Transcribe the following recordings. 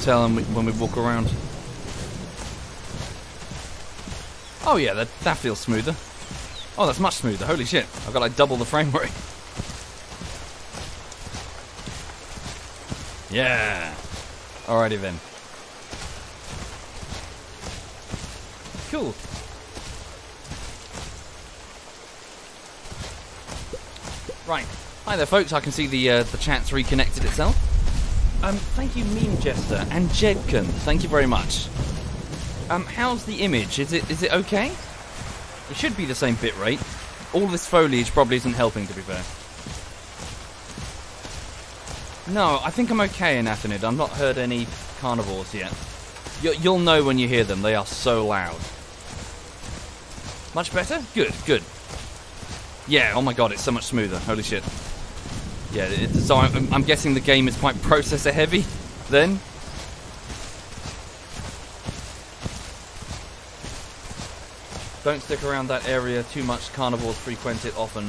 tell we, when we walk around. Oh yeah, that, that feels smoother. Oh, that's much smoother. Holy shit. I've got like double the frame rate. Yeah. Alrighty then. Cool. Right. Hi there, folks. I can see the uh, the chat's reconnected itself. Um, thank you, Meme Jester and Jedkin. Thank you very much. Um, how's the image? Is it is it okay? It should be the same bit rate. All this foliage probably isn't helping, to be fair. No, I think I'm okay in Athenid. I've not heard any carnivores yet. You, you'll know when you hear them. They are so loud. Much better? Good, good. Yeah, oh my god, it's so much smoother. Holy shit. Yeah, it, so I'm, I'm guessing the game is quite processor heavy then. Don't stick around that area too much. Carnivores frequent it often,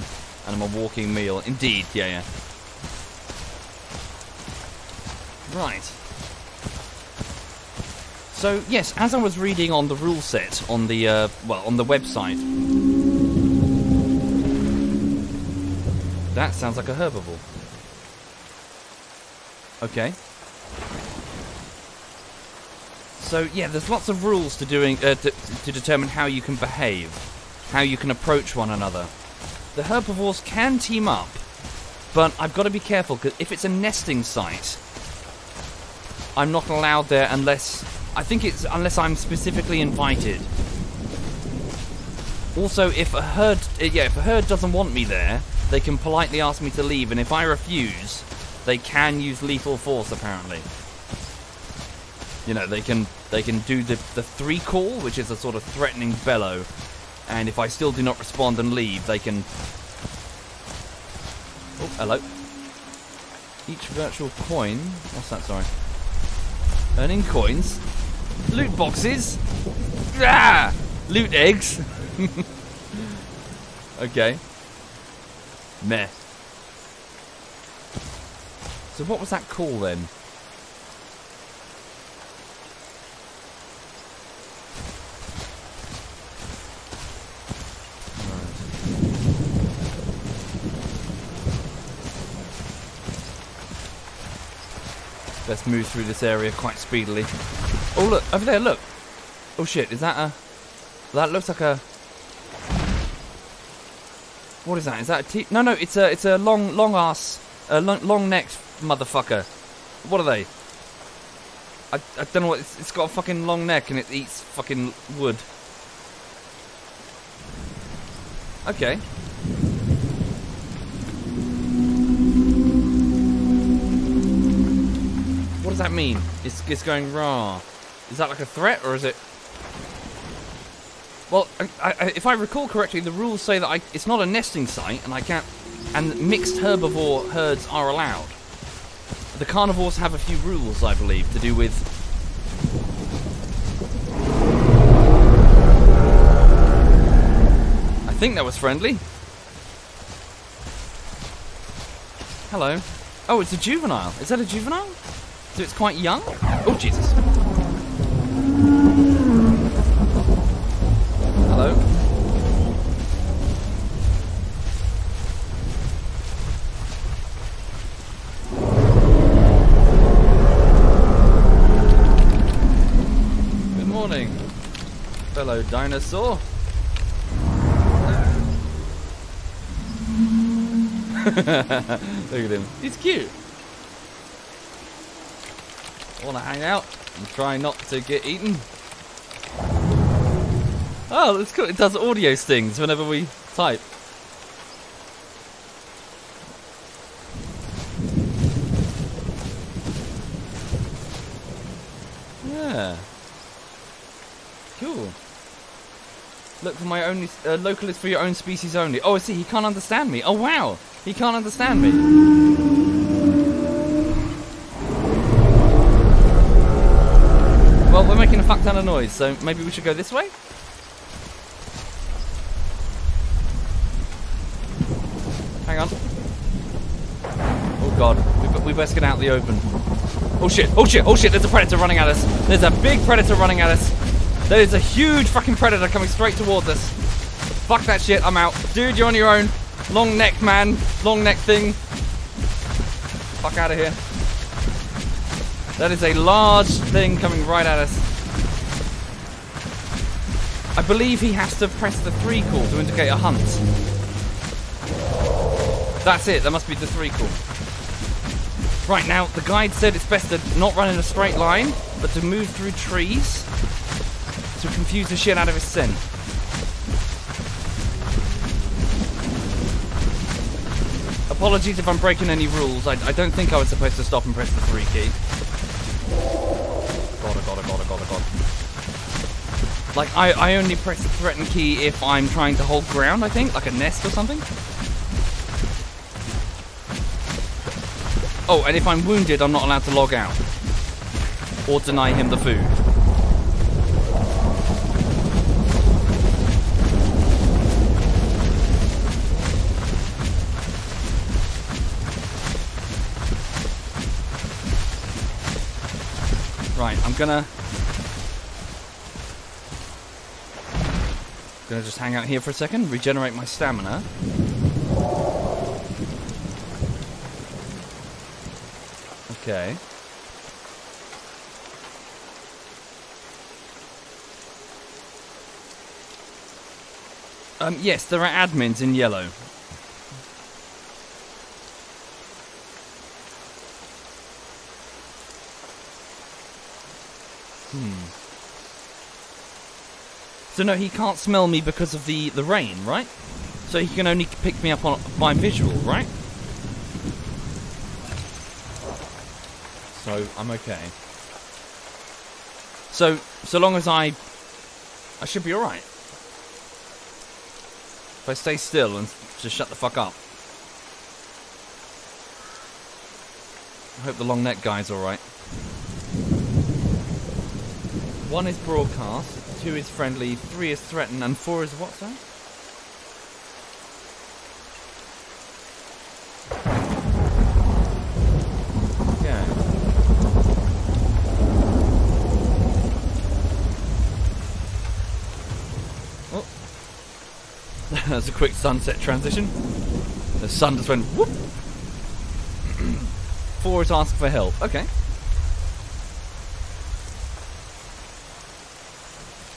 and I'm a walking meal. Indeed, yeah, yeah. Right. So yes, as I was reading on the rule set on the uh, well on the website, that sounds like a herbivore. Okay. So yeah, there's lots of rules to doing uh, to, to determine how you can behave, how you can approach one another. The herbivores can team up, but I've got to be careful because if it's a nesting site, I'm not allowed there unless I think it's unless I'm specifically invited. Also, if a herd, yeah, if a herd doesn't want me there, they can politely ask me to leave, and if I refuse, they can use lethal force. Apparently, you know, they can they can do the the three call, which is a sort of threatening bellow, and if I still do not respond and leave, they can. Oh, hello. Each virtual coin. What's that? Sorry. Earning coins. Loot boxes. Ah! Loot eggs. okay. Meh. So what was that call then? Let's move through this area quite speedily. Oh look, over there, look. Oh shit, is that a... That looks like a... What is that? Is that a T... No, no, it's a, it's a long, long ass, a long, long necked motherfucker. What are they? I, I don't know what, it's, it's got a fucking long neck and it eats fucking wood. Okay. What does that mean? It's, it's going raw. Is that like a threat or is it? Well, I, I, if I recall correctly, the rules say that I, it's not a nesting site and I can't. And mixed herbivore herds are allowed. The carnivores have a few rules, I believe, to do with. I think that was friendly. Hello. Oh, it's a juvenile. Is that a juvenile? So it's quite young? Oh, Jesus. Hello. Good morning, fellow dinosaur. Look at him. He's cute. Want to hang out and try not to get eaten? Oh, that's cool. It does audio stings whenever we type. Yeah. Cool. Look for my only uh, local is for your own species only. Oh, I see. He can't understand me. Oh wow, he can't understand me. Well, we're making a fuck ton of noise, so maybe we should go this way. Hang on. Oh god, we, we best get out in the open. Oh shit, oh shit, oh shit, there's a predator running at us. There's a big predator running at us. There is a huge fucking predator coming straight towards us. Fuck that shit, I'm out. Dude, you're on your own. Long neck man, long neck thing. Fuck out of here. That is a large thing coming right at us. I believe he has to press the 3 call to indicate a hunt. That's it, that must be the 3 call. Right now, the guide said it's best to not run in a straight line, but to move through trees to confuse the shit out of his scent. Apologies if I'm breaking any rules. I, I don't think I was supposed to stop and press the 3 key. God, oh god, oh god, oh god, oh god. Like, I, I only press the threaten key if I'm trying to hold ground, I think, like a nest or something. Oh, and if I'm wounded, I'm not allowed to log out. Or deny him the food. Right, I'm gonna... Gonna just hang out here for a second, regenerate my stamina. Okay. Um, yes, there are admins in yellow. So no, he can't smell me because of the, the rain, right? So he can only pick me up on my visual, right? So I'm okay. So so long as I I should be alright. If I stay still and just shut the fuck up. I hope the long neck guy's alright. One is broadcast, two is friendly, three is threatened, and four is what, sir? Oh. That's a quick sunset transition. The sun just went whoop. Four is ask for help. Okay.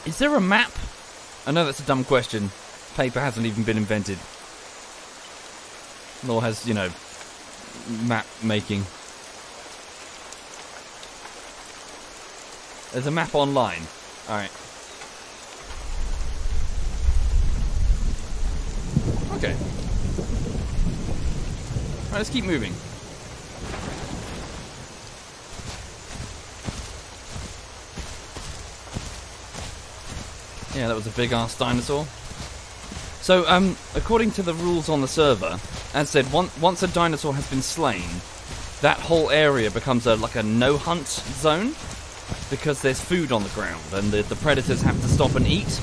Is there a map? I know that's a dumb question. Paper hasn't even been invented. Nor has, you know, map making. There's a map online. Alright. Okay. Alright, let's keep moving. Yeah, that was a big ass dinosaur. So, um, according to the rules on the server, as said, one, once a dinosaur has been slain, that whole area becomes a like a no hunt zone because there's food on the ground and the, the predators have to stop and eat.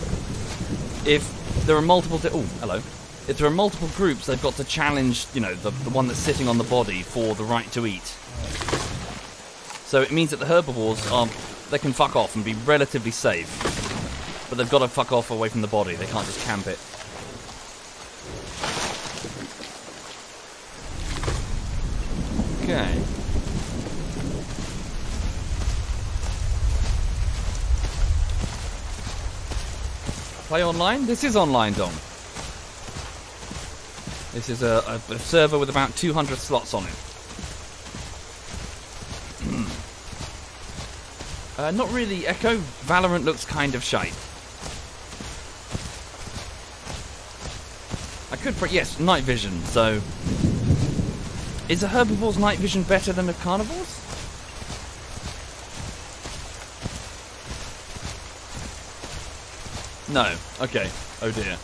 If there are multiple, oh, hello if there are multiple groups, they've got to challenge, you know, the, the one that's sitting on the body for the right to eat. So it means that the herbivores are, they can fuck off and be relatively safe. But they've got to fuck off away from the body, they can't just camp it. Okay. Play online? This is online, Dom. This is a, a, a server with about 200 slots on it. uh, not really. Echo Valorant looks kind of shite. I could, yes, night vision. So, is a herbivore's night vision better than a carnivore's? No. Okay. Oh dear.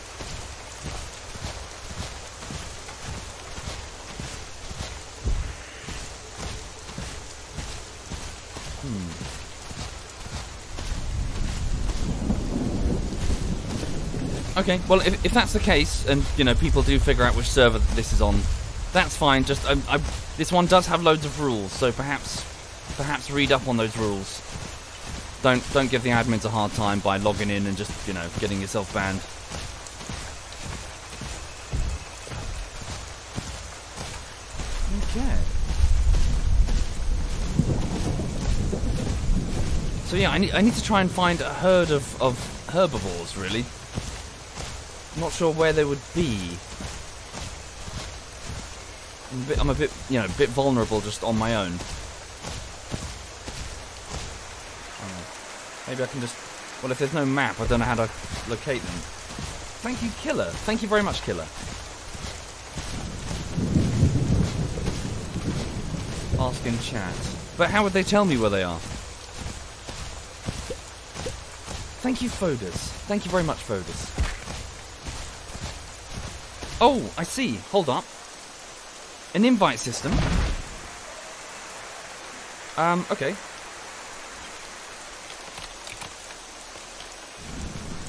Okay, well, if, if that's the case, and you know people do figure out which server this is on, that's fine. Just um, I, this one does have loads of rules, so perhaps perhaps read up on those rules. Don't don't give the admins a hard time by logging in and just you know getting yourself banned. Okay. So yeah, I need I need to try and find a herd of, of herbivores really. Not sure where they would be. I'm a, bit, I'm a bit, you know, a bit vulnerable just on my own. Maybe I can just... Well, if there's no map, I don't know how to locate them. Thank you, Killer. Thank you very much, Killer. Ask in chat. But how would they tell me where they are? Thank you, Fodas. Thank you very much, Fodas. Oh, I see. Hold up. An invite system. Um, okay.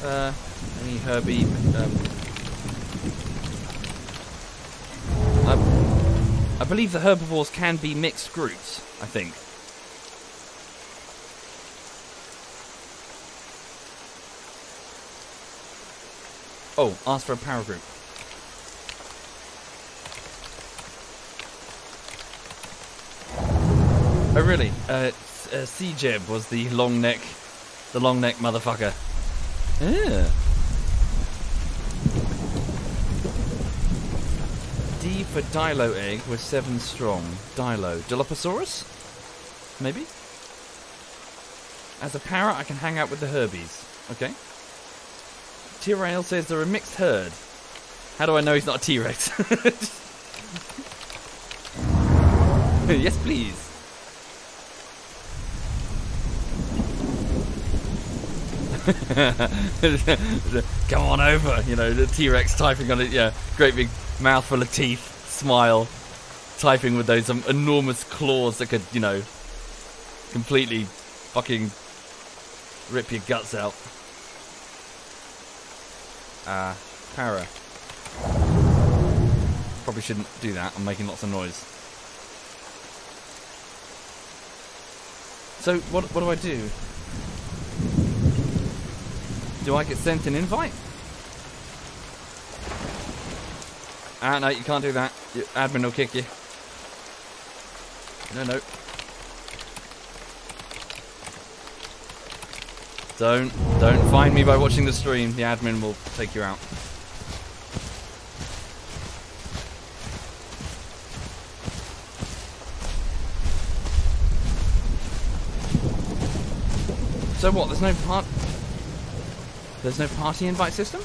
Uh, any Herbie. Um, I, I believe the herbivores can be mixed groups, I think. Oh, ask for a power group. Oh, really? Uh, uh C-Jeb was the long neck, the long neck motherfucker. Yeah. D for Dilo egg seven strong. Dilo. Dilophosaurus? Maybe? As a parrot, I can hang out with the Herbies. Okay. T-Rail says they're a mixed herd. How do I know he's not a T-Rex? yes, please. Come on over, you know, the T-Rex typing on it, yeah, great big mouthful of teeth, smile, typing with those um, enormous claws that could, you know, completely fucking rip your guts out. Ah, uh, para. Probably shouldn't do that. I'm making lots of noise. So, what, what do I do? Do I get sent an invite? Ah, no, you can't do that. Your admin will kick you. No, no. Don't, don't find me by watching the stream. The admin will take you out. So what, there's no part... There's no party invite system?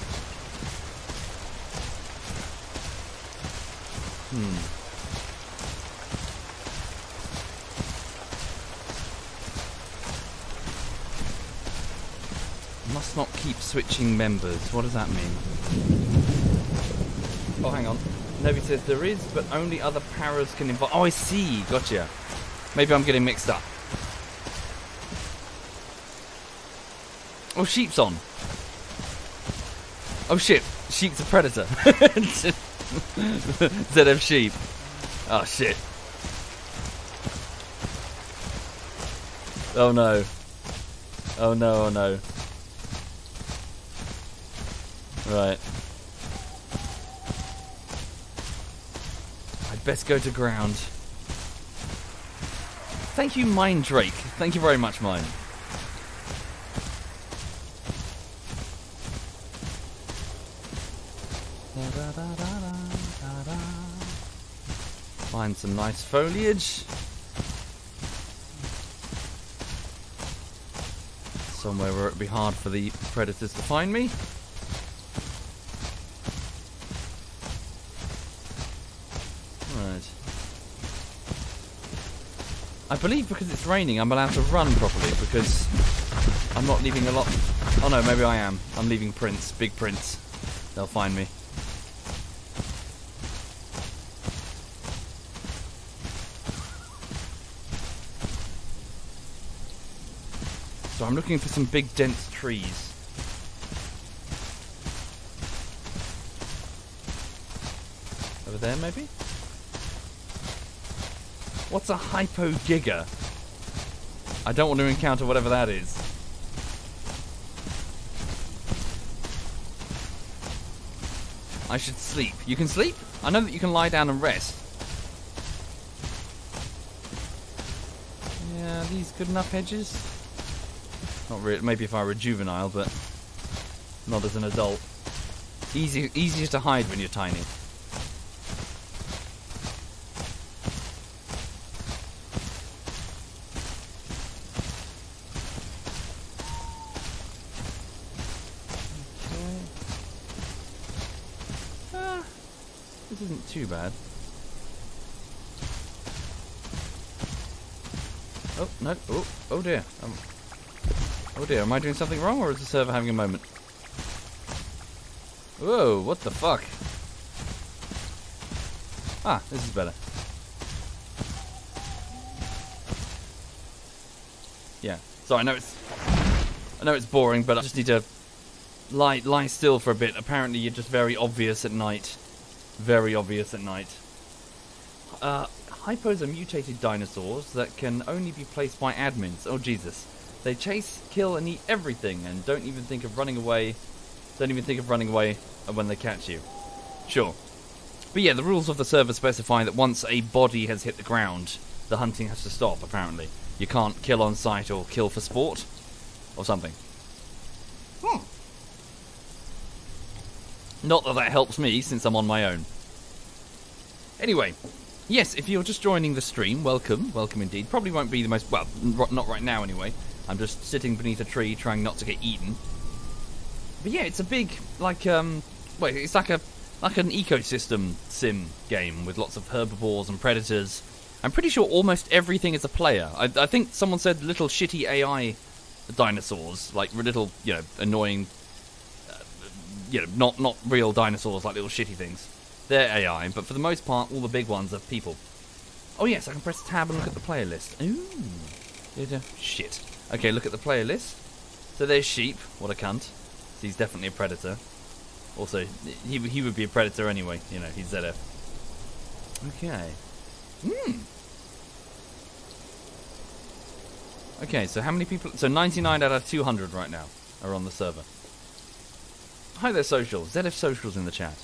Hmm. Must not keep switching members. What does that mean? Oh, hang on. Novi says there is, but only other paras can invite. Oh, I see. Gotcha. Maybe I'm getting mixed up. Oh, sheep's on. Oh shit, sheep's a predator. ZF sheep. Oh shit. Oh no. Oh no, oh no. Right. I'd best go to ground. Thank you, Mine Drake. Thank you very much, Mine. Find some nice foliage. Somewhere where it'd be hard for the predators to find me. Right. I believe because it's raining I'm allowed to run properly because I'm not leaving a lot... Oh no, maybe I am. I'm leaving prints, big prints. They'll find me. So I'm looking for some big dense trees. Over there maybe? What's a hypo giga? I don't want to encounter whatever that is. I should sleep. You can sleep? I know that you can lie down and rest. Yeah, these good enough hedges? Not really. Maybe if I were a juvenile, but not as an adult. Easy, easier to hide when you're tiny. isn't too bad. Oh, no. Oh, oh dear. Um, oh dear, am I doing something wrong or is the server having a moment? Whoa, what the fuck? Ah, this is better. Yeah. So I know it's I know it's boring, but I just need to lie lie still for a bit. Apparently you're just very obvious at night very obvious at night. Uh, hypos are mutated dinosaurs that can only be placed by admins. Oh Jesus. They chase, kill, and eat everything, and don't even think of running away. Don't even think of running away when they catch you. Sure. But yeah, the rules of the server specify that once a body has hit the ground, the hunting has to stop, apparently. You can't kill on sight or kill for sport. Or something. Hmm. Not that that helps me, since I'm on my own. Anyway, yes, if you're just joining the stream, welcome, welcome indeed. Probably won't be the most, well, not right now anyway. I'm just sitting beneath a tree trying not to get eaten. But yeah, it's a big, like, um, wait, it's like a, like an ecosystem sim game with lots of herbivores and predators. I'm pretty sure almost everything is a player. I, I think someone said little shitty AI dinosaurs, like little, you know, annoying you know, not not real dinosaurs like little shitty things. They're AI, but for the most part, all the big ones are people. Oh yes, I can press tab and look at the player list. Ooh, shit. Okay, look at the player list. So there's sheep. What a cunt. He's definitely a predator. Also, he he would be a predator anyway. You know, he's ZF. Okay. Hmm. Okay, so how many people? So 99 out of 200 right now are on the server. Hi there, social. ZF Social's in the chat.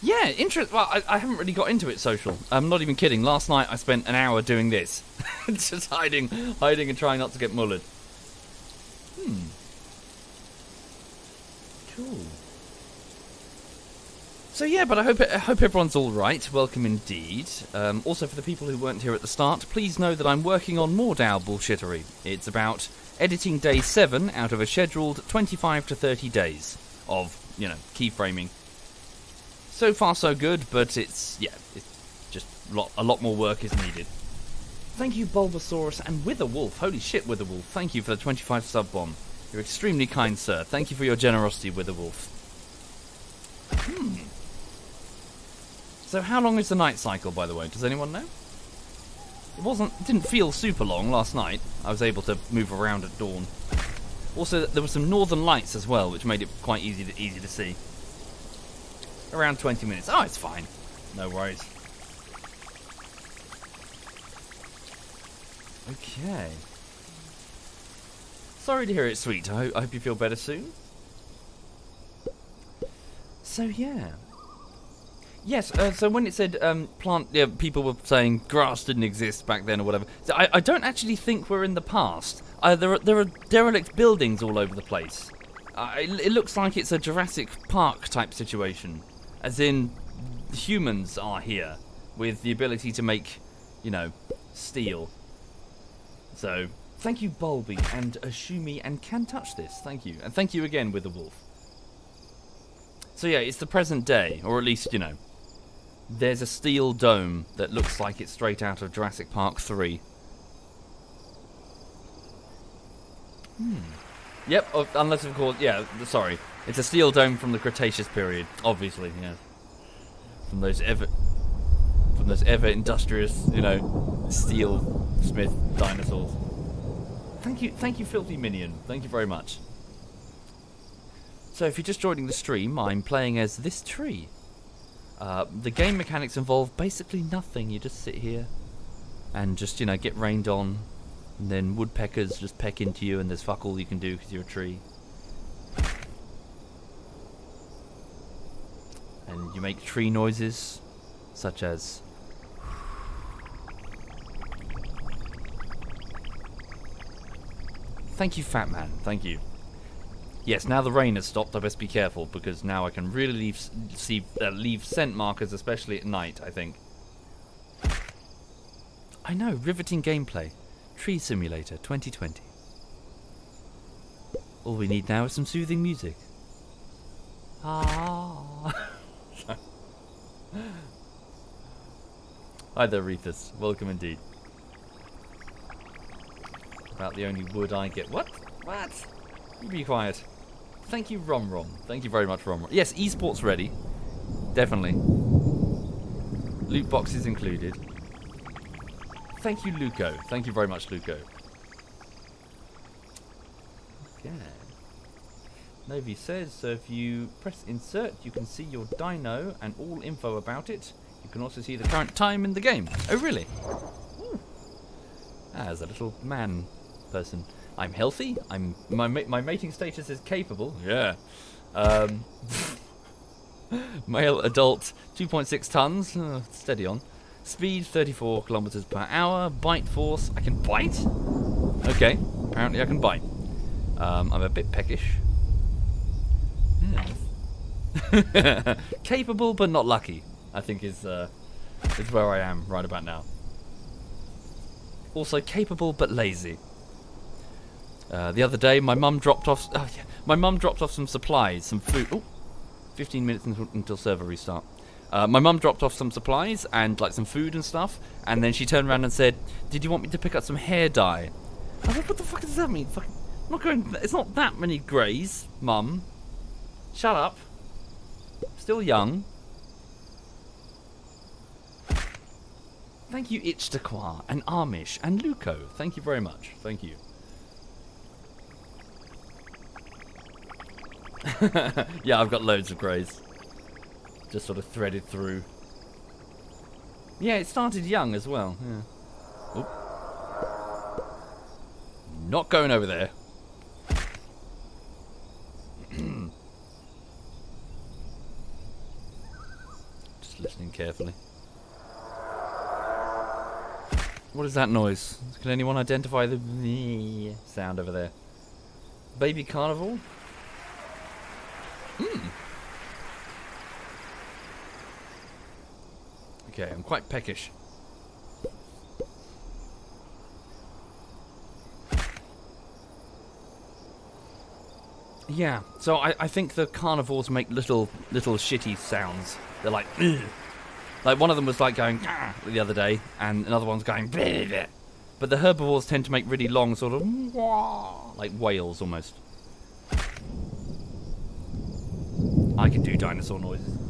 Yeah, interest. Well, I, I, haven't really got into it social. I'm not even kidding. Last night I spent an hour doing this, just hiding, hiding, and trying not to get mullered. Hmm. Cool. So yeah, but I hope I hope everyone's all right. Welcome indeed. Um, also, for the people who weren't here at the start, please know that I'm working on more DAO bullshittery. It's about editing day seven out of a scheduled 25 to 30 days of you know keyframing. So far, so good, but it's yeah, it's just a lot, a lot more work is needed. Thank you, Bulbasaurus and Witherwolf. Holy shit, Witherwolf! Thank you for the 25 sub bomb. You're extremely kind, sir. Thank you for your generosity, Witherwolf. Hmm. So, how long is the night cycle, by the way? Does anyone know? It wasn't. It didn't feel super long last night. I was able to move around at dawn. Also, there were some northern lights as well, which made it quite easy to, easy to see. Around 20 minutes. Oh, it's fine. No worries. Okay. Sorry to hear it, sweet. I, I hope you feel better soon. So, yeah. Yes, uh, so when it said um, plant, yeah, people were saying grass didn't exist back then or whatever. So I, I don't actually think we're in the past. Uh, there, are, there are derelict buildings all over the place. Uh, it, it looks like it's a Jurassic Park type situation. As in, humans are here with the ability to make, you know, steel. So, thank you, Bulby and Ashumi, and can touch this. Thank you. And thank you again, Witherwolf. So, yeah, it's the present day, or at least, you know, there's a steel dome that looks like it's straight out of Jurassic Park 3. Hmm. Yep, unless of course, yeah, sorry. It's a steel dome from the Cretaceous period, obviously, yeah. From those ever from those ever industrious, you know, steel smith dinosaurs. Thank you, thank you, filthy minion. Thank you very much. So, if you're just joining the stream, I'm playing as this tree. Uh, the game mechanics involve basically nothing. You just sit here and just, you know, get rained on, And then woodpeckers just peck into you, and there's fuck all you can do because you're a tree. And you make tree noises, such as. Thank you, Fat Man. Thank you. Yes, now the rain has stopped, I best be careful because now I can really leave see uh, leave scent markers, especially at night. I think. I know, riveting gameplay. Tree Simulator 2020. All we need now is some soothing music. Ah. Hi there, Rethus. Welcome indeed. About the only wood I get. What? What? You be quiet. Thank you, Rom Rom. Thank you very much, Rom Rom. Yes, esports ready. Definitely. Loot boxes included. Thank you, Luco. Thank you very much, Luco. Okay. Novi says, so if you press insert, you can see your dino and all info about it. You can also see the current time in the game. Oh, really? Ooh. As a little man person. I'm healthy. I'm my my mating status is capable. Yeah. Um, male adult, 2.6 tons. Uh, steady on. Speed 34 kilometers per hour. Bite force. I can bite. Okay. Apparently I can bite. Um, I'm a bit peckish. Yeah. Capable but not lucky. I think is uh, is where I am right about now. Also capable but lazy. Uh, the other day, my mum dropped off. Oh yeah, my mum dropped off some supplies, some food. Oh, 15 minutes until, until server restart. Uh, my mum dropped off some supplies and like some food and stuff, and then she turned around and said, "Did you want me to pick up some hair dye?" I was like, "What the fuck does that mean? Fucking, I'm not going. It's not that many greys, mum. Shut up. Still young." Thank you, Ichtakwa, and Amish, and Luco. Thank you very much. Thank you. yeah, I've got loads of greys. Just sort of threaded through. Yeah, it started young as well. Yeah. Not going over there. Just listening carefully. What is that noise? Can anyone identify the sound over there? Baby carnival? Okay, I'm quite peckish. Yeah, so I, I think the carnivores make little little shitty sounds. They're like, "Ugh." like one of them was like going "Ah," the other day, and another one's going. "Bleh, bleh." But the herbivores tend to make really long sort of like wails almost. I can do dinosaur noises.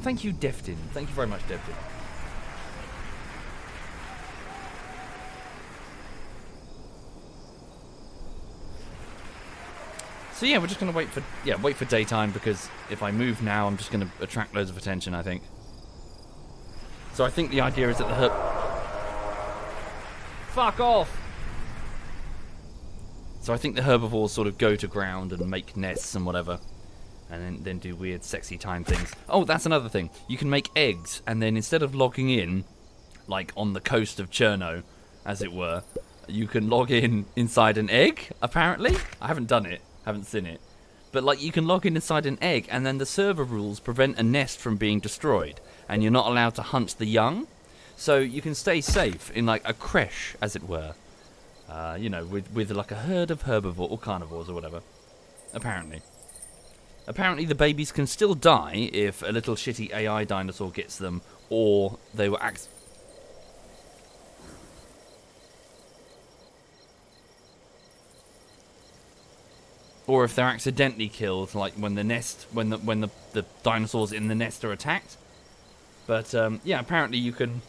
Thank you, Deftin. Thank you very much, Deftin. So yeah, we're just gonna wait for yeah, wait for daytime because if I move now, I'm just gonna attract loads of attention. I think. So I think the idea is that the herb. Fuck off. So I think the herbivores sort of go to ground and make nests and whatever, and then then do weird, sexy time things. Oh, that's another thing. You can make eggs, and then instead of logging in, like on the coast of Cherno, as it were, you can log in inside an egg. Apparently, I haven't done it, haven't seen it, but like you can log in inside an egg, and then the server rules prevent a nest from being destroyed, and you're not allowed to hunt the young. So you can stay safe in like a creche, as it were. Uh, you know, with with like a herd of herbivores or carnivores or whatever. Apparently. Apparently, the babies can still die if a little shitty AI dinosaur gets them, or they were ac- or if they're accidentally killed, like when the nest, when the when the, the dinosaurs in the nest are attacked. But um, yeah, apparently you can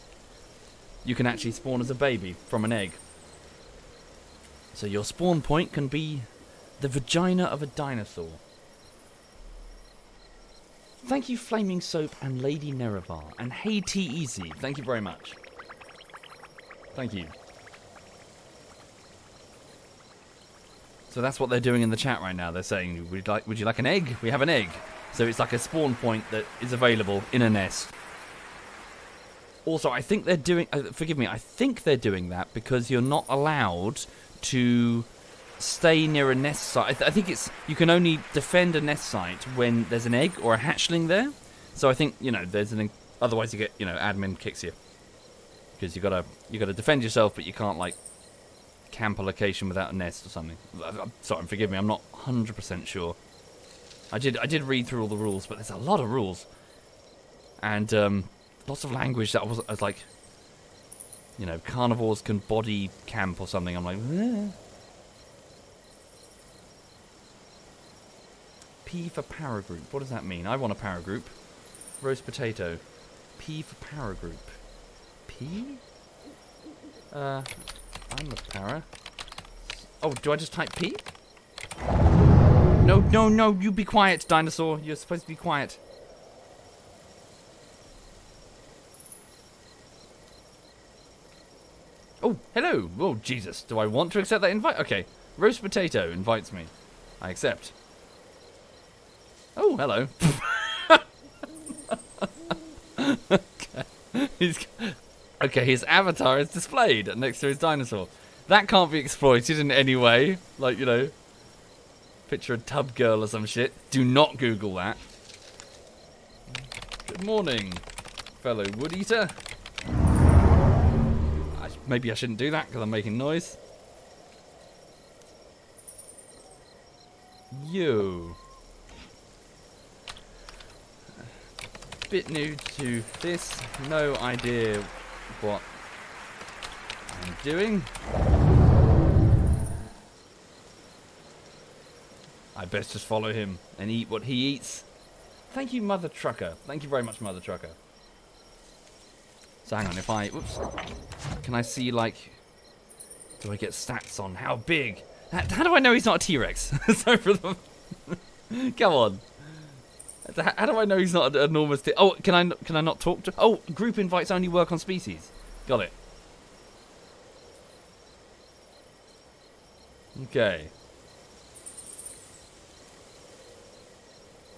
you can actually spawn as a baby from an egg. So your spawn point can be the vagina of a dinosaur. Thank you, Flaming Soap and Lady Nerevar, and Hey T Easy. Thank you very much. Thank you. So that's what they're doing in the chat right now. They're saying, "Would you like, would you like an egg? We have an egg." So it's like a spawn point that is available in a nest. Also, I think they're doing. Uh, forgive me. I think they're doing that because you're not allowed to stay near a nest site. I, th- I, think it's you can only defend a nest site when there's an egg or a hatchling there. So I think you know there's an. Otherwise, you get you know admin kicks you because you gotta you gotta defend yourself, but you can't like camp a location without a nest or something. I'm sorry, forgive me. I'm not 100% sure. I did I did read through all the rules, but there's a lot of rules and um, lots of language that was, was like, you know, carnivores can body camp or something. I'm like, eh. P for paragroup. What does that mean? I want a paragroup. Roast potato. P for paragroup. P? Uh, I'm a para. Oh, do I just type P? No, no, no, you be quiet, dinosaur. You're supposed to be quiet. Oh, hello. Oh, Jesus. Do I want to accept that invite? Okay. Roast potato invites me. I accept. Oh, hello. okay. He's, okay, his avatar is displayed next to his dinosaur. That can't be exploited in any way. Like, you know, picture a tub girl or some shit. Do not Google that. Good morning, fellow wood eater. Maybe I shouldn't do that because I'm making noise. You. Bit new to this. No idea what I'm doing. I best just follow him and eat what he eats. Thank you, Mother Trucker. Thank you very much, Mother Trucker. So hang on, if I... Whoops. Can I see, like... Do I get stats on how big? How, do I know he's not a T-Rex? Sorry for the... Come on. How do I know he's not an enormous... Oh, can I, can I not talk to... Oh, group invites only work on species. Got it. Okay.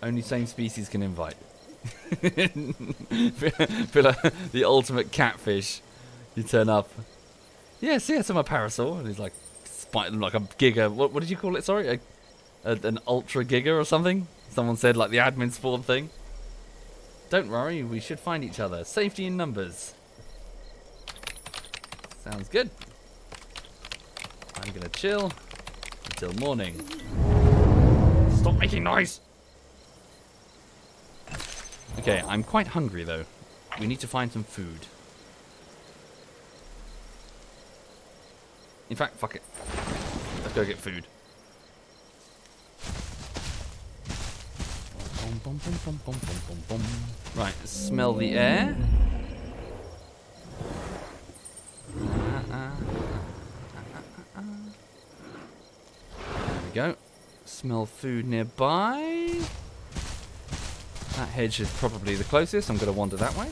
Only same species can invite. Feel like the ultimate catfish. You turn up. Yeah, see, I'm a parasaur. And he's like, like a giga. What, what did you call it? Sorry? A, a, an ultra giga or something? Someone said, like the admin spawn thing. Don't worry, we should find each other. Safety in numbers. Sounds good. I'm gonna chill until morning. Stop making noise! Okay, I'm quite hungry though. We need to find some food. In fact, fuck it. Let's go get food. Right, smell the air. There we go. Smell food nearby. That hedge is probably the closest. I'm going to wander that way.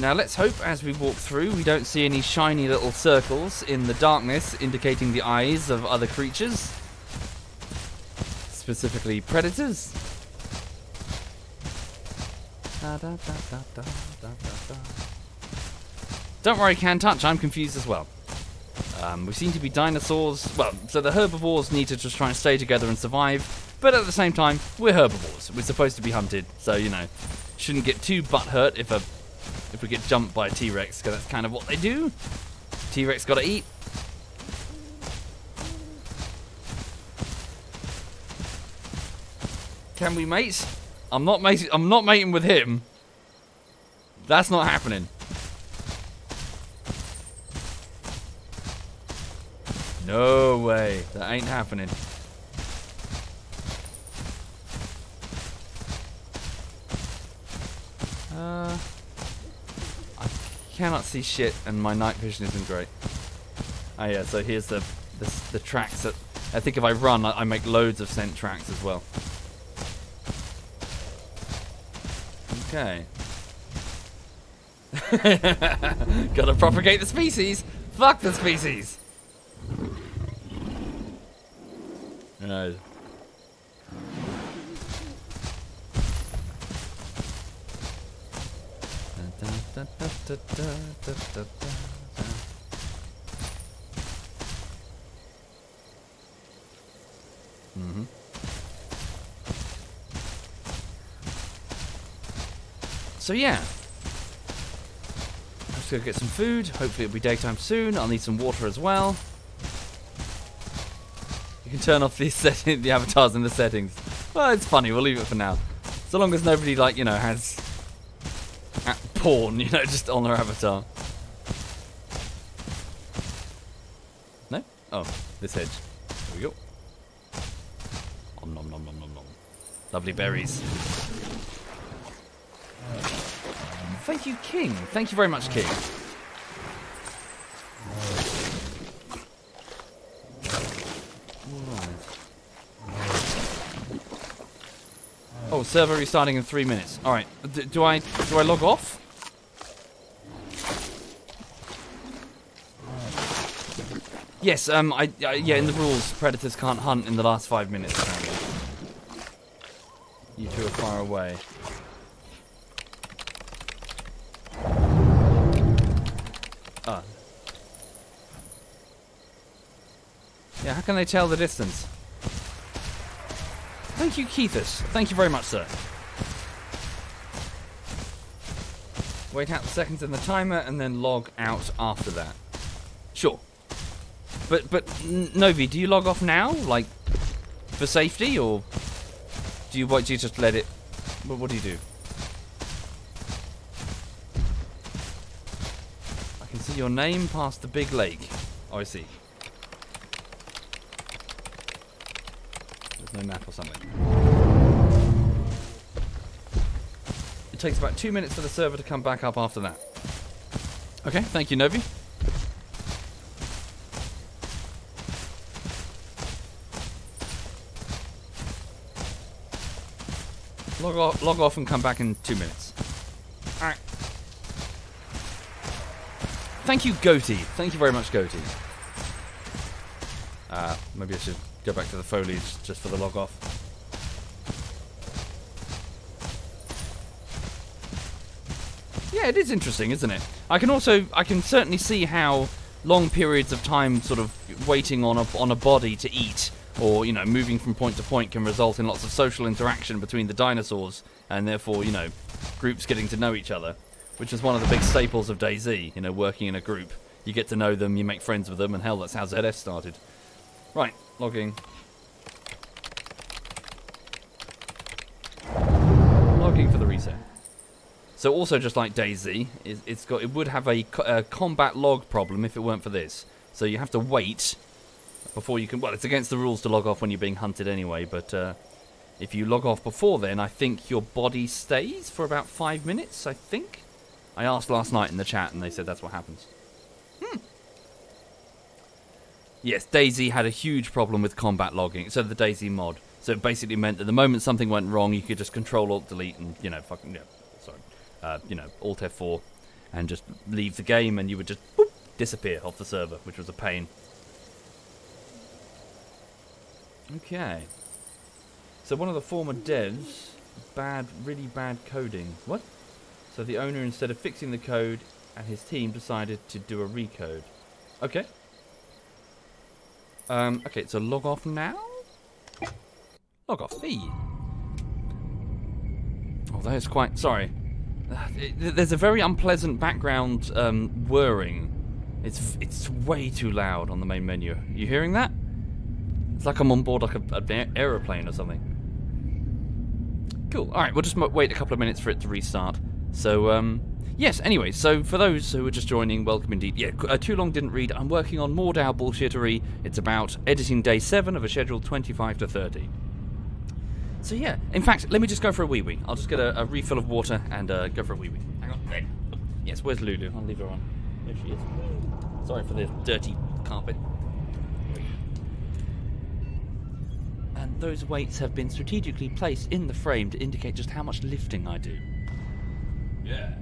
Now let's hope as we walk through we don't see any shiny little circles in the darkness indicating the eyes of other creatures. Specifically predators. Da, da, da, don't worry, can touch. I'm confused as well. Um, we seem to be dinosaurs. Well, so the herbivores need to just try and stay together and survive. But at the same time, we're herbivores. We're supposed to be hunted, so you know, shouldn't get too butthurt if a if we get jumped by a T-Rex, because that's kind of what they do. T-Rex got to eat. Can we mate? I'm not mating. I'm not mating with him. That's not happening. No way. That ain't happening. Uh, I cannot see shit, and my night vision isn't great. Oh yeah, so here's the the, the tracks that I think if I run, I, I make loads of scent tracks as well. Okay. Gotta propagate the species! Fuck the species! Right. Da, da, da, So yeah. Let's go get some food. Hopefully it'll be daytime soon. I'll need some water as well. You can turn off the setting, the avatars in the settings. Well, it's funny. We'll leave it for now. So long as nobody like you know has porn, you know, just on their avatar. No? Oh, this hedge. There we go. Om nom nom nom nom nom. Lovely berries. Thank you, King. Thank you very much, King. Oh, server restarting in three minutes. All right. D do I do I log off? Yes. Um. I. Uh, yeah. In the rules, predators can't hunt in the last five minutes. You two are far away. Ah. Yeah. How can they tell the distance? Thank you, Keithus. Thank you very much, sir. Wait out the seconds in the timer and then log out after that. Sure. But but Novi, do you log off now, like for safety, or do you what? Do you just let it? What, what do you do? I can see your name past the big lake. Oh, I see. No map or something. It takes about two minutes for the server to come back up after that. Okay, thank you, Novi. Log off, log off and come back in two minutes. Alright. Thank you, Goatee. Thank you very much, Goatee. Uh, maybe I should go back to the foliage just for the log off. Yeah, it is interesting, isn't it? I can also, I can certainly see how long periods of time sort of waiting on a, on a body to eat or, you know, moving from point to point can result in lots of social interaction between the dinosaurs and therefore, you know, groups getting to know each other, which is one of the big staples of DayZ, you know, working in a group. You get to know them, you make friends with them, and hell, that's how ZF started. Right, logging. Logging for the reset. So also just like DayZ, it's got it would have a, a, combat log problem if it weren't for this. So you have to wait before you can. Well, it's against the rules to log off when you're being hunted anyway. But uh, if you log off before then, I think your body stays for about five minutes. I think. I asked last night in the chat, and they said that's what happens. Hmm. Yes, DayZ had a huge problem with combat logging. So the DayZ mod. So it basically meant that the moment something went wrong, you could just Control Alt Delete and you know fucking yeah, sorry, uh, you know Alt F4, and just leave the game, and you would just boop, disappear off the server, which was a pain. Okay. So one of the former devs, bad, really bad coding. What? So the owner, instead of fixing the code, and his team decided to do a recode. Okay. Um, okay, so log off now? Log off. Hey. Oh, that is quite... Sorry. There's a very unpleasant background um, whirring. It's it's way too loud on the main menu. You hearing that? It's like I'm on board like an aeroplane or something. Cool. All right, we'll just wait a couple of minutes for it to restart. So, um, Yes, anyway, so for those who are just joining, welcome indeed. Yeah, uh, too long didn't read. I'm working on Mordhau bullshittery. It's about editing day 7 of a schedule 25 to 30. So yeah, in fact, let me just go for a wee wee. I'll just get a, a refill of water and uh, go for a wee wee. Hang on. Yes, where's Lulu? I'll leave her on. There she is. Sorry for the dirty carpet. And those weights have been strategically placed in the frame to indicate just how much lifting I do. Yeah.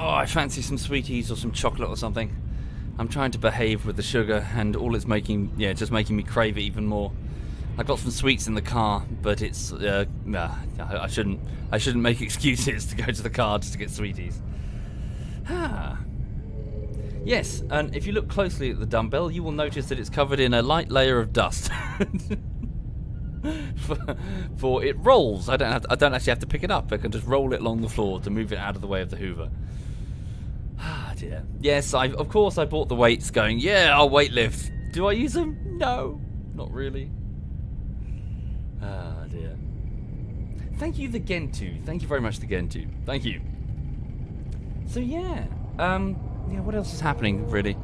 Oh, I fancy some sweeties or some chocolate or something. I'm trying to behave with the sugar, and all it's making, yeah, just making me crave it even more. I got some sweets in the car, but it's, uh, nah, I shouldn't, I shouldn't make excuses to go to the car just to get sweeties. Ah. Yes, and if you look closely at the dumbbell, you will notice that it's covered in a light layer of dust. for, for, it rolls. I don't to, I don't actually have to pick it up. I can just roll it along the floor to move it out of the way of the Hoover. Dear. Yes, I of course I bought the weights going, yeah, I'll weight lift. Do I use them? No. Not really. Ah dear. Thank you the Gentu. Thank you very much the Gentu. Thank you. So yeah. Um yeah, what else is happening, really?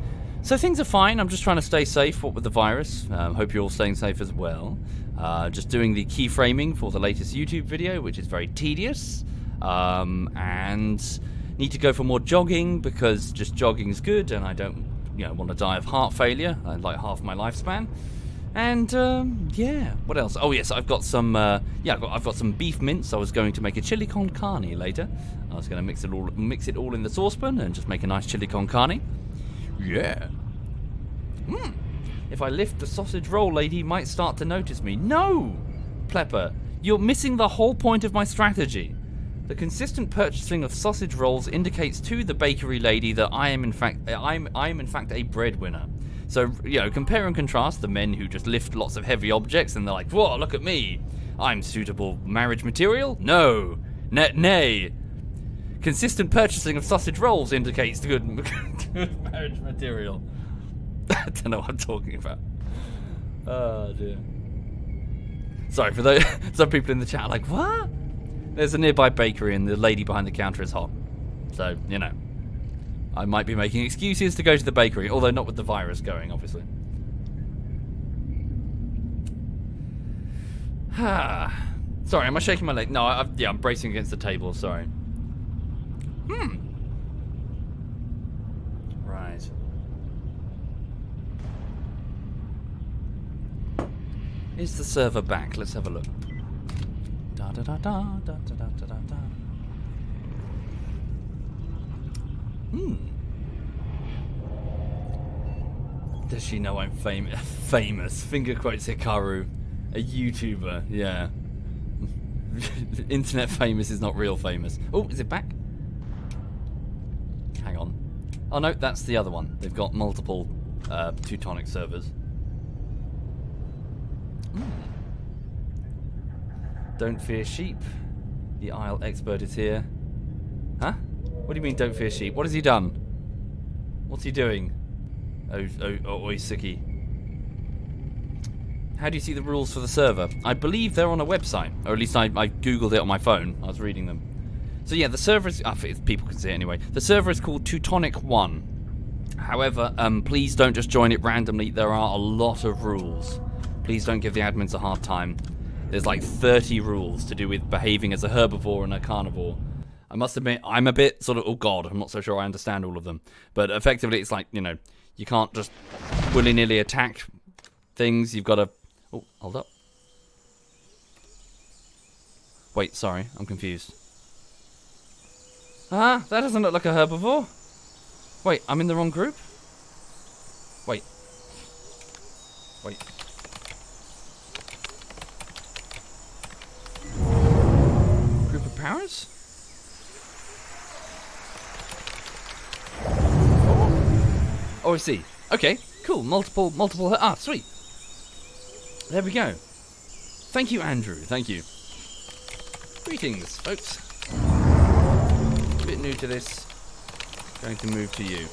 So things are fine. I'm just trying to stay safe, what with the virus. Um, hope you're all staying safe as well. Uh, just doing the keyframing for the latest YouTube video, which is very tedious. Um, and need to go for more jogging because just jogging's good, and I don't, you know, want to die of heart failure. I like half my lifespan. And um, yeah, what else? Oh yes, I've got some. Uh, yeah, I've got, I've got, some beef mince. I was going to make a chili con carne later. I was going to mix it all, mix it all in the saucepan and just make a nice chili con carne. Yeah. Hmm. If I lift the sausage roll, lady might start to notice me. No, Plepper, you're missing the whole point of my strategy. The consistent purchasing of sausage rolls indicates to the bakery lady that I am in fact I'm I am in fact a breadwinner. So, you know, compare and contrast the men who just lift lots of heavy objects and they're like, whoa, look at me. I'm suitable marriage material? No. Net nay. Consistent purchasing of sausage rolls indicates good, good marriage material. I don't know what I'm talking about. Oh dear. Sorry for those some people in the chat like, what? There's a nearby bakery and the lady behind the counter is hot. So, you know. I might be making excuses to go to the bakery, although not with the virus going, obviously. Sorry, am I shaking my leg? No, I, yeah, I'm bracing against the table, sorry. Hmm. Right. Is the server back? Let's have a look da da da da da da da da. Hmm. Does she know I'm fam famous? Finger quotes Hikaru. A YouTuber, yeah. Internet famous is not real famous. Oh, is it back? Hang on. Oh no, that's the other one. They've got multiple uh, Teutonic servers. Hmm. Don't fear sheep. The Isle expert is here. Huh? What do you mean, don't fear sheep? What has he done? What's he doing? Oh, oh, oh Oisuki. How do you see the rules for the server? I believe they're on a website, or at least I, I googled it on my phone. I was reading them. So yeah, the server is. Uh, people can see it anyway. The server is called Teutonic One. However, um, please don't just join it randomly. There are a lot of rules. Please don't give the admins a hard time. There's like 30 rules to do with behaving as a herbivore and a carnivore. I must admit, I'm a bit sort of, oh god, I'm not so sure I understand all of them. But effectively, it's like, you know, you can't just willy nilly attack things. You've got to. Oh, hold up. Wait, sorry, I'm confused. Ah, that doesn't look like a herbivore. Wait, I'm in the wrong group? Wait. Wait. Powers? Oh, I see. Okay, cool. Multiple, multiple. Ah, sweet. There we go. Thank you, Andrew. Thank you. Greetings, folks. A bit new to this. Going to move to you.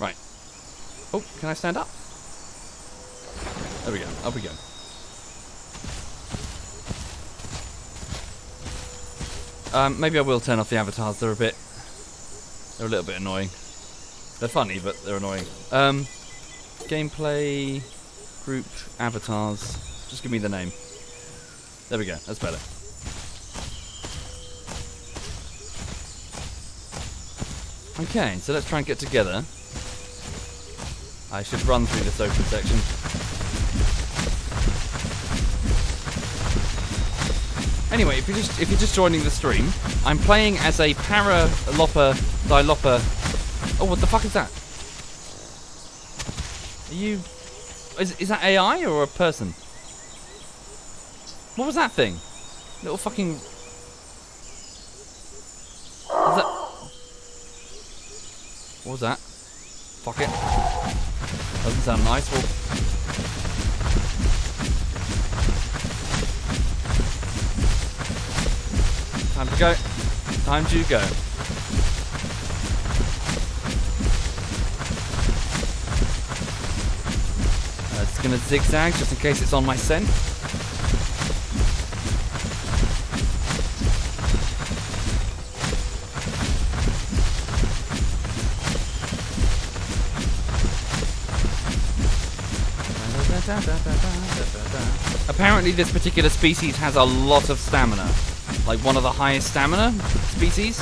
Right. Oh, can I stand up? There we go. Up we go. Um, maybe I will turn off the avatars. They're a bit... They're a little bit annoying. They're funny, but they're annoying. Um, gameplay, group, avatars. Just give me the name. There we go. That's better. Okay, so let's try and get together. I should run through this open section. Anyway, if you're just if you're just joining the stream, I'm playing as a Paralopa Dilopa. Oh, what the fuck is that? Are you? Is is that AI or a person? What was that thing? Little fucking. Is that? What was that? Fuck it. Doesn't sound nice. Well, time to go. Time to go. Uh, it's gonna zigzag just in case it's on my scent. Apparently this particular species has a lot of stamina. Like one of the highest stamina species.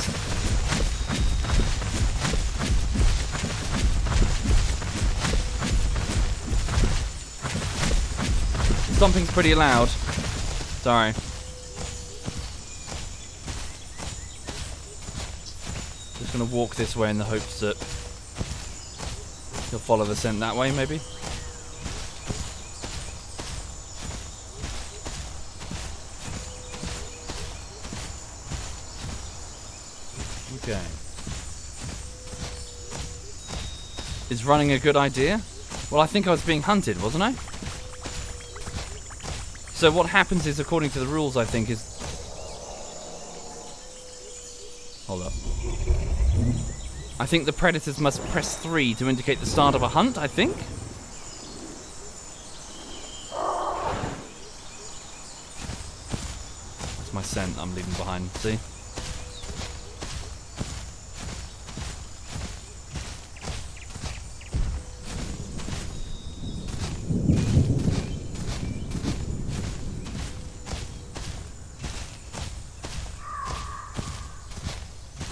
Stomping's pretty loud. Sorry. Just gonna walk this way in the hopes that he'll follow the scent that way, maybe. Okay. Is running a good idea? Well, I think I was being hunted, wasn't I? So what happens is, according to the rules, I think, is... Hold up. I think the predators must press 3 to indicate the start of a hunt, I think? That's my scent I'm leaving behind, see?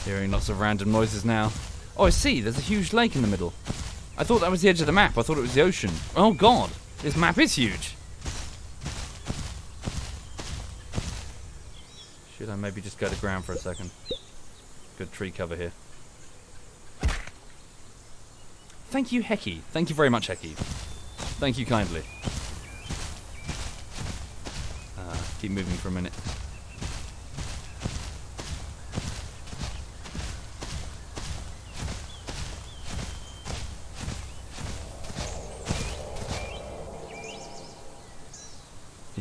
Hearing lots of random noises now. Oh, I see. There's a huge lake in the middle. I thought that was the edge of the map. I thought it was the ocean. Oh, God. This map is huge. Should I maybe just go to ground for a second? Good tree cover here. Thank you, Hecky. Thank you very much, Hecky. Thank you kindly. Uh, keep moving for a minute.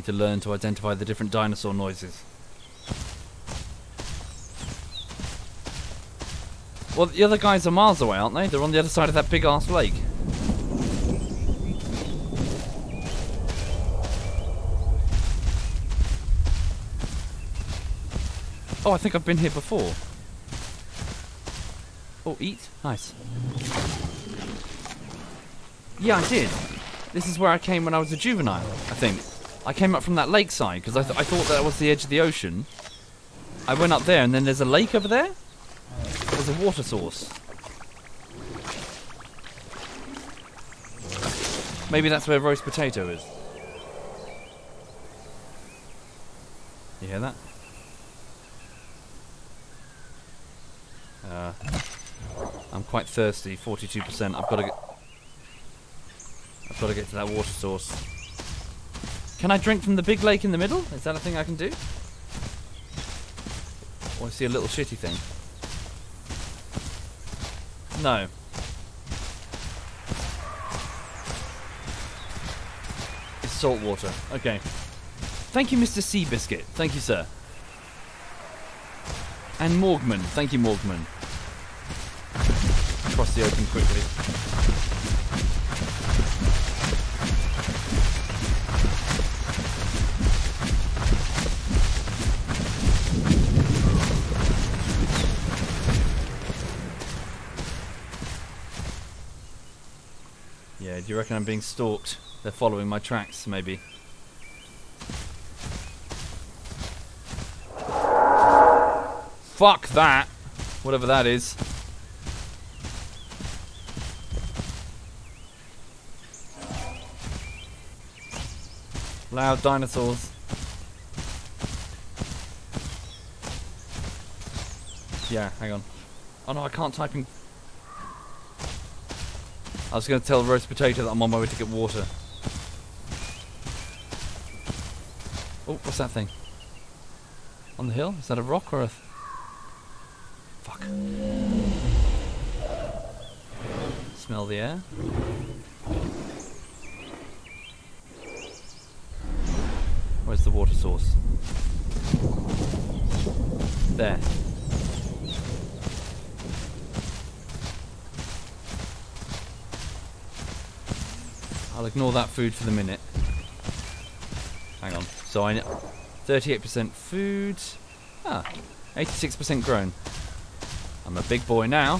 To learn to identify the different dinosaur noises. Well, the other guys are miles away, aren't they? They're on the other side of that big ass lake. Oh, I think I've been here before. Oh, eat? Nice. Yeah, I did. This is where I came when I was a juvenile, I think. I came up from that lakeside because I, th I thought that was the edge of the ocean. I went up there and then there's a lake over there. There's a water source. Maybe that's where roast potato is. You hear that? Uh, I'm quite thirsty. 42%. I've got to get. I've got to get to that water source. Can I drink from the big lake in the middle? Is that a thing I can do? Or I see a little shitty thing. No. It's salt water. Okay. Thank you, Mr. Seabiscuit. Thank you, sir. And Morgman. Thank you, Morgman. Cross the open quickly. Do you reckon I'm being stalked? They're following my tracks, maybe. Fuck that! Whatever that is. Loud dinosaurs. Yeah, hang on. Oh no, I can't type in. I was going to tell the roast potato that I'm on my way to get water. Oh, what's that thing? On the hill? Is that a rock or a... Fuck. Smell the air. Where's the water source? There. I'll ignore that food for the minute. Hang on. So I 38% food. Ah, 86% grown. I'm a big boy now.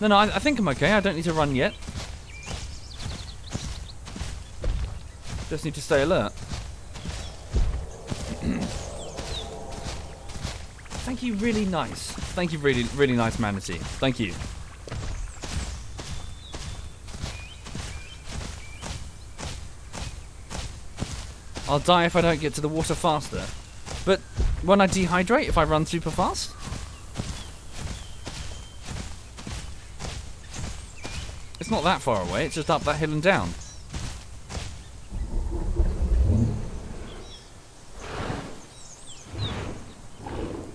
No, no, I, I think I'm okay. I don't need to run yet. Just need to stay alert. Thank you, really nice. Thank you, really, really nice manatee. Thank you. I'll die if I don't get to the water faster. But when I dehydrate, if I run super fast? It's not that far away, it's just up that hill and down.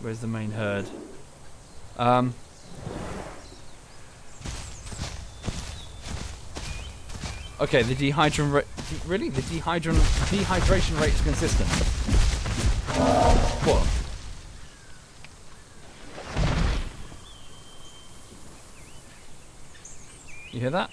Where's the main herd? Um, okay, the dehydration rate. Really? The dehydration dehydration rate is consistent. What? You hear that?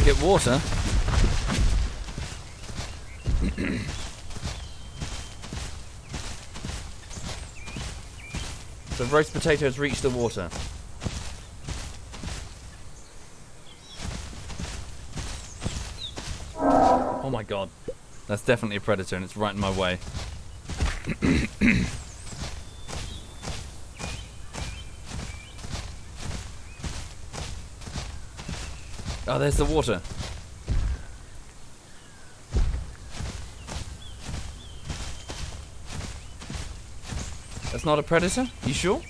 Well, I've got to get water. so roast potatoes reach the water. Oh my god. That's definitely a predator and it's right in my way. Oh, there's the water. That's not a predator? You sure?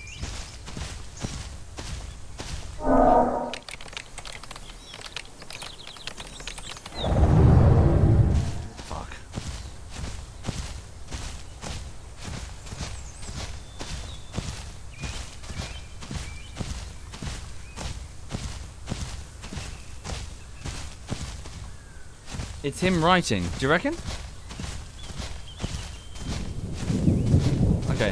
Him writing. Do you reckon? Okay.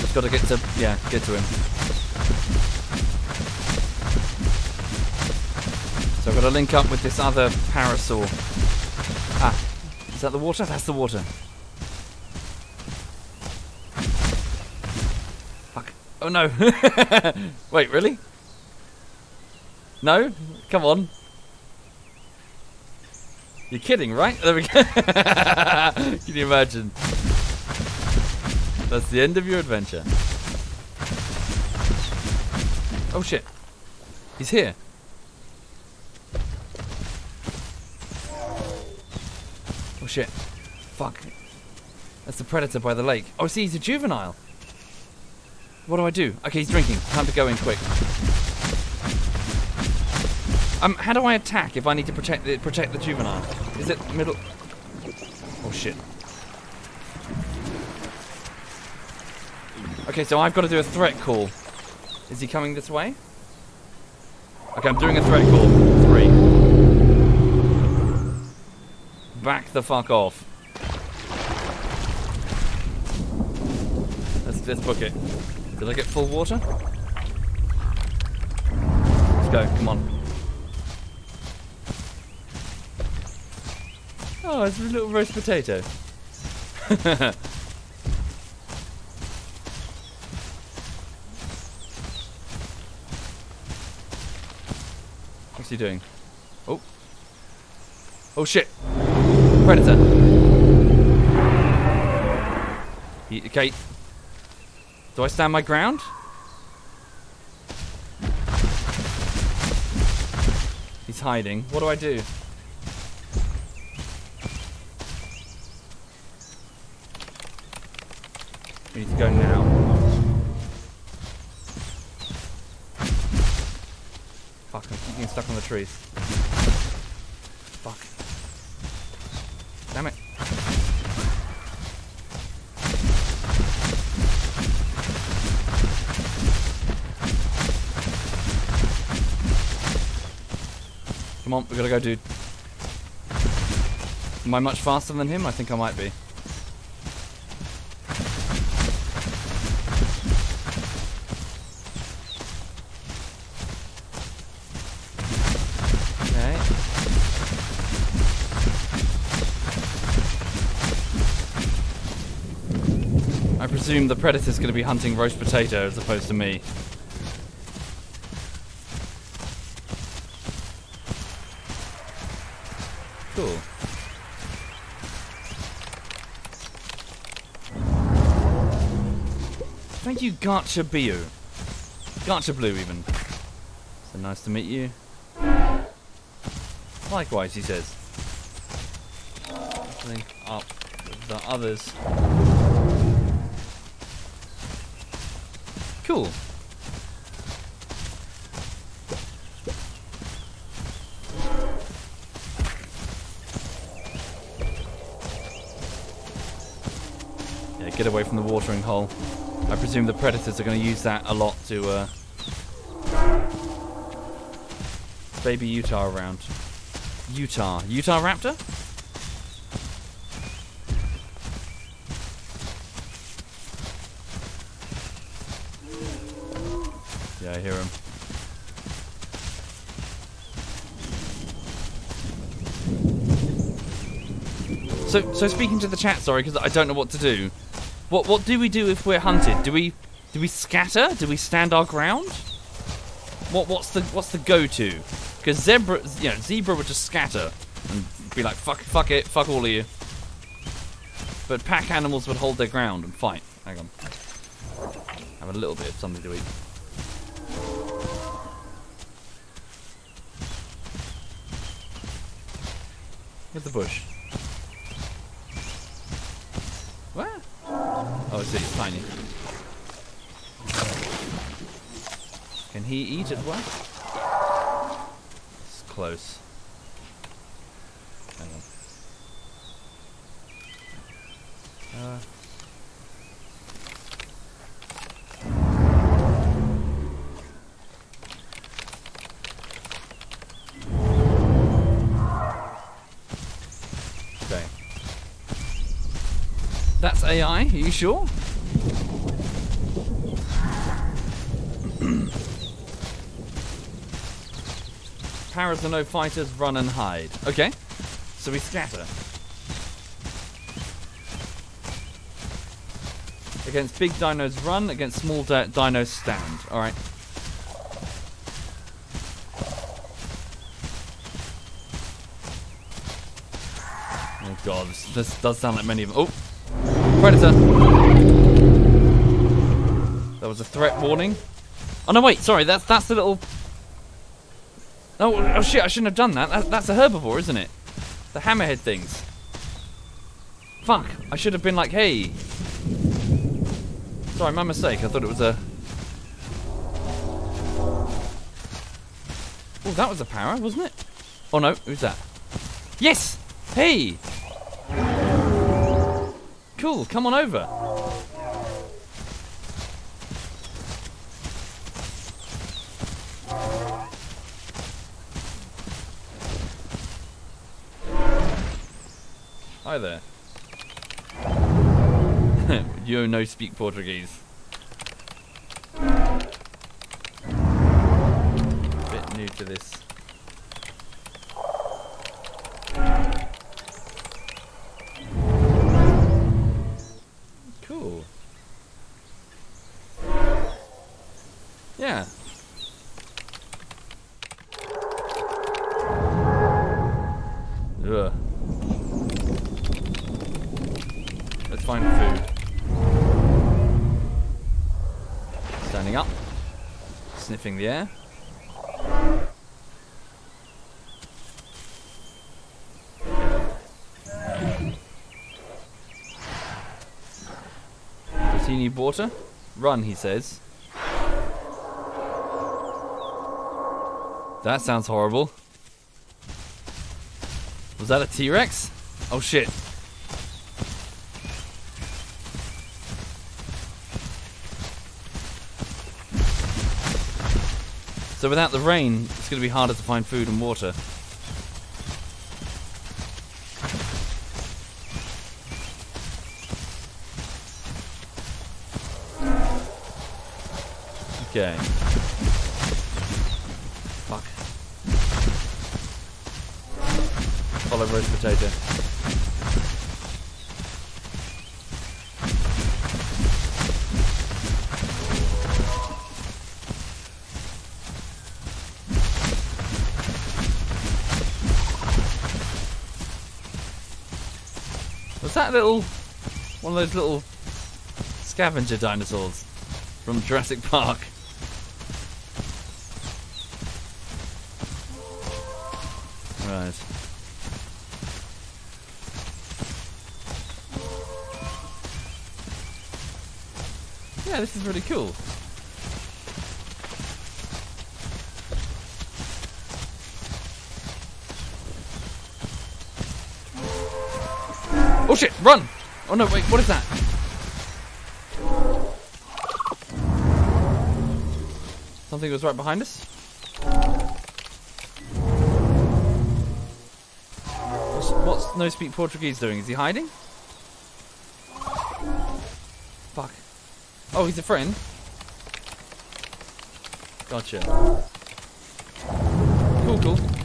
Just gotta get to, yeah, get to him. So I've got to link up with this other parasaur. Ah, is that the water? That's the water. Fuck. Oh no. Wait, really? No? Come on. You're kidding, right? There we go. Can you imagine? That's the end of your adventure. Oh shit. He's here. Oh shit. Fuck. That's the predator by the lake. Oh, see, he's a juvenile. What do I do? Okay, he's drinking. Time to go in quick. Um, how do I attack if I need to protect the, protect the juvenile? Is it middle? Oh shit. Okay, so I've got to do a threat call. Is he coming this way? Okay, I'm doing a threat call. Three. Back the fuck off. Let's, let's book it. Did I get full water? Let's go, come on. Oh, it's a little roast potato. What's he doing? Oh. Oh shit. Predator. He, okay, do I stand my ground? He's hiding. What do I do? We need to go now. Fuck, I keep getting stuck on the trees. Fuck. Damn it. Come on, we gotta go, dude. Am I much faster than him? I think I might be. I presume the predator's gonna be hunting roast potato as opposed to me. Cool. You, Garcha Biu. Garcha Blue, even. So nice to meet you. Likewise, he says. Link up the others. Cool. Get away from the watering hole. I presume the predators are going to use that a lot to, uh... Baby Utah around. Utah. Utah Raptor? Yeah, I hear him. So, so speaking to the chat, sorry, because I don't know what to do. What, what do we do if we're hunted? Do we, do we scatter? Do we stand our ground? What, what's the, what's the go-to? Because zebra, you know, zebra would just scatter and be like, fuck, fuck it, fuck all of you. But pack animals would hold their ground and fight. Hang on. Have a little bit of something to eat. With the bush. Where? It's tiny. Can he eat as well? It's close. Hang on. Uh. Okay. That's AI, are you sure? Paras are no fighters, run and hide. Okay, so we scatter. Against big dinos run, against small di dinos stand. Alright. Oh god, this, this does sound like many of them. Oh! Predator! That was a threat warning. Oh no, wait, sorry, that's that's the little. Oh, oh shit! I shouldn't have done that. that. That's a herbivore, isn't it? The hammerhead things. Fuck! I should have been like, hey. Sorry, my mistake. I thought it was a. Oh, that was a power, wasn't it? Oh no, who's that? Yes! Hey! Cool, come on over. Hi there. you no speak Portuguese. Bit new to this. Air. Does he need water? Run, he says. That sounds horrible. Was that a T-Rex? Oh shit. So without the rain, it's going to be harder to find food and water. Okay. Fuck. Follow roast potato. Little one of those little scavenger dinosaurs from Jurassic Park? Right. Yeah, this is really cool. Run! Oh no, wait, what is that? Something was right behind us? What's, what's No Speak Portuguese doing? Is he hiding? Fuck. Oh, he's a friend? Gotcha. Cool, cool.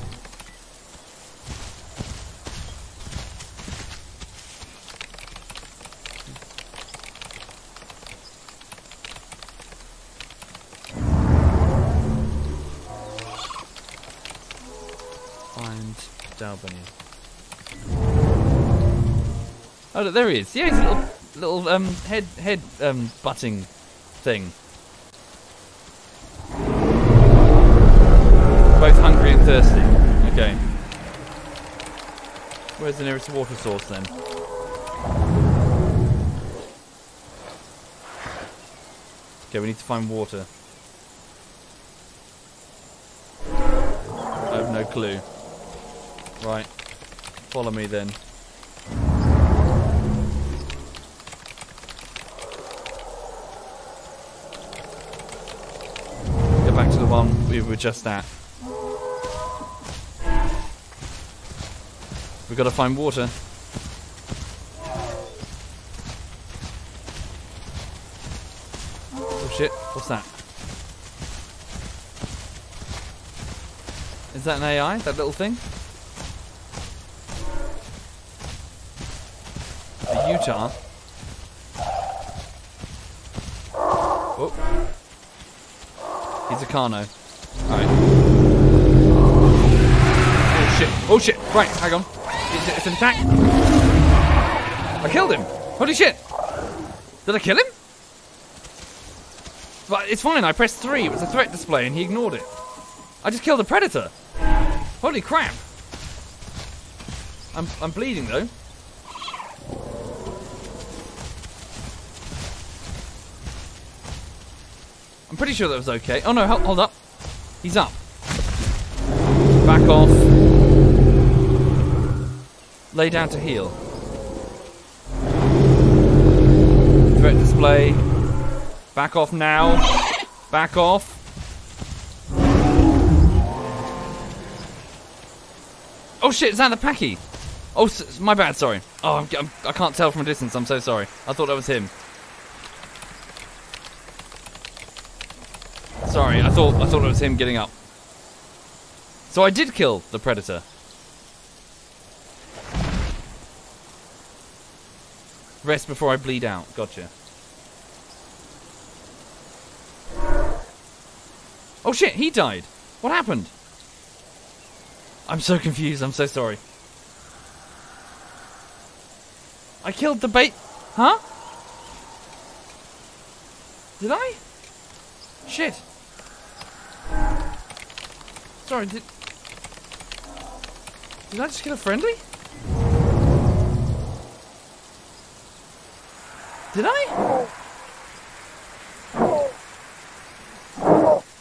Oh, look, there he is. Yeah, he's a little, little um, head, head um, butting thing. Both hungry and thirsty. Okay. Where's the nearest water source then? Okay, we need to find water. I have no clue. Right. Follow me then. Go back were just that. We've got to find water. Oh shit, what's that? Is that an AI, that little thing? A Utah. Oh. He's a Carno. Alright. Oh shit. Oh shit. Right, hang on. It's, it's an attack. I killed him. Holy shit. Did I kill him? But it's fine. I pressed three. It was a threat display and he ignored it. I just killed a predator. Holy crap. I'm, I'm bleeding though. I'm pretty sure that was okay. Oh no, hold, hold up. He's up. Back off. Lay down to heal. Threat display. Back off now. Back off. Oh shit, is that the Packy? Oh, my bad, sorry. Oh, I'm, I'm, I can't tell from a distance, I'm so sorry. I thought that was him. Sorry, I thought I thought it was him getting up. So I did kill the predator. Rest before I bleed out. Gotcha. Oh shit, he died. What happened? I'm so confused. I'm so sorry. I killed the bait. Huh? Did I? Shit. Sorry, did... Did I just get a friendly? Did I?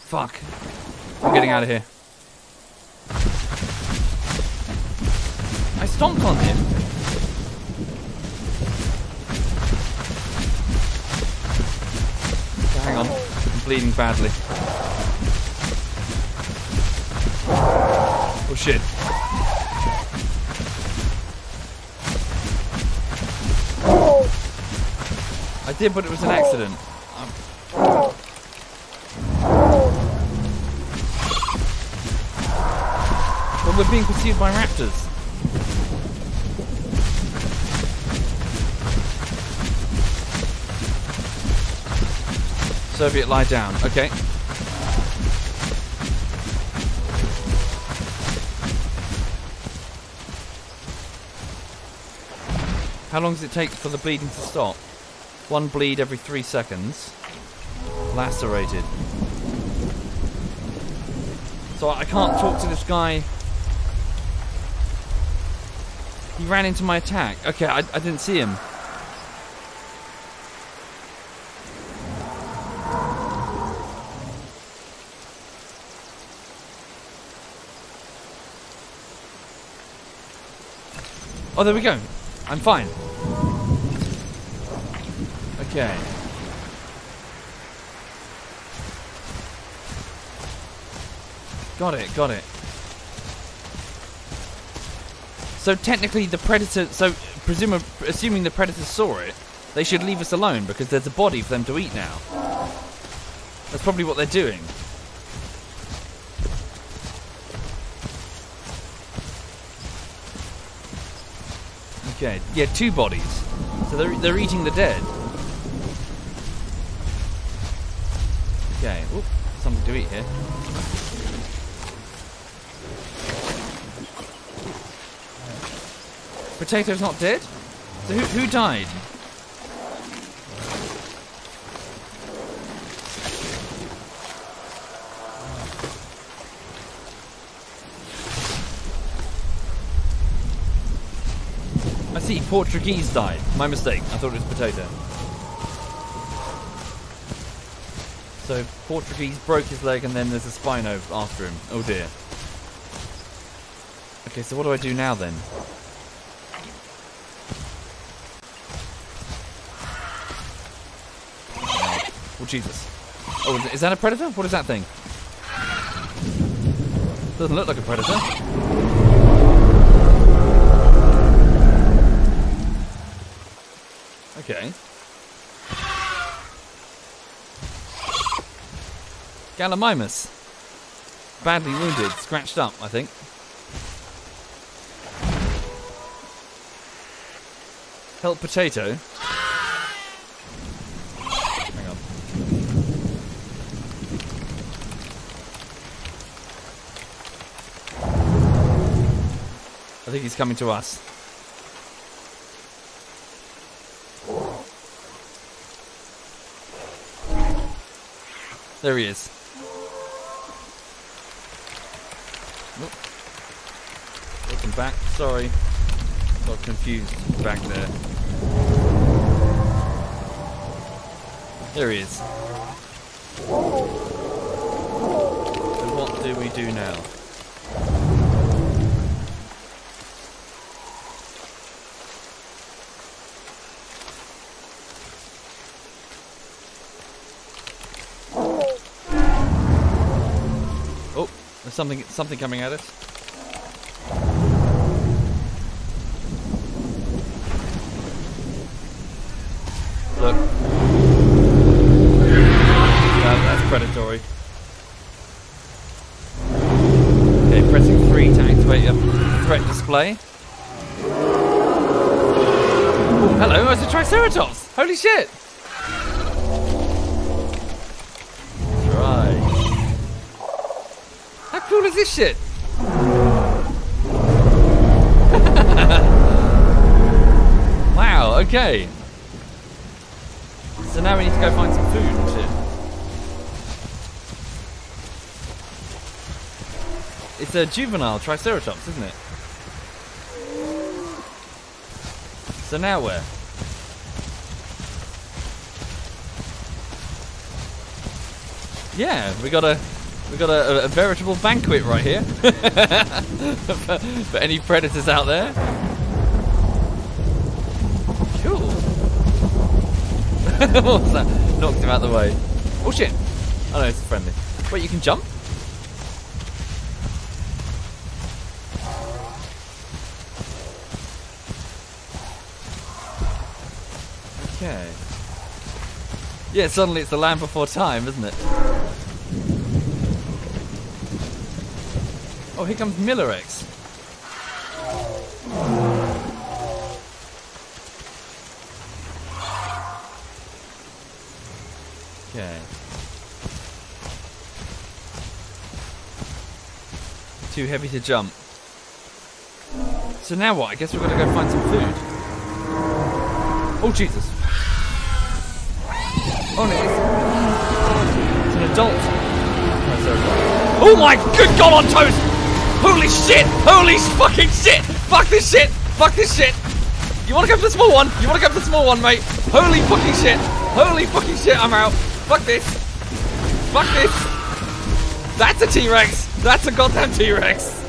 Fuck. I'm getting out of here. I stomped on him. Hang on. I'm bleeding badly. Oh shit. I did, but it was an accident. But we're being pursued by raptors. Soviet lie down. Okay. How long does it take for the bleeding to stop? One bleed every three seconds. Lacerated. So I can't talk to this guy. He ran into my attack. Okay, I, I didn't see him. Oh, there we go. I'm fine. Okay. Got it, got it. So technically the predator, so presumably, assuming the predator saw it, they should leave us alone because there's a body for them to eat now. That's probably what they're doing. Okay, yeah, two bodies. So they're, they're eating the dead. Okay, Oop, something to eat here. Potato's not dead? So who, who died? I see, Portuguese died. My mistake. I thought it was potato. So Portuguese broke his leg and then there's a Spino after him. Oh dear. Okay, so what do I do now then? Oh Jesus. Oh, is that a predator? What is that thing? Doesn't look like a predator. Okay. Gallimimus. Badly wounded, scratched up, I think. Help potato. Hang on. I think he's coming to us. There he is. Welcome back. Sorry. Got confused back there. There he is. So what do we do now? Oh, something something coming at us. A juvenile Triceratops, isn't it? So now where? Yeah, we got a we got a, a, veritable banquet right here for, for any predators out there. Cool. what was that? Knocked him out the way. Oh shit! Oh no, it's friendly. Wait, you can jump? Okay. Yeah, suddenly it's the land before time, isn't it? Oh, here comes Millerex. Okay. Too heavy to jump. So now what? I guess we're gonna go find some food. Oh Jesus! Oh no, it's, an adult. Oh, oh my good God on toast! Holy shit! Holy fucking shit! Fuck this shit! Fuck this shit! You wanna go for the small one? You wanna go for the small one, mate? Holy fucking shit! Holy fucking shit, I'm out! Fuck this! Fuck this! That's a T-Rex! That's a goddamn T-Rex!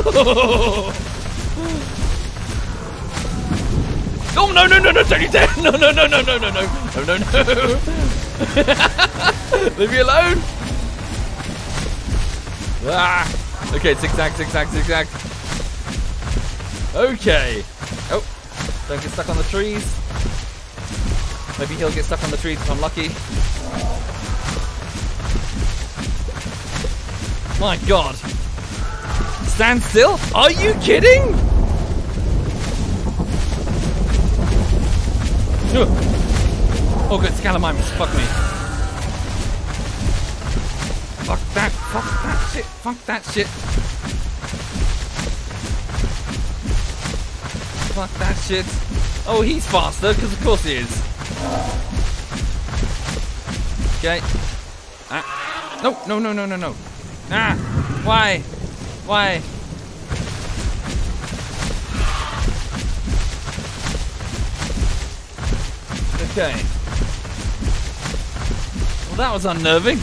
Oh. Oh no no no no don't you dare! No no no no no no no no no no Leave me alone! Ah! Okay, zigzag, zigzag, zigzag. Okay. Oh, don't get stuck on the trees. Maybe he'll get stuck on the trees if I'm lucky. My god. Stand still? Are you kidding? Oh good, Scalamimus, fuck me. Fuck that, fuck that shit, fuck that shit. Fuck that shit. Oh, he's faster, because of course he is. Okay. Ah. No, no, no, no, no, no. Ah! Why? Why? Okay. Well, that was unnerving.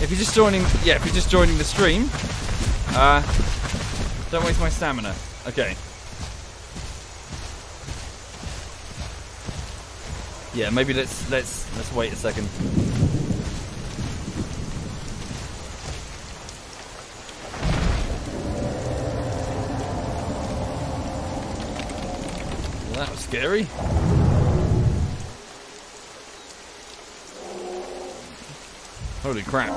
If you're just joining, yeah, if you're just joining the stream, uh, don't waste my stamina. Okay. Yeah, maybe let's let's let's wait a second. Scary. Holy crap.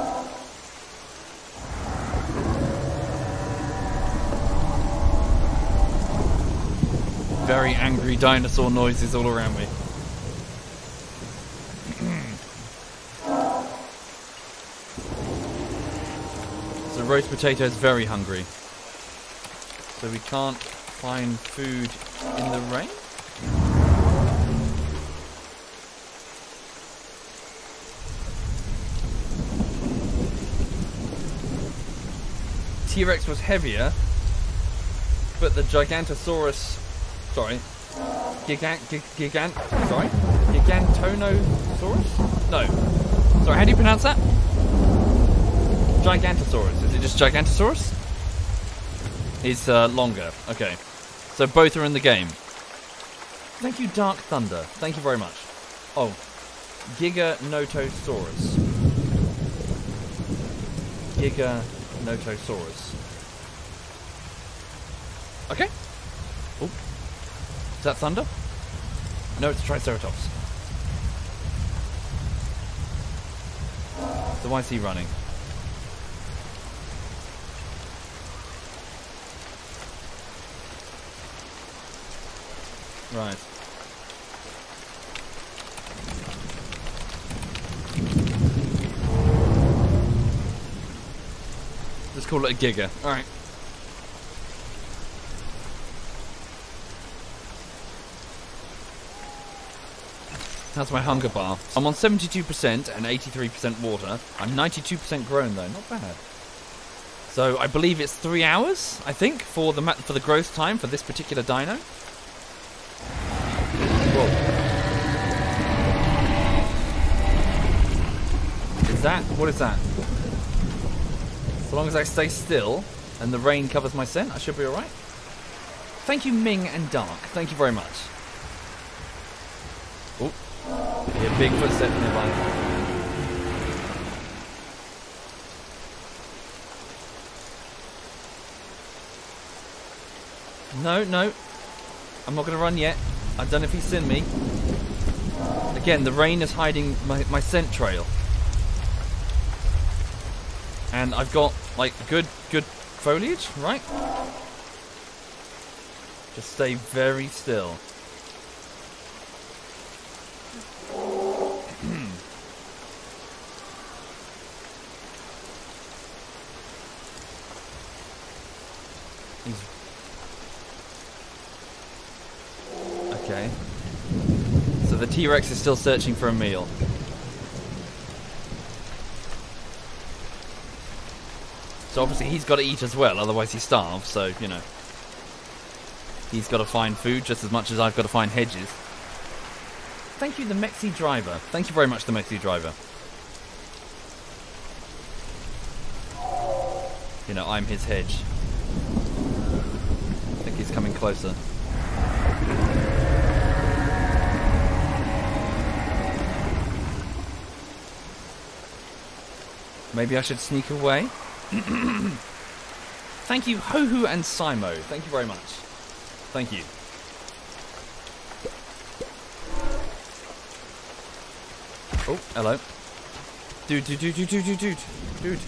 Very angry dinosaur noises all around me. so roast potato is very hungry. So we can't find food in the rain? T-Rex was heavier, but the Gigantosaurus, sorry, Gigant, gig, Gigant, sorry, Gigantonosaurus? No, sorry, how do you pronounce that? Gigantosaurus, is it just Gigantosaurus? It's uh, longer, okay. So both are in the game. Thank you, Dark Thunder. Thank you very much. Oh, Giganotosaurus. Giganotosaurus. Okay. Oh. Is that thunder? No, it's a Triceratops. So why is he running? Right. Let's call it a Giga. Alright. That's my hunger bar. I'm on 72% and 83% water. I'm 92% grown though, not bad. So I believe it's three hours, I think, for the for the growth time for this particular dino. Whoa. Is that what is that? Long as I stay still and the rain covers my scent, I should be alright. Thank you, Ming and Dark. Thank you very much. Oh, yeah, big footsteps nearby. No, no. I'm not going to run yet. I don't know if he's seen me. Again, the rain is hiding my, my scent trail. And I've got, like, good, good foliage, right? Just stay very still. Okay. So the T-Rex is still searching for a meal. So obviously he's got to eat as well, otherwise he starves, so, you know. He's got to find food just as much as I've got to find hedges. Thank you, the Mexi driver. Thank you very much, the Mexi driver. You know, I'm his hedge. I think he's coming closer. Maybe I should sneak away. Thank you, Hohu and Simo. Thank you very much. Thank you. Oh, hello. Dude, dude, dude, dude, dude, dude, dude.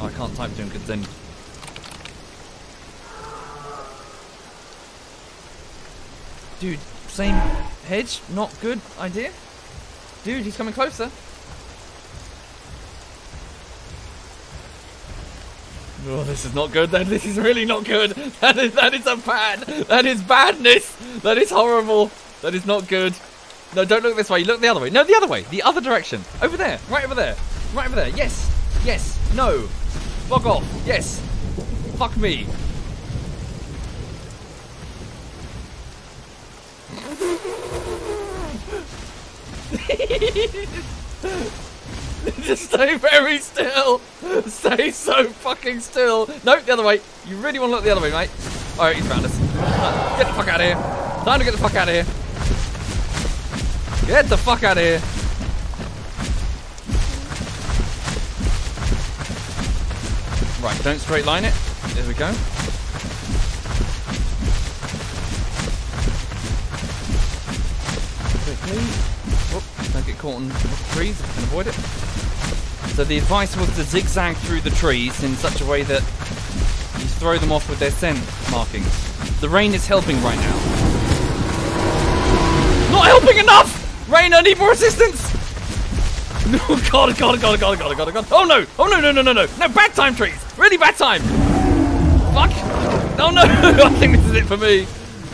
Oh, I can't type to him because then... Dude, same hedge? Not good idea? Dude, he's coming closer. Oh, this is not good. Then this is really not good. That is that is a bad. That is badness. That is horrible. That is not good. No, don't look this way. Look the other way. No, the other way. The other direction. Over there. Right over there. Right over there. Yes. Yes. No. Fuck off. Yes. Fuck me. Just stay very still. Stay so fucking still. No, the other way. You really want to look the other way, mate. Alright, he's found us. Get the fuck out of here. Time to get the fuck out of here. Get the fuck out of here. Right, don't straight line it. There we go. Quickly. Whoop, don't get caught in trees if I can avoid it. So the advice was to zigzag through the trees in such a way that you throw them off with their scent markings. The rain is helping right now. Not helping enough! Rain, I need more assistance! No, God, God, God, God, God, God, God. Oh no! Oh no, no, no, no, no! No, bad time trees! Really bad time! Fuck! Oh no! I think this is it for me.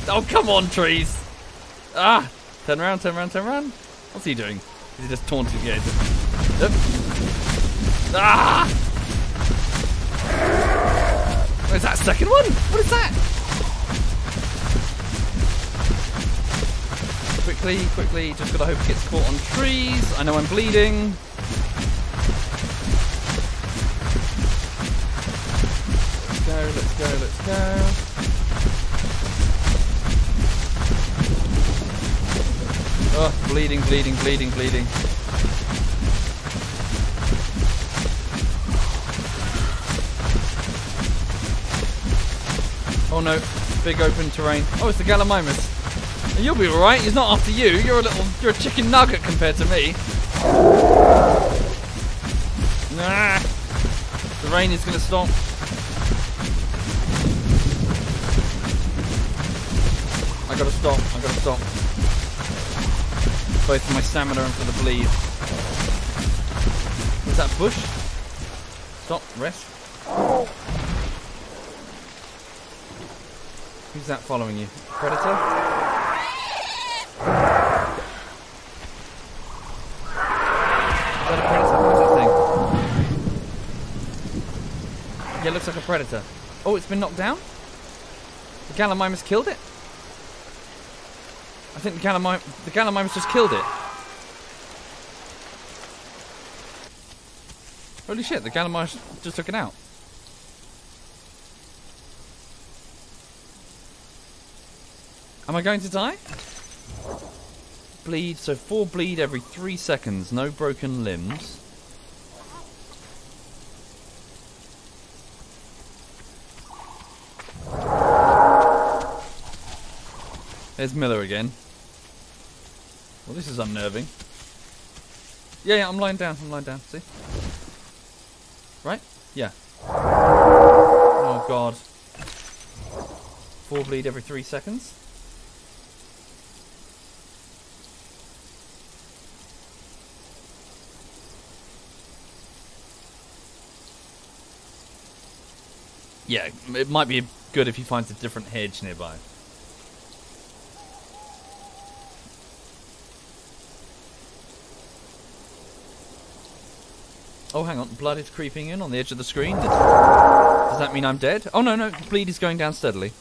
Oh, come on, trees. Ah! Turn around, turn around, turn around. What's he doing? Is he just taunting? Yeah, just... Yep. Ah! Where's that second one? What is that? Quickly, quickly, just gotta hope it gets caught on trees. I know I'm bleeding. Let's go, let's go, let's go. Oh, bleeding, bleeding, bleeding, bleeding. Oh no, big open terrain. Oh, it's the Gallimimus. You'll be alright, he's not after you. You're a little, you're a chicken nugget compared to me. Nah. The rain is gonna stop. I gotta stop, I gotta stop. Both for my stamina and for the bleed. Is that bush? Stop, rest. Who's that following you? Predator? Is that a predator? What's that thing? Yeah, looks like a predator. Oh, it's been knocked down? The Gallimimus killed it? I think the Gallimimus, the Gallimimus just killed it. Holy shit, the Gallimimus just took it out. Am I going to die? Bleed, so four bleed every three seconds, no broken limbs. There's Miller again. Well, this is unnerving. Yeah, yeah, I'm lying down. I'm lying down. See? Right? Yeah. Oh, God. Four bleed every three seconds. Yeah, it might be good if he finds a different hedge nearby. Oh, hang on. Blood is creeping in on the edge of the screen. Does that mean I'm dead? Oh, no, no. Bleed is going down steadily.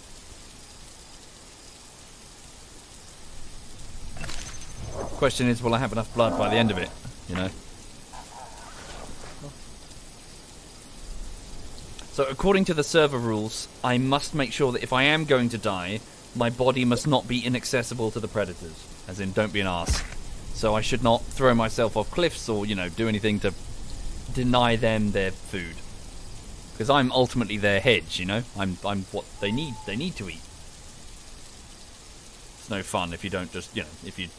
Question is, will I have enough blood by the end of it? You know? So, according to the server rules, I must make sure that if I am going to die, my body must not be inaccessible to the predators. As in, don't be an ass. So I should not throw myself off cliffs or, you know, do anything to deny them their food. Because I'm ultimately their hedge, you know? I'm, I'm what they need. They need to eat. It's no fun if you don't just, you know, if you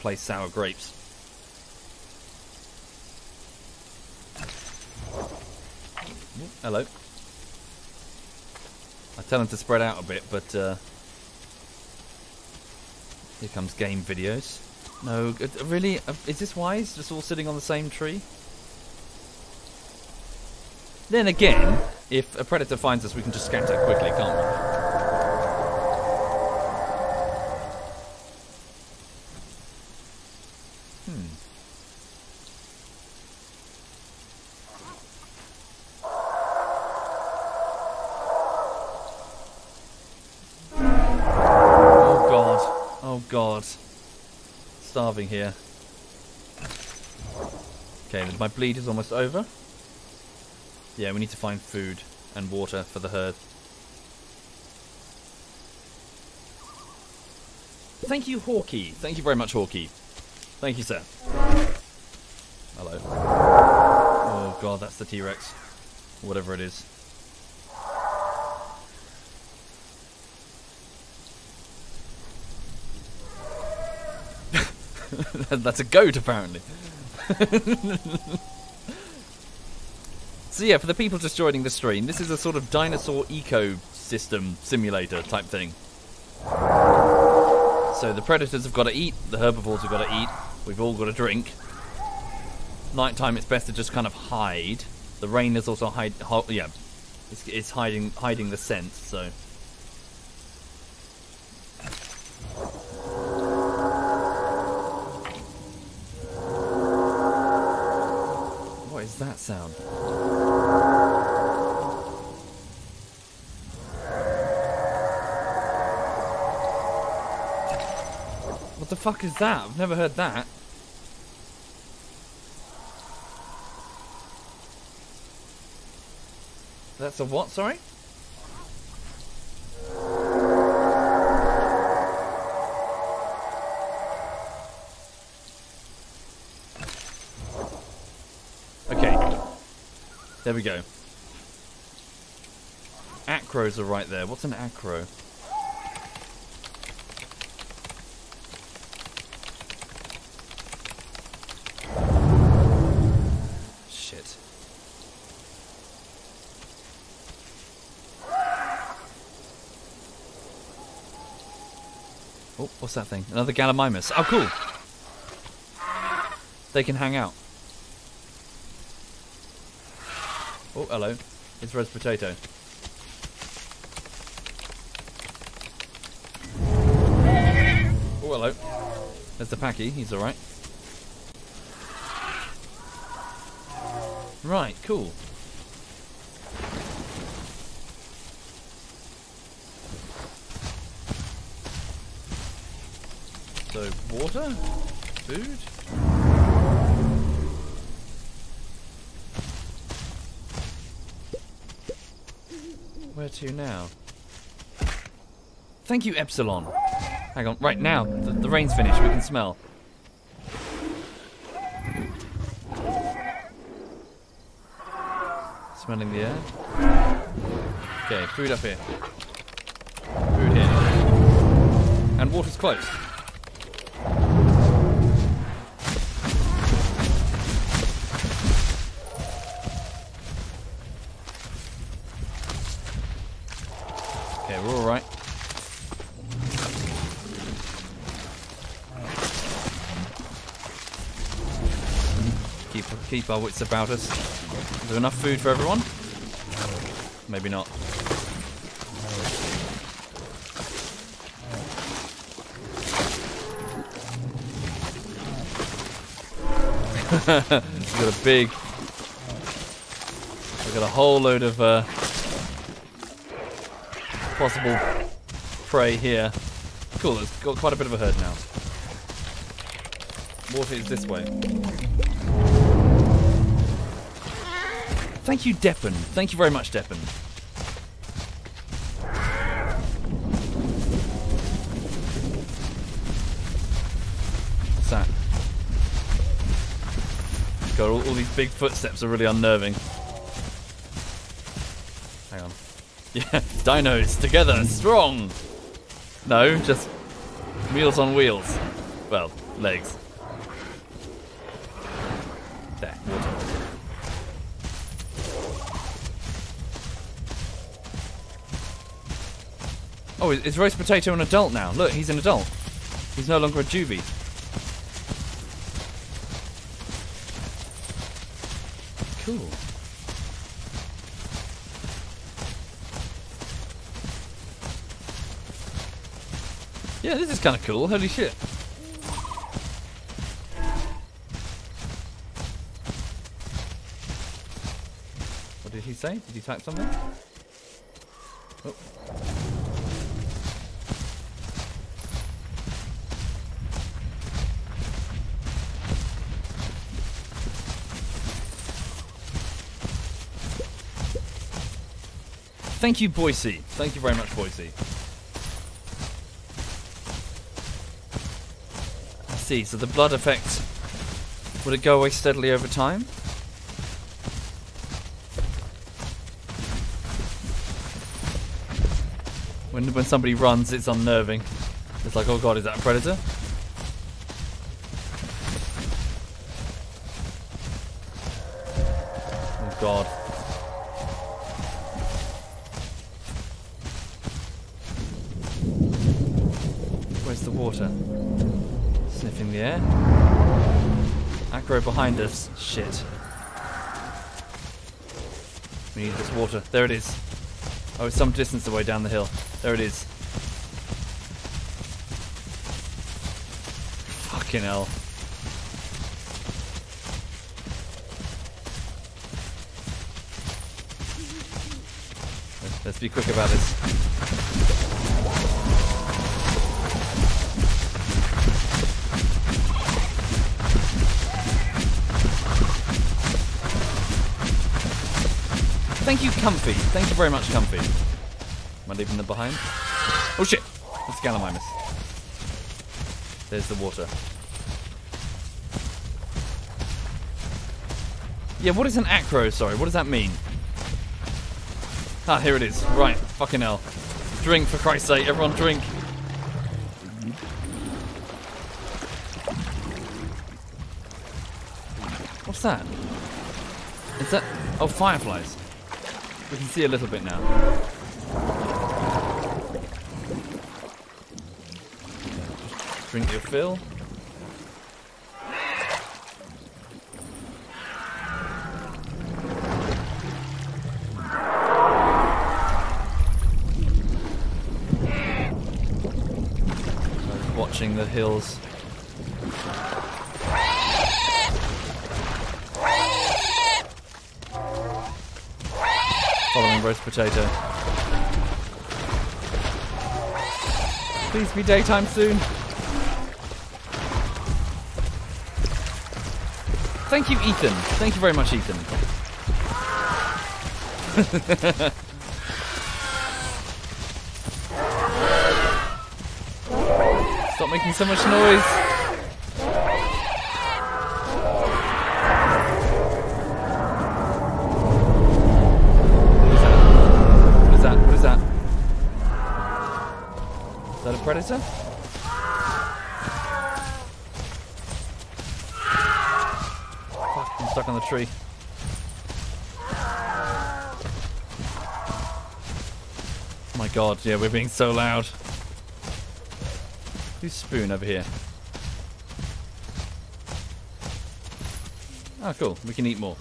play sour grapes. Hello. I tell them to spread out a bit, but uh, here comes game videos. No, really? Uh, is this wise? Just all sitting on the same tree? Then again, if a predator finds us, we can just scatter quickly, can't we? Starving here. Okay, my bleed is almost over. Yeah, we need to find food and water for the herd. Thank you, Hawkey. Thank you very much, Hawkey. Thank you, sir. Hello. Oh god, that's the T-Rex. Whatever it is. that's a goat, apparently. So yeah, for the people just joining the stream, this is a sort of dinosaur ecosystem simulator type thing. So the predators have got to eat, the herbivores have got to eat, we've all got to drink. Nighttime, it's best to just kind of hide. The rain is also hide, yeah, it's, it's hiding hiding the scent. So. That sound? What the fuck is that? I've never heard that. That's a what, sorry? There we go. Acros are right there. What's an acro? Shit. Oh, what's that thing? Another Gallimimus. Oh, cool. They can hang out. hello. It's res potato. Oh, hello. There's the packy. He's alright. Right, cool. So, water? Food? To now? Thank you, Epsilon. Hang on, right now, the, the rain's finished, we can smell. Smelling the air. Okay, food up here. Food here. And water's close. Keep, our wits about us. Is there enough food for everyone? Maybe not. We've got a big. We've got a whole load of uh, possible prey here. Cool, it's got quite a bit of a herd now. Water is this way. Thank you, Deppen. Thank you very much, Deppen. What's that? God, all, all these big footsteps are really unnerving. Hang on. Yeah, dinos together, strong. No, just wheels on wheels. Well, legs. Is is roast potato an adult now? Look, he's an adult. He's no longer a juvie. Cool. Yeah, this is kind of cool. Holy shit. What did he say? Did he type something? Thank you, Boise. Thank you very much, Boise. I see. So the blood effect would it go away steadily over time? When when somebody runs, it's unnerving. It's like, oh god, is that a predator? Behind us. Shit. We need this water. There it is. Oh, it's some distance away down the hill. There it is. Fucking hell. Let's- be quick about this. Thank you, Comfy. Thank you very much, Comfy. Am I leaving them behind? Oh shit! That's Gallimimus. There's the water. Yeah, what is an acro? Sorry, what does that mean? Ah, here it is. Right, fucking hell. Drink, for Christ's sake. Everyone drink. What's that? Is that... Oh, fireflies. We can see a little bit now. Just drink your fill. Watching the hills. potato. Please be daytime soon. Thank you, Ethan. Thank you very much, Ethan. Stop making so much noise. God, yeah, we're being so loud. Who's Spoon over here? Oh, cool. We can eat more.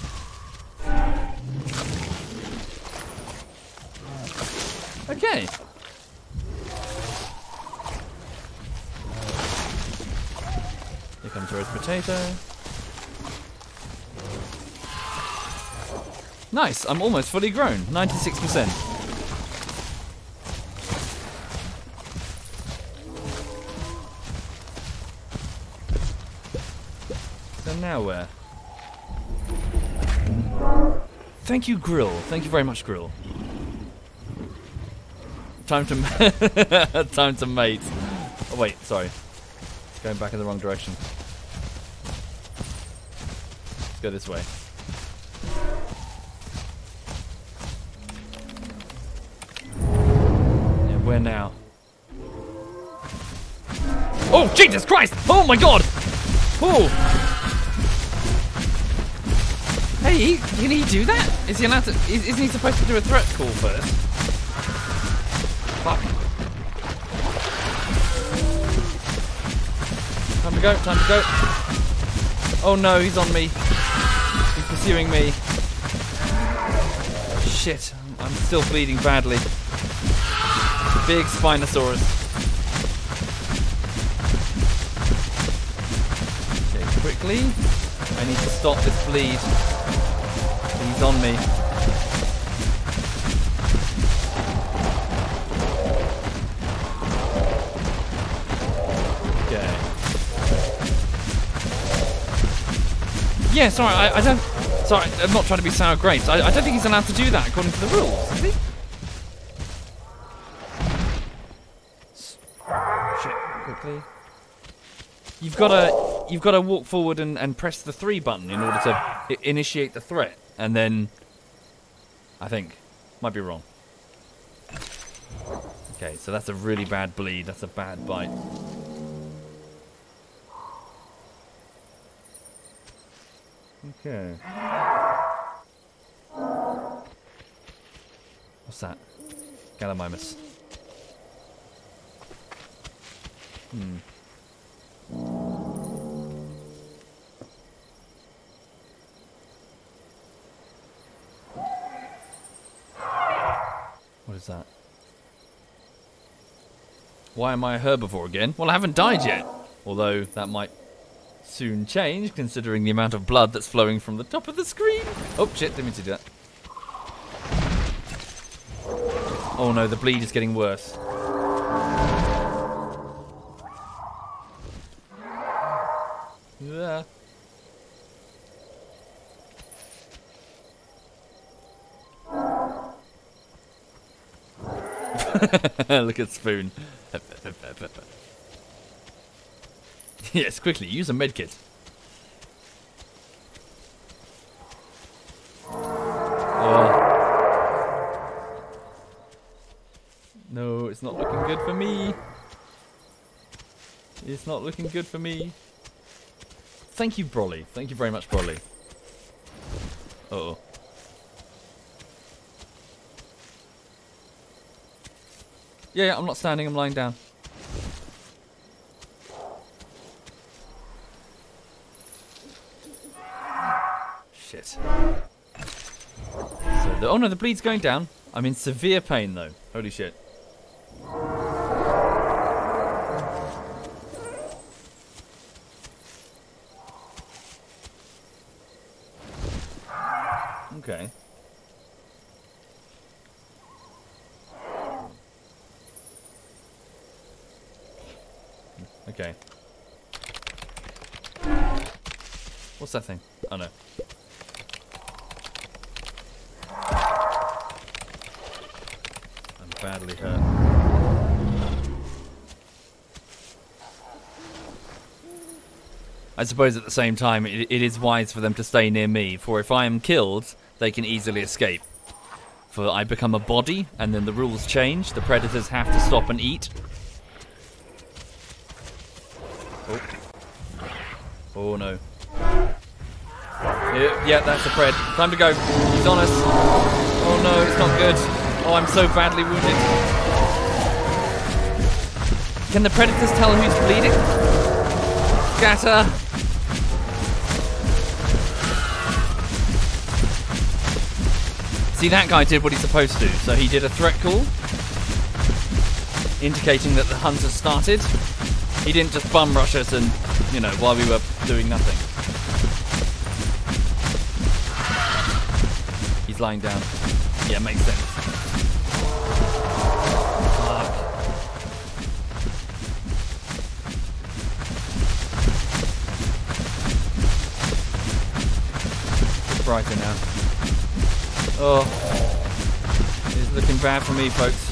Okay. Here comes roast potato. Nice, I'm almost fully grown. 96%. Thank you, Grill. Thank you very much, Grill. Time to time to mate. Oh wait, sorry. Going back in the wrong direction. Let's go this way. Yeah, where now? Oh Jesus Christ! Oh my God! Oh! Hey, can he do that? Is he allowed to? is- Isn't he supposed to do a threat call first? Fuck. Time to go, time to go. Oh no, he's on me. He's pursuing me. Shit, I'm I'm still bleeding badly. Big Spinosaurus. Okay, quickly. I need to stop this bleed. On me. Okay. Yeah, sorry, I, I don't. Sorry, I'm not trying to be sour grapes. I, I don't think he's allowed to do that according to the rules, is he? Shit, quickly. You've got to you've got to walk forward and, and press the three button in order to initiate the threat, and then I think might be wrong. Okay, so that's a really bad bleed. That's a bad bite. Okay. What's that? Gallimimus. Hmm. What is that? Why am I a herbivore again? Well, I haven't died yet. Although that might soon change, considering the amount of blood that's flowing from the top of the screen. Oh, shit, didn't mean to do that. Oh no, the bleed is getting worse. Yeah. Look at Spoon. yes, quickly, use a medkit. Oh. No, it's not looking good for me. It's not looking good for me. Thank you, Broly. Thank you very much, Broly. Uh oh. Yeah, yeah, I'm not standing, I'm lying down. Shit. So the, oh no, the bleed's going down. I'm in severe pain though. Holy shit. Okay. Okay. What's that thing? Oh no. I'm badly hurt. I suppose at the same time, it, it is wise for them to stay near me, for if I am killed, they can easily escape. For I become a body, and then the rules change. The predators have to stop and eat. Oh. Oh no. Yeah, that's a pred. Time to go. He's on us. Oh no, it's not good. Oh, I'm so badly wounded. Can the predators tell who's bleeding? Scatter! See, that guy did what he's supposed to. Do. So he did a threat call, indicating that the hunt has started. He didn't just bum rush us and, you know, while we were doing nothing. Lying down. Yeah, makes sense. Fuck. It's brighter now. Oh. It's looking bad for me, folks.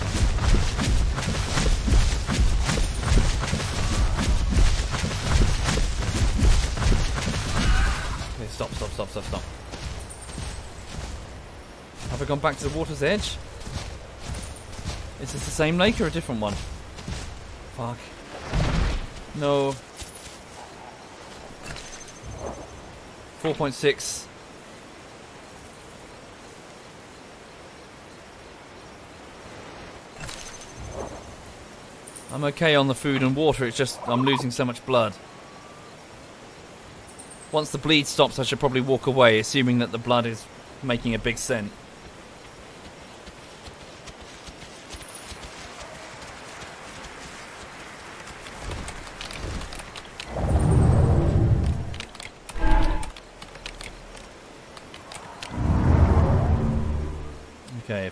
Stop, stop, stop, stop, stop. Gone back to the water's edge? Is this the same lake or a different one? Fuck. No. 4.6. I'm okay on the food and water, it's just I'm losing so much blood. Once the bleed stops, I should probably walk away, assuming that the blood is making a big scent.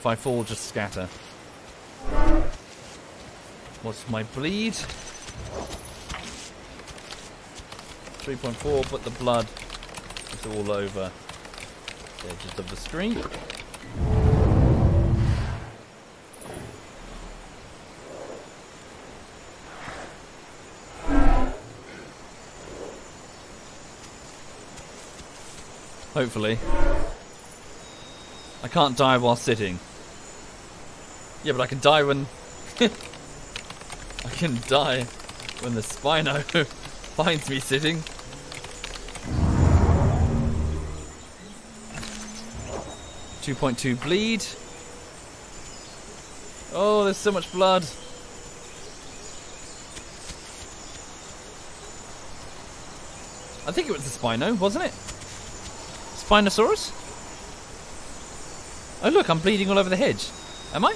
I fall, just scatter. What's my bleed? 3.4, but the blood is all over the edges of the screen. Hopefully. I can't die while sitting. Yeah, but I can die when... I can die when the Spino finds me sitting. Two point two bleed. Oh, there's so much blood. I think it was the Spino, wasn't it? Spinosaurus? Oh look, I'm bleeding all over the hedge. Am I?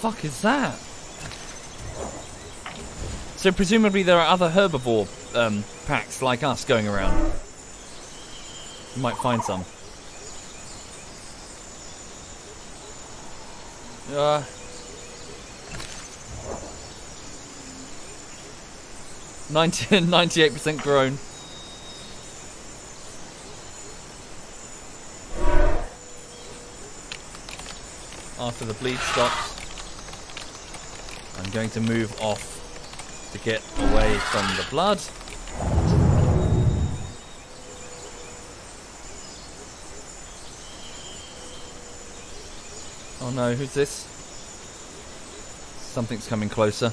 Fuck is that? So presumably there are other herbivore um, packs like us going around. You might find some. Uh, Ninety, 98% grown. After the bleed stops, I'm going to move off to get away from the blood. Oh no, who's this? Something's coming closer.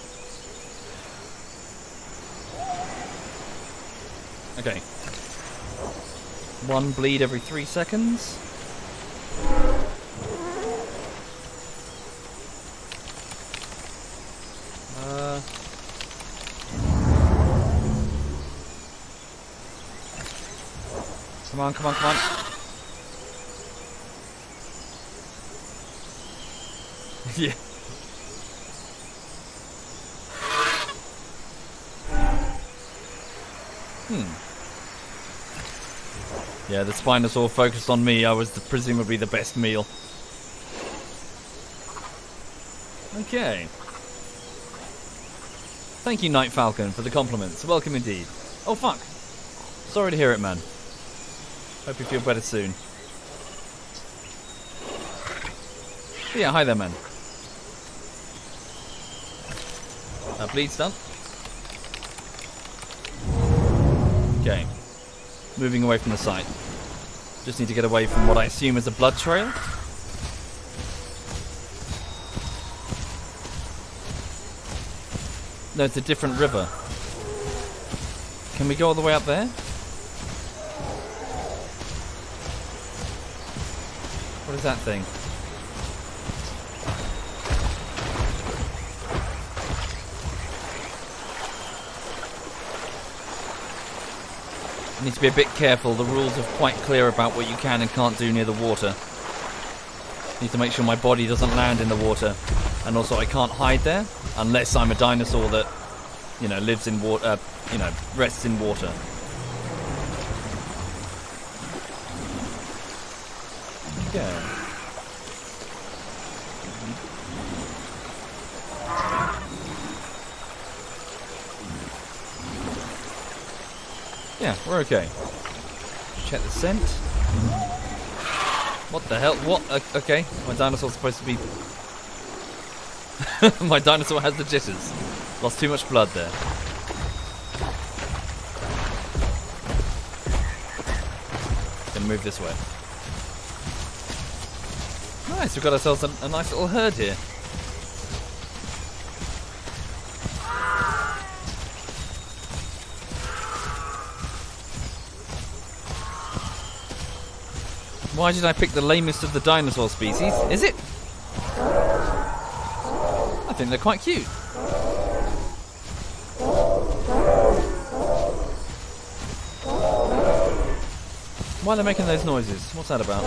Okay. One bleed every three seconds. On, come on, come on. yeah. Hmm. Yeah, the Spinosaur focused on me. I was the, presumably the best meal. Okay. Thank you, Night Falcon, for the compliments. Welcome indeed. Oh, fuck. Sorry to hear it, man. Hope you feel better soon. But yeah, hi there, man. Uh, bleed's done. Okay. Moving away from the site. Just need to get away from what I assume is a blood trail. No, it's a different river. Can we go all the way up there? What is that thing? need to be a bit careful. The rules are quite clear about what you can and can't do near the water. Need to make sure my body doesn't land in the water. And also I can't hide there unless I'm a dinosaur that, you know, lives in water, uh, you know, rests in water. Okay. Yeah, we're okay. Check the scent. What the hell? What? Okay, my dinosaur's supposed to be My dinosaur has the jitters. Lost too much blood there. Then move this way. Nice, we've got ourselves a, a nice little herd here. Why did I pick the lamest of the dinosaur species? Is it? I think they're quite cute. Why are they making those noises? What's that about?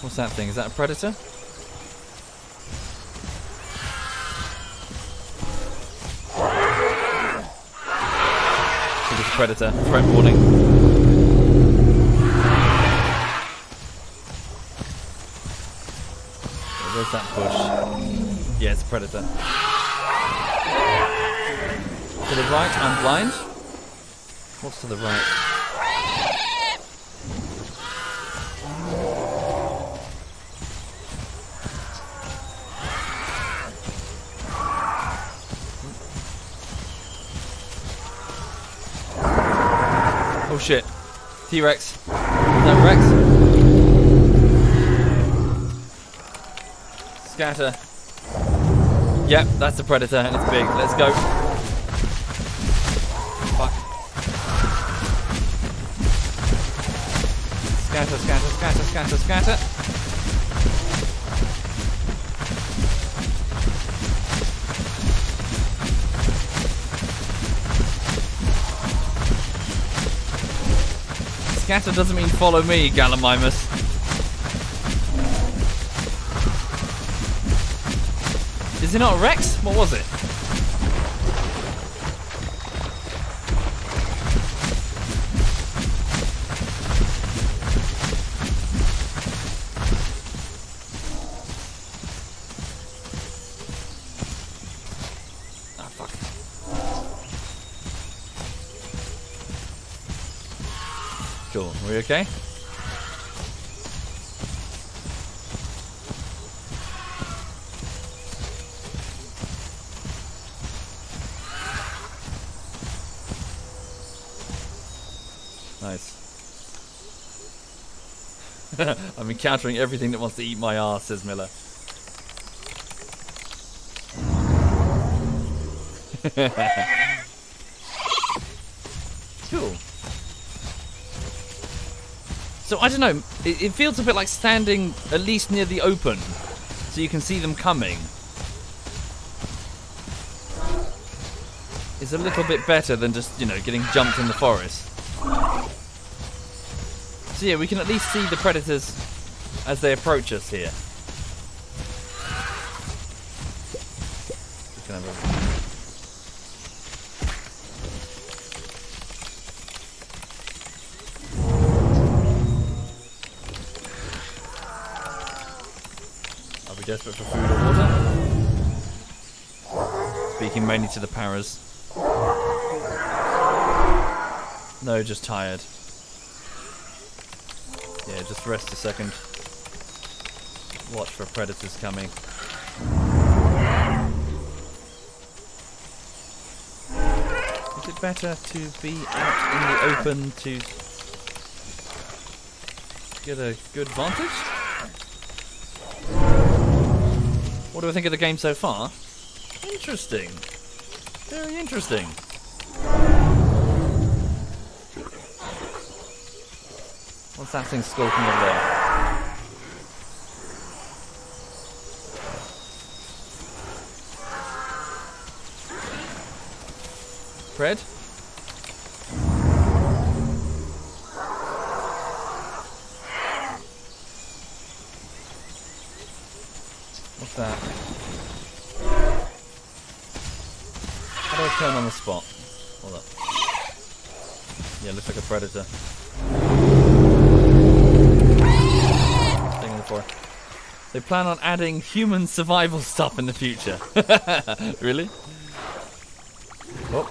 What's that thing? Is that a predator? Predator. Threat warning. Where's that bush? Yeah, it's predator. To the right, I'm blind. What's to the right? Shit. T-Rex. No, Rex. Scatter. Yep, that's a predator and it's big. Let's go. Fuck. Scatter, scatter, scatter, scatter, scatter. Scatter doesn't mean follow me, Gallimimus. Is it not Rex? What was it? We okay? Nice. I'm encountering everything that wants to eat my ass, says Miller. cool. So I don't know. It, it, feels a bit like standing at least near the open, so you can see them coming. It's a little bit better than just you know getting jumped in the forest. So yeah, we can at least see the predators as they approach us here. To the paras. No, just tired. Yeah, just rest a second. Watch for predators coming. Is it better to be out in the open to get a good vantage? What do I think of the game so far? Interesting. Very interesting. What's that thing skulking over there? Fred? What's that? How do I turn on the spot? Hold up. Yeah, looks like a predator. Thing on the floor. They plan on adding human survival stuff in the future. really? Oh.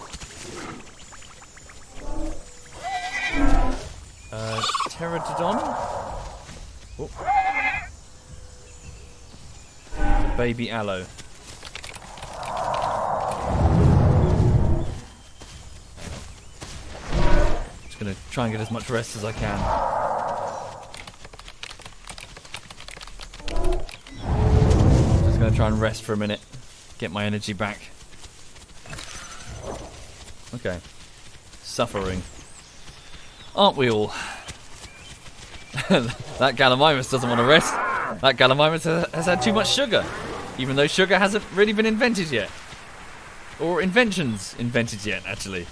Uh, pterodon? Oh. Baby allo. Try and get as much rest as I can. Just gonna try and rest for a minute, get my energy back. Okay. Suffering. Aren't we all? that Gallimimus doesn't want to rest. That Gallimimus has had too much sugar. Even though sugar hasn't really been invented yet. Or inventions invented yet, actually.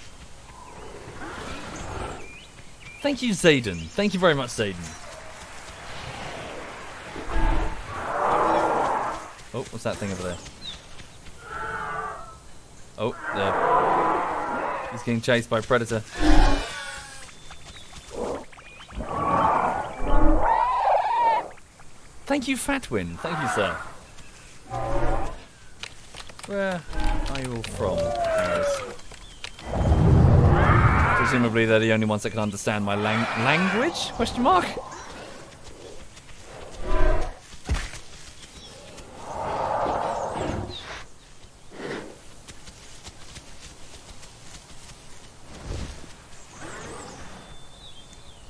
Thank you, Zayden. Thank you very much, Zayden. Oh, what's that thing over there? Oh, there. He's getting chased by a predator. Thank you, Fatwin. Thank you, sir. Where are you all from? Presumably they're the only ones that can understand my lang language? Question mark?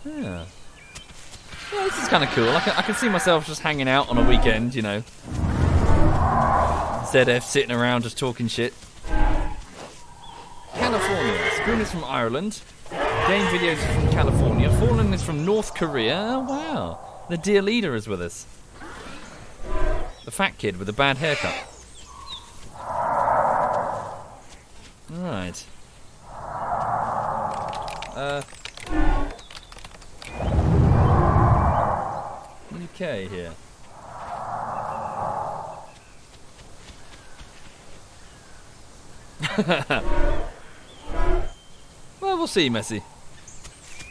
Yeah. Yeah, this is kind of cool. I can, I can see myself just hanging out on a weekend, you know. ZF sitting around just talking shit. Spoon is from Ireland. Game videos is from California. Fallen is from North Korea. Oh, wow. The dear leader is with us. The fat kid with the bad haircut. See, Messi.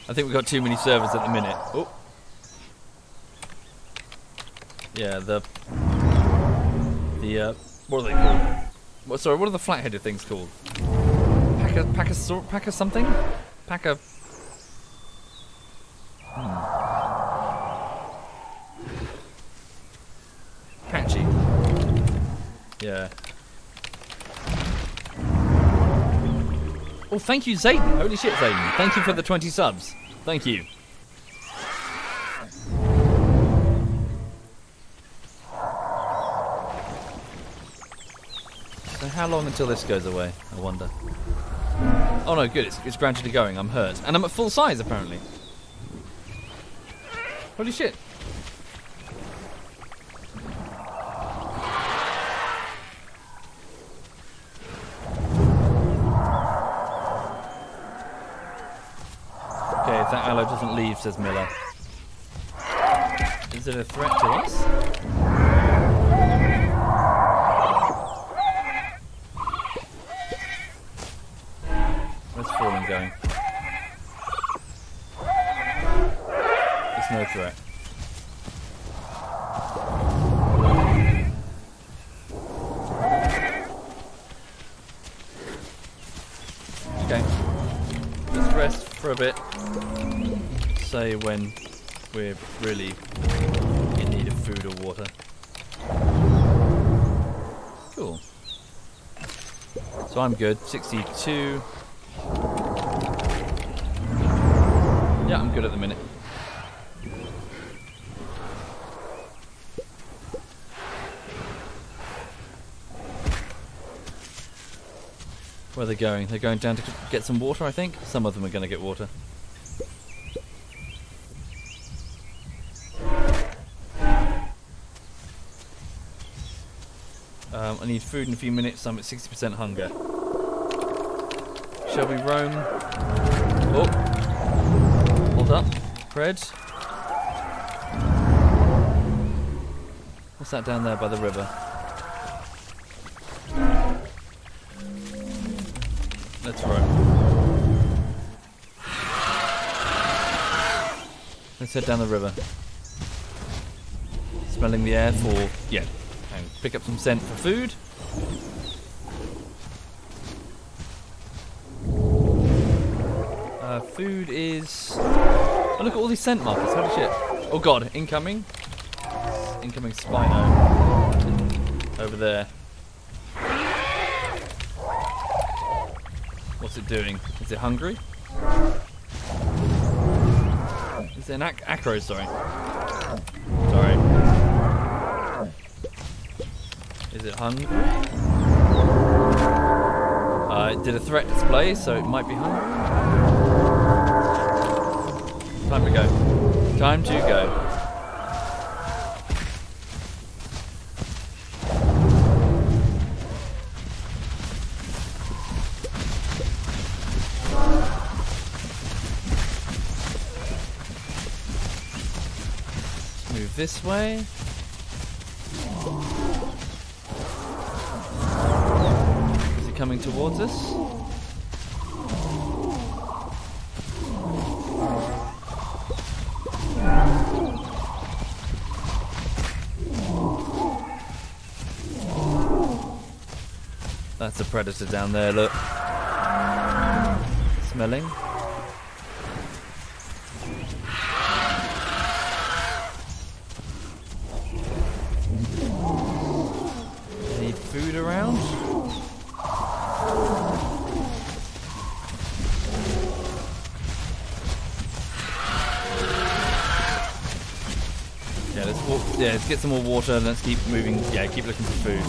I think we've got too many servers at the minute. Oh. Yeah, the... The, uh... What are they called? What, sorry, what are the flat-headed things called? Packer... Packer... Sort packer something? Packer... Hmm. Patchy. Yeah. Oh, thank you, Zayden. Holy shit, Zayden. Thank you for the 20 subs. Thank you. So how long until this goes away, I wonder? Oh no, good, it's, it's gradually going, I'm hurt. And I'm at full size, apparently. Holy shit. Says Miller. Is it a threat to us? Really in need of food or water. Cool. So I'm good. 62. Yeah, I'm good at the minute. Where are they going? They're going down to get some water, I think. Some of them are going to get water. Um, I need food in a few minutes. I'm at 60% hunger. Shall we roam? Oh, hold up, Fred. What's that down there by the river? Let's roam. Let's head down the river. Smelling the air for yeah, pick up some scent for food. Uh, food is. Oh, look at all these scent markers. Holy shit! Oh god, incoming. Incoming Spino. Over there. What's it doing? Is it hungry? Is it an ac acro? Sorry. Sorry. Is it hungry? Uh, it did a threat display, so it might be hungry. Time to go. Time to go. Move this way. Coming towards us? That's a predator down there, look. Smelling. Any food around? Yeah, let's walk, yeah, let's get some more water and let's keep moving. Yeah, keep looking for food.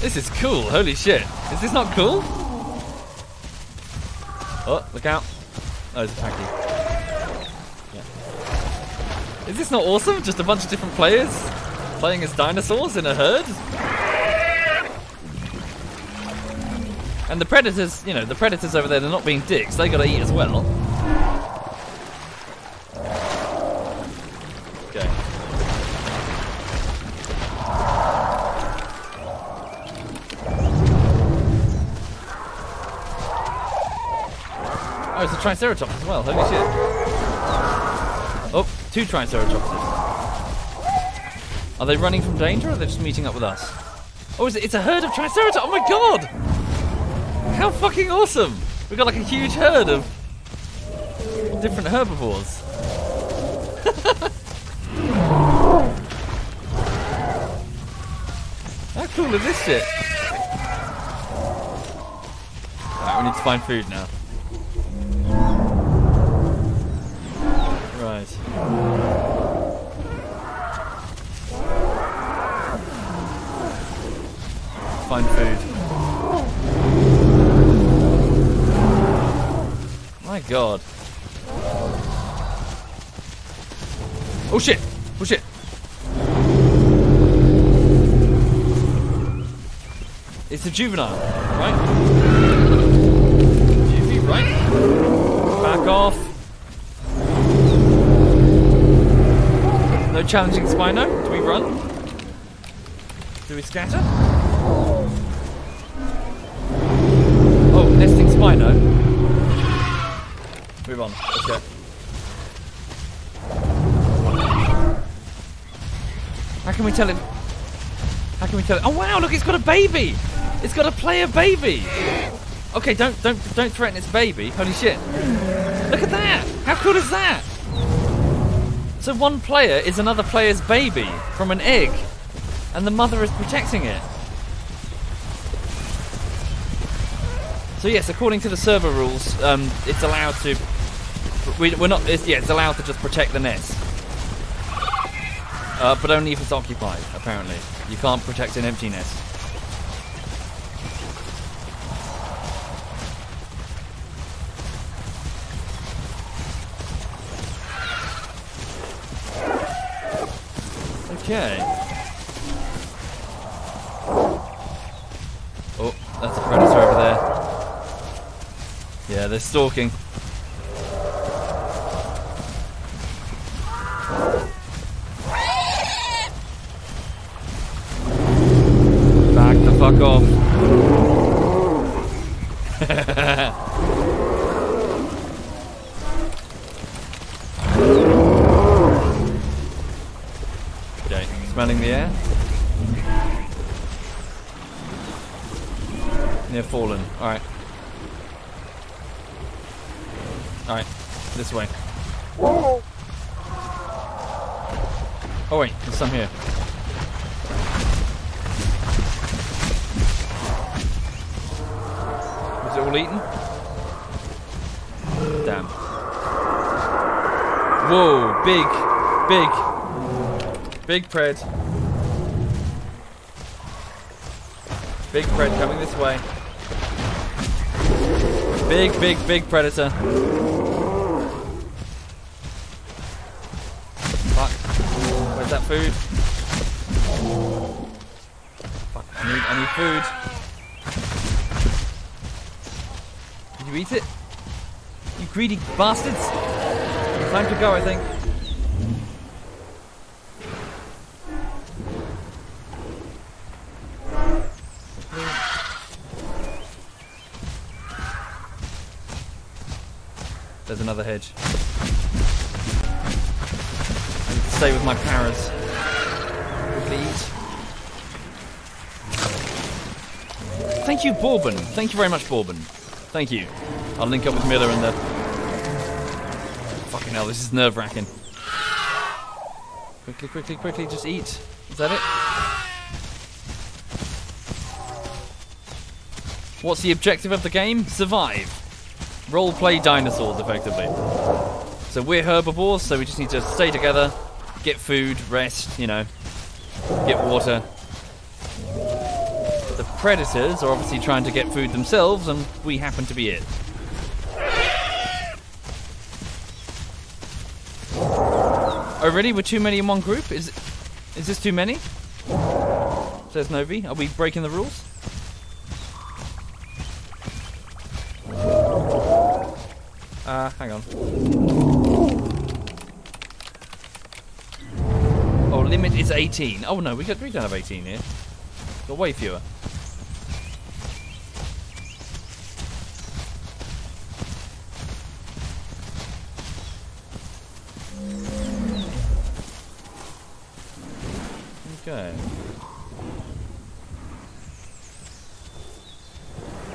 This is cool. Holy shit. Is this not cool? Oh, look out. Oh, it's attacky. Yeah. Is this not awesome? Just a bunch of different players playing as dinosaurs in a herd? And the predators, you know, the predators over there, they're not being dicks. They gotta eat as well. Okay. Oh, it's a Triceratops as well. Holy shit. Oh, two Triceratopses. Are they running from danger or are they just meeting up with us? Oh, it's, it's a herd of Triceratops. Oh my god! How fucking awesome! We've got like a huge herd of different herbivores. How cool is this shit? We need to find food now. Right. Find food. My god. Oh shit! Oh shit! It's a juvenile, right? Juvie, right? Back off. No challenging Spino? Do we run? Do we scatter? Oh, nesting Spino. On. Let's. How can we tell if can we tell it? Oh wow, look, it's got a baby! It's got a player baby! Okay, don't don't don't threaten its baby. Holy shit. Look at that! How cool is that? So one player is another player's baby from an egg, and the mother is protecting it. So yes, according to the server rules, um, it's allowed to. We, are not. It's, yeah, it's allowed to just protect the nest, uh, but only if it's occupied. Apparently, you can't protect an empty nest. Okay. Oh, that's a predator over there. Yeah, they're stalking. Big, big pred. Big pred coming this way. Big, big, big predator. Fuck. Where's that food? Fuck, I need, I need food. Did you eat it? You greedy bastards! Time to go, I think. Another hedge. Stay with my paras. Eat. Thank you, Bourbon. Thank you very much, Bourbon. Thank you. I'll link up with Miller and the. Fucking hell, this is nerve wracking. Quickly, quickly, quickly, just eat. Is that it? What's the objective of the game? Survive. Role play dinosaurs, effectively. So we're herbivores, so we just need to stay together, get food, rest, you know, get water. The predators are obviously trying to get food themselves, and we happen to be it. Oh, really? We're too many in one group? Is is this too many? Says Novi. Are we breaking the rules? Uh, hang on. Oh, limit is 18. Oh no, we, got, we don't have 18 here. Got way fewer. Okay.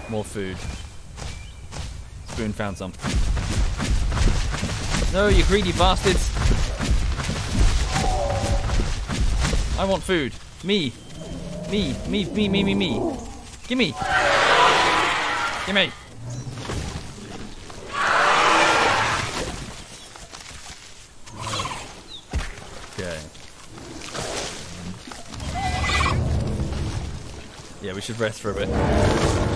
More food. Spoon found some. No, you greedy bastards! I want food. Me. Me. Me, me, me, me, me. Gimme! Gimme! Okay. Yeah, we should rest for a bit.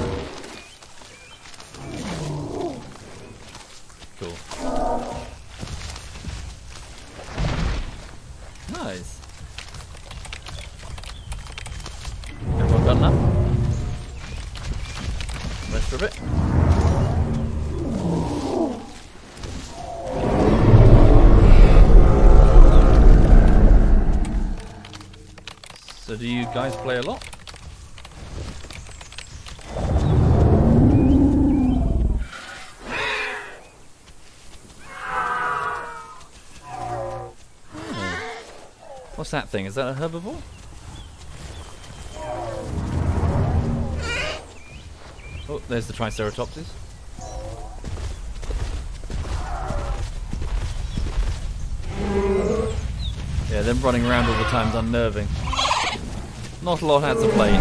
thing? Is that a herbivore? Oh, there's the Triceratopses. Yeah, them running around all the time's unnerving. Not a lot had to play.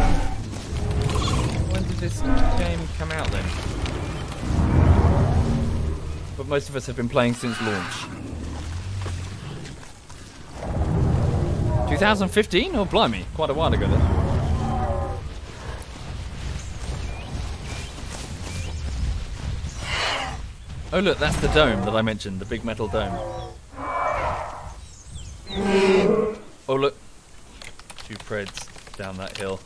When did this game come out then? But most of us have been playing since launch. 2015? Oh, blimey, quite a while ago then. Oh look, that's the dome that I mentioned, the big metal dome. Oh look, two preds down that hill,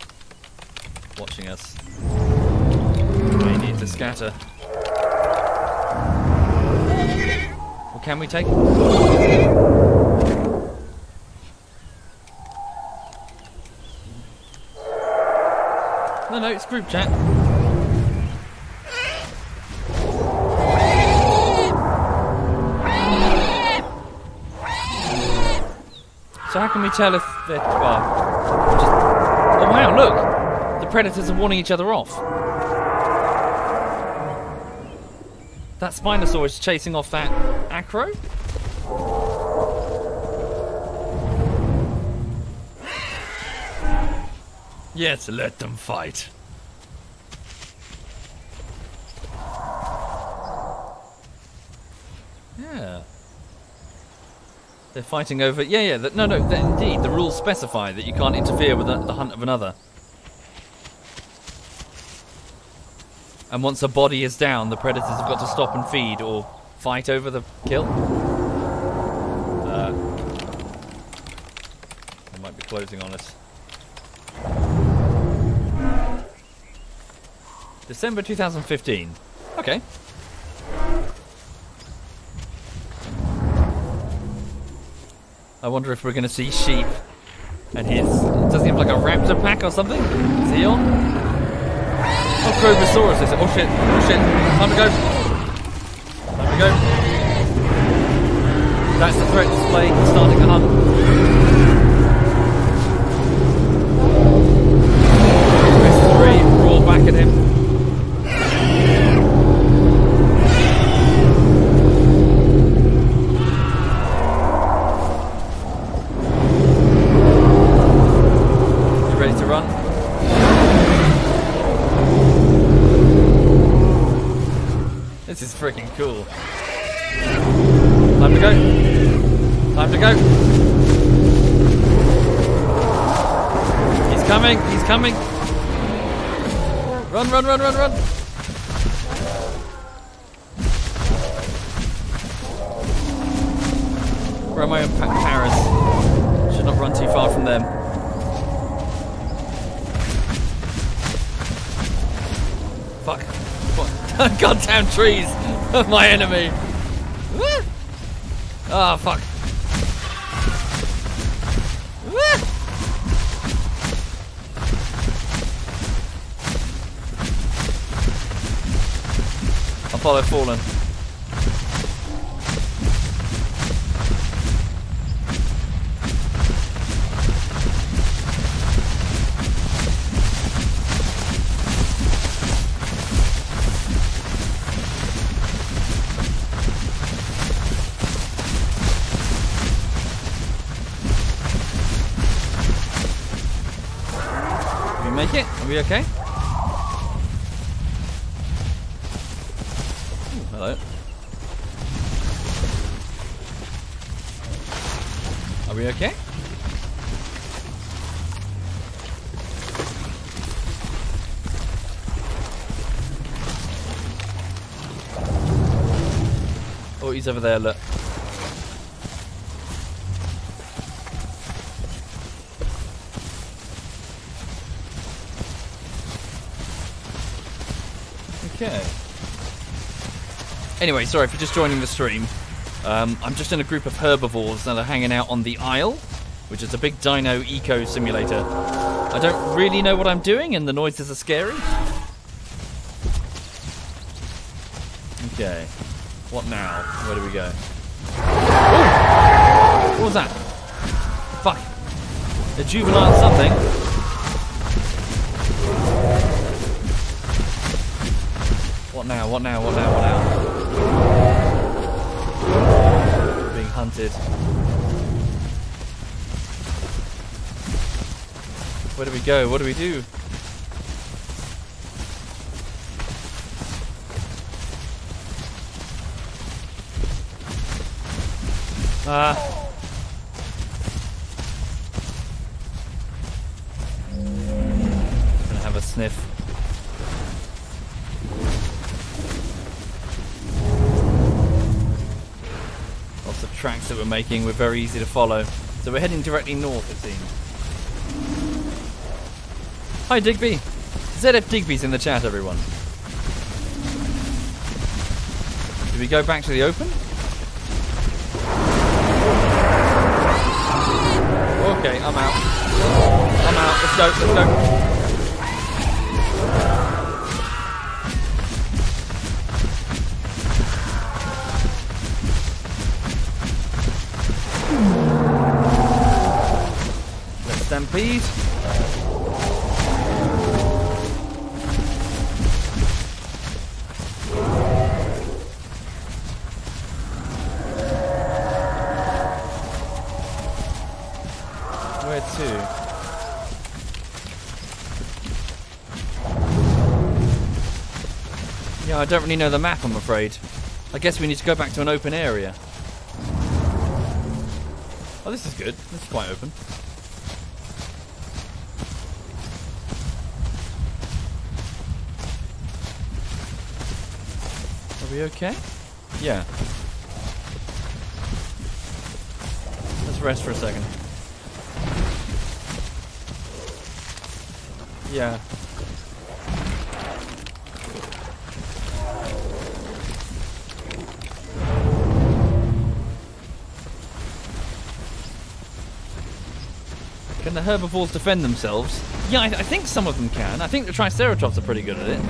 watching us. We need to scatter. Well, can we take? No, it's group chat. So how can we tell if they're well? Just, oh wow! Look, the predators are warning each other off. That Spinosaur is chasing off that acro. Yes, let them fight. Yeah. They're fighting over. Yeah, yeah. The, no, no. The, indeed, the rules specify that you can't interfere with the, the hunt of another. And once a body is down, the predators have got to stop and feed or fight over the kill. Uh, they might be closing on us. December 2015. Okay. Wonder if we're going to see sheep. And his. Does he have like a raptor pack or something? Is he on? Oh, Crobosaurus is it? Oh shit. Oh shit. Time to go. Time to go. That's the threat display. Starting the hunt. Coming. Run, run, run, run, run. Where are my own pa- Paras? Should not run too far from them. Fuck. What? Goddamn trees! my enemy! Ah, fuck. Follow Fallen. We make it? Are we okay? He's over there, look. Okay. Anyway, sorry for just joining the stream. Um, I'm just in a group of herbivores that are hanging out on the Isle, which is a big dino eco simulator. I don't really know what I'm doing, and the noises are scary. Okay. Now? Where do we go? Ooh! What was that? Fuck. A juvenile something. What now? What now? What now? What now? Being hunted. Where do we go? What do we do? Ah. Gonna have a sniff. Lots of tracks that we're making, we're very easy to follow. So we're heading directly north, it seems. Hi, Digby. ZF Digby's in the chat, everyone. Do we go back to the open? Okay, I'm out. I'm out. Let's go. Let's go. Don't really know the map, I'm afraid. I guess we need to go back to an open area. Oh, this is good. This is quite open. Are we okay? Yeah. Let's rest for a second. Yeah. Herbivores defend themselves? Yeah, I, I think some of them can. I think the Triceratops are pretty good at it.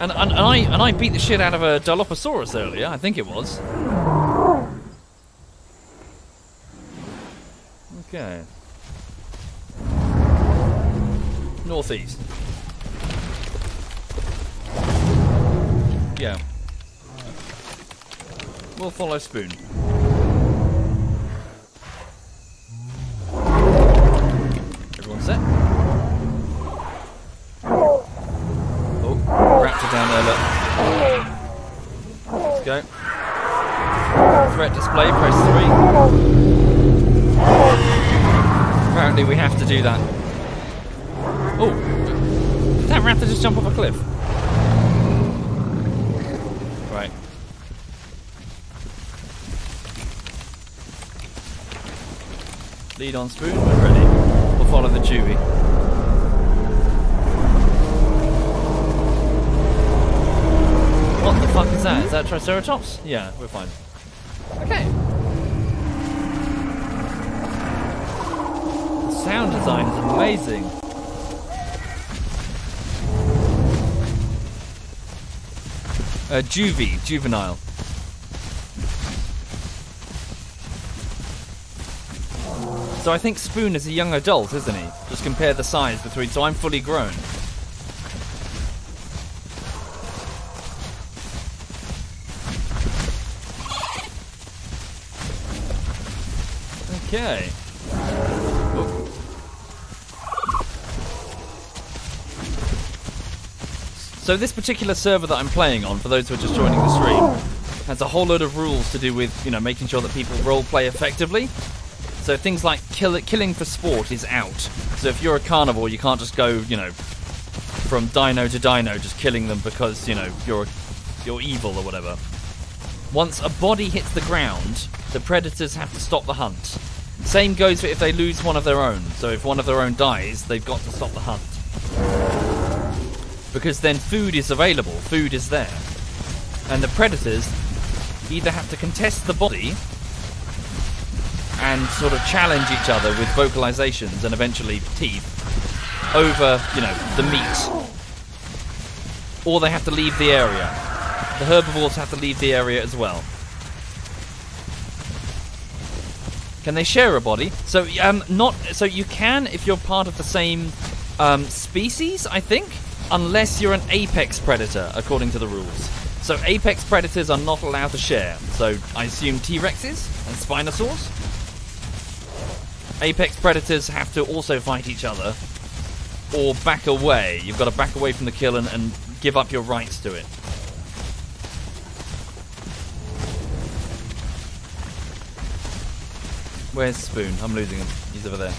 And, and, and I and I beat the shit out of a Dilophosaurus earlier. I think it was. Okay. Northeast. Yeah. We'll follow Spoon. On spoon, we're ready. We'll follow the Chewie. What the fuck is that? Is that Triceratops? Yeah, we're fine. Okay. The sound design is amazing. Uh, juvie, juvenile. So I think Spoon is a young adult, isn't he? Just compare the size between. So I'm fully grown. Okay. So this particular server that I'm playing on, for those who are just joining the stream, has a whole load of rules to do with, you know, making sure that people roleplay effectively. So things like kill, killing for sport is out. So if you're a carnivore, you can't just go, you know, from dino to dino, just killing them because you know you're you're evil or whatever. Once a body hits the ground, the predators have to stop the hunt. Same goes for if they lose one of their own. So if one of their own dies, they've got to stop the hunt. Because then food is available, food is there. And the predators either have to contest the body and sort of challenge each other with vocalizations and eventually teeth over, you know, the meat. Or they have to leave the area. The herbivores have to leave the area as well. Can they share a body? So um, not so you can if you're part of the same um, species, I think. unless you're an apex predator, according to the rules. So apex predators are not allowed to share. So I assume T-Rexes and Spinosaurs. Apex predators have to also fight each other, or back away. You've got to back away from the kill and, and give up your rights to it. Where's Spoon? I'm losing him. He's over there.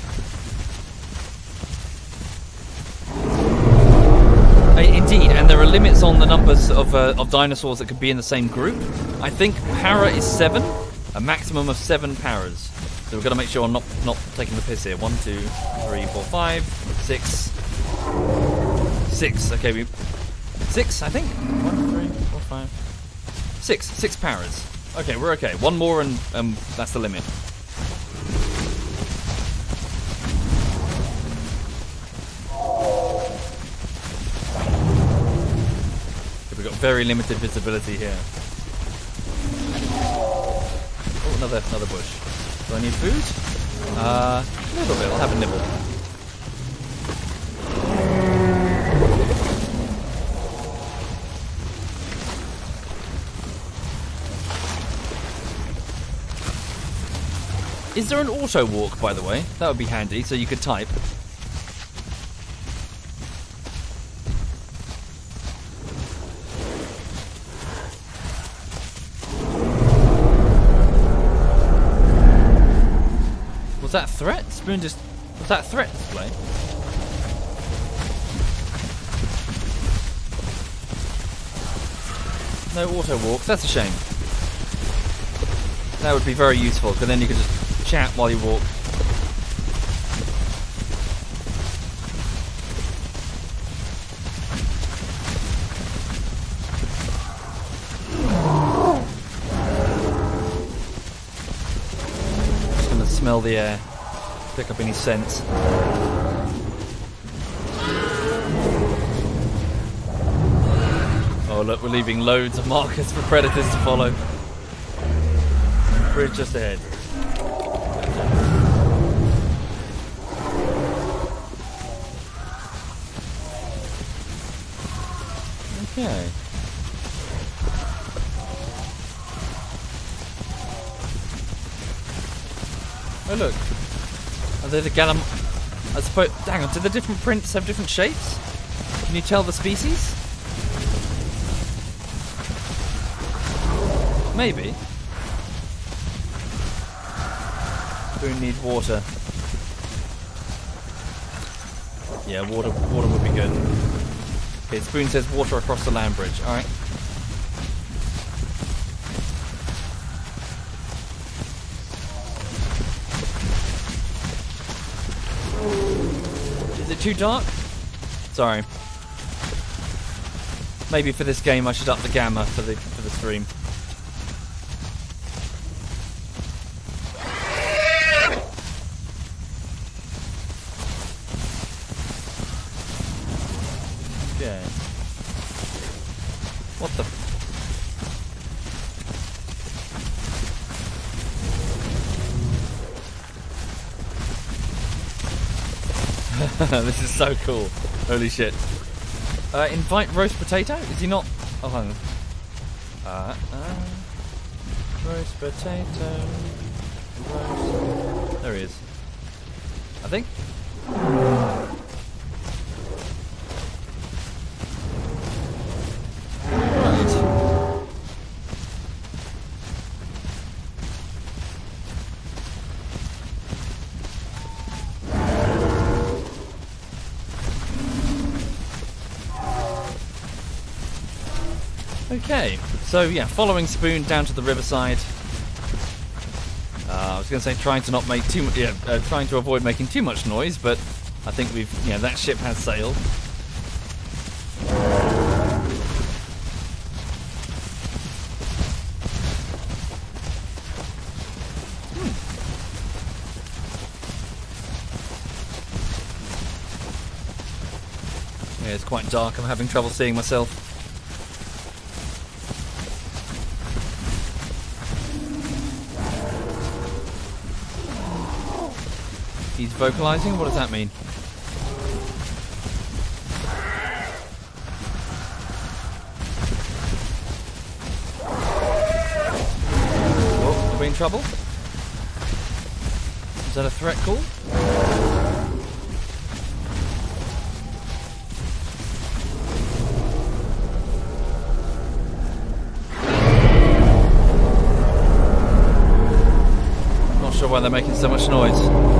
Indeed, and there are limits on the numbers of, uh, of dinosaurs that could be in the same group. I think para is seven, a maximum of seven paras. So we've got to make sure I'm not, not taking the piss here. One, two, three, four, five, six. Six, okay, we... Six, I think? One, three, four, five... Six, six paras. Okay, we're okay. One more and um, that's the limit. We've got very limited visibility here. Another another bush. Do I need food? Uh, a little bit. I'll have a nibble. Is there an auto walk, by the way? That would be handy, so you could type. Threat? Spoon just... Was that threat display? No auto walks, that's a shame. That would be very useful, because then you could just chat while you walk. Smell the air, pick up any scents. Oh look, we're leaving loads of markers for predators to follow. Bridge just ahead. Okay. Oh look. Are they the galam? I suppose. Hang on. Do the different prints have different shapes? Can you tell the species? Maybe. Spoon need water. Yeah, water water would be good. Okay, Spoon says water across the land bridge. Alright. Too dark? Sorry. Maybe for this game I should up the gamma for the for the stream. Okay. What the? this is so cool. Holy shit. Uh, invite roast potato? Is he not? Oh, hang on. Uh, uh, roast potato. Roast. There he is. I think. Okay, so yeah, following Spoon down to the riverside. Uh, I was going to say trying to not make too much, yeah, uh, trying to avoid making too much noise, but I think we've, yeah, that ship has sailed. Yeah, it's quite dark. I'm having trouble seeing myself. vocalizing? What does that mean? Oh, are we in trouble? Is that a threat call? Not sure why they're making so much noise.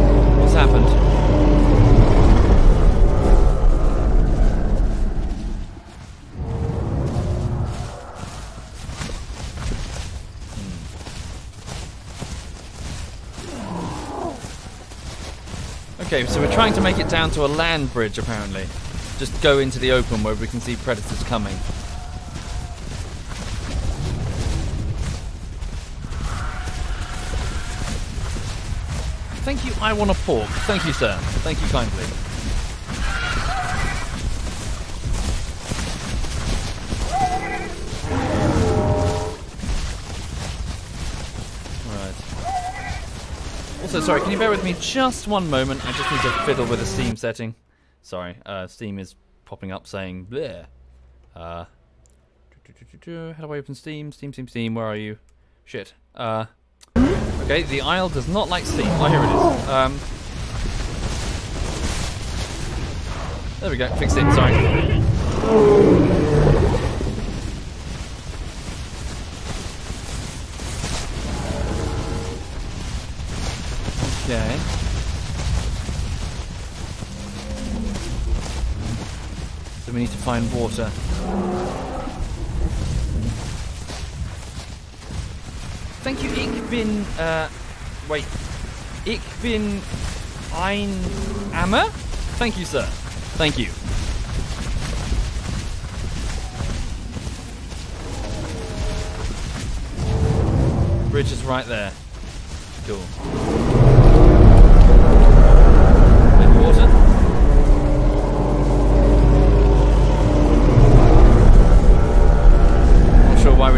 So we're trying to make it down to a land bridge apparently. Just go into the open where we can see predators coming. Thank you, I want a pork. Thank you, sir. Thank you kindly. Sorry, can you bear with me just one moment? I just need to fiddle with the Steam setting. Sorry, uh, Steam is popping up saying bleh. Uh, how do I open Steam? Steam, Steam, Steam, where are you? Shit. Uh, okay, the Isle does not like Steam. Oh, here it is. Um, there we go, fixed it, sorry. Find water. Thank you, ich bin, uh, wait. Ich bin ein Ammer? Thank you, sir. Thank you. Bridge is right there. Cool.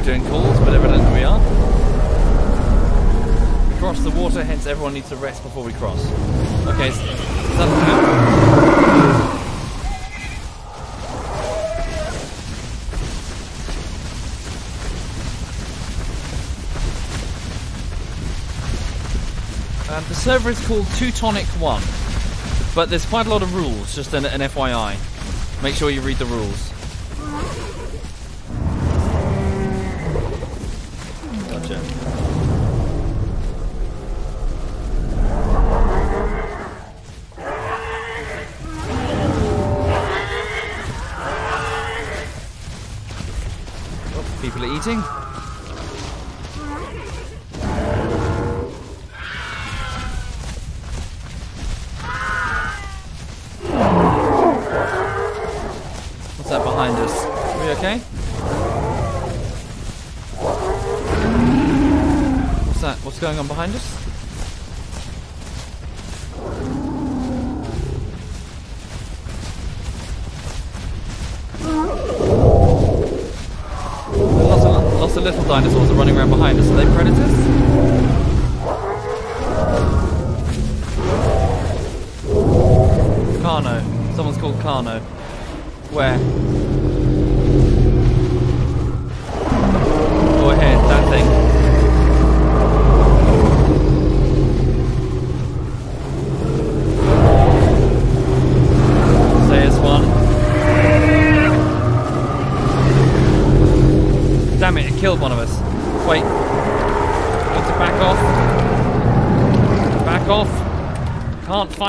We're doing calls, but evidently we are. We the water, hence everyone needs to rest before we cross. Okay? Um, the server is called Teutonic 1, but there's quite a lot of rules, just an, an FYI. Make sure you read the rules. Oh,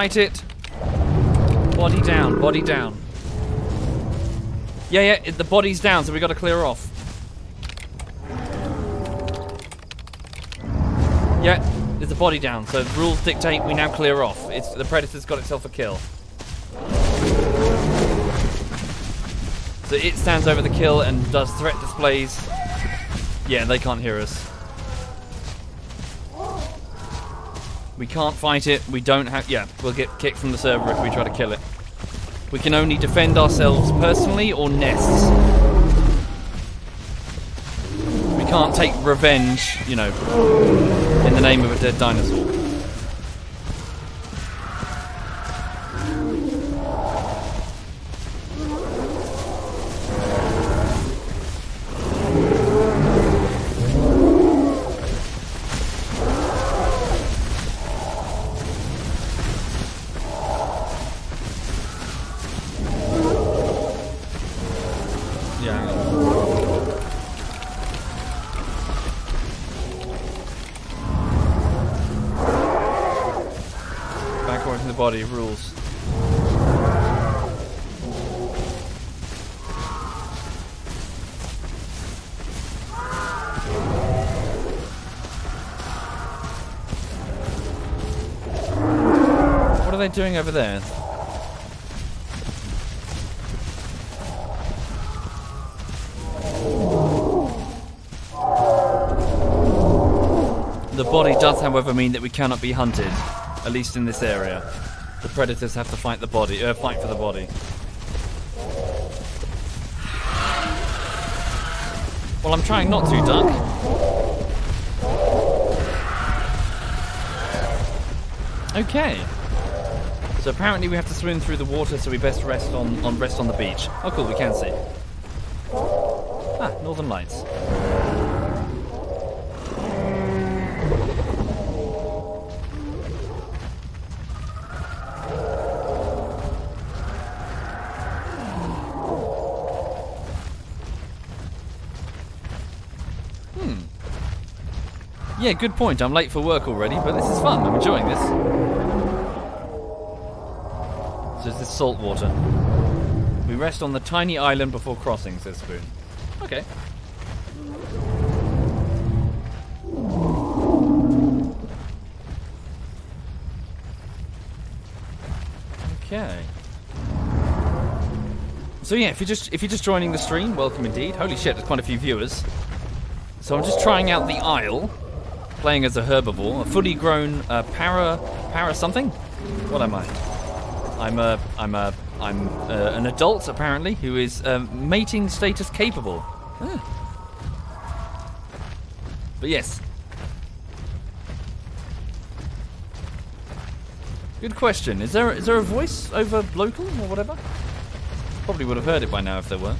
fight it. Body down, body down. Yeah, yeah, the body's down, so we got to clear off. Yeah, there's a body down, so rules dictate we now clear off. It's the predator's got itself a kill. So it stands over the kill and does threat displays. Yeah, they can't hear us. We can't fight it. We don't have. Yeah, we'll get kicked from the server if we try to kill it. We can only defend ourselves personally or nests. We can't take revenge, you know, in the name of a dead dinosaur. Over there? The body does, however, mean that we cannot be hunted, at least in this area. The predators have to fight the body, uh, fight for the body. Well, I'm trying not to, Duck. Okay. So apparently we have to swim through the water, so we best rest on, on rest on the beach. Oh, cool, we can see. Ah, Northern Lights. Hmm. Yeah, good point. I'm late for work already, but this is fun. I'm enjoying this. Salt water. We rest on the tiny island before crossing, says Spoon. Okay. Okay. So yeah, if you're just if you're just joining the stream, welcome indeed. Holy shit, there's quite a few viewers. So I'm just trying out the Isle, playing as a herbivore, a fully grown uh, para para something. What am I? I'm a I'm a I'm uh, an adult apparently who is um, mating status capable. But yes. Good question. Is there is there a voice over local or whatever? Probably would have heard it by now if there were.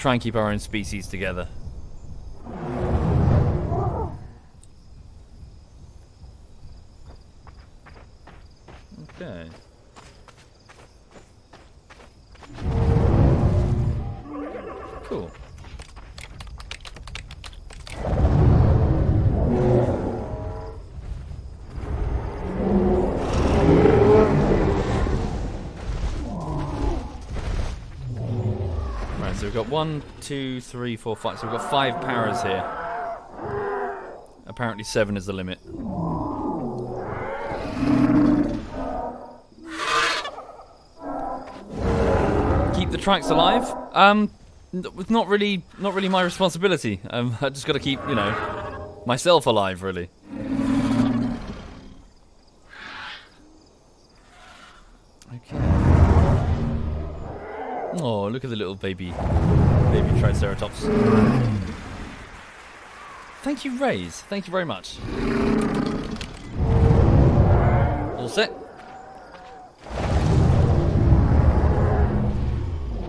Try and keep our own species together. One, two, three, four, five. So we've got five paras here. Apparently, seven is the limit. Keep the tracks alive. Um, it's not really, not really my responsibility. Um, I just got to keep, you know, myself alive, really. Okay. Oh, look at the little baby, baby Triceratops. Thank you, Rays. Thank you very much. All set.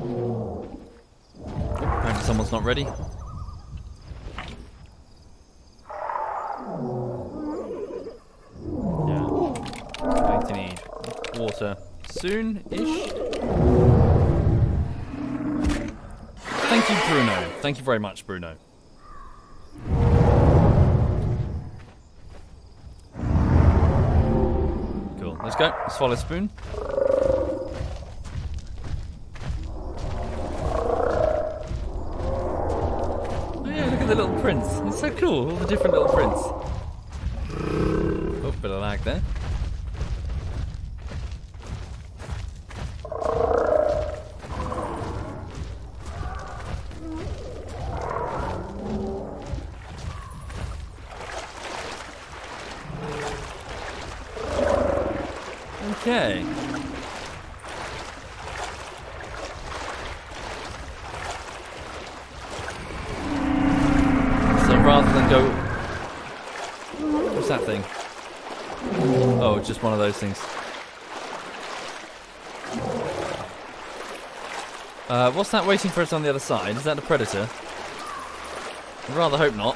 Oh, apparently someone's not ready. Yeah. Going to need water soon-ish. Thank you, Bruno. Thank you very much, Bruno. Cool. Let's go. Let's follow Spoon. Oh yeah, look at the little prints. It's so cool. All the different things. Uh, what's that waiting for us on the other side? Is that the predator? I'd rather hope not.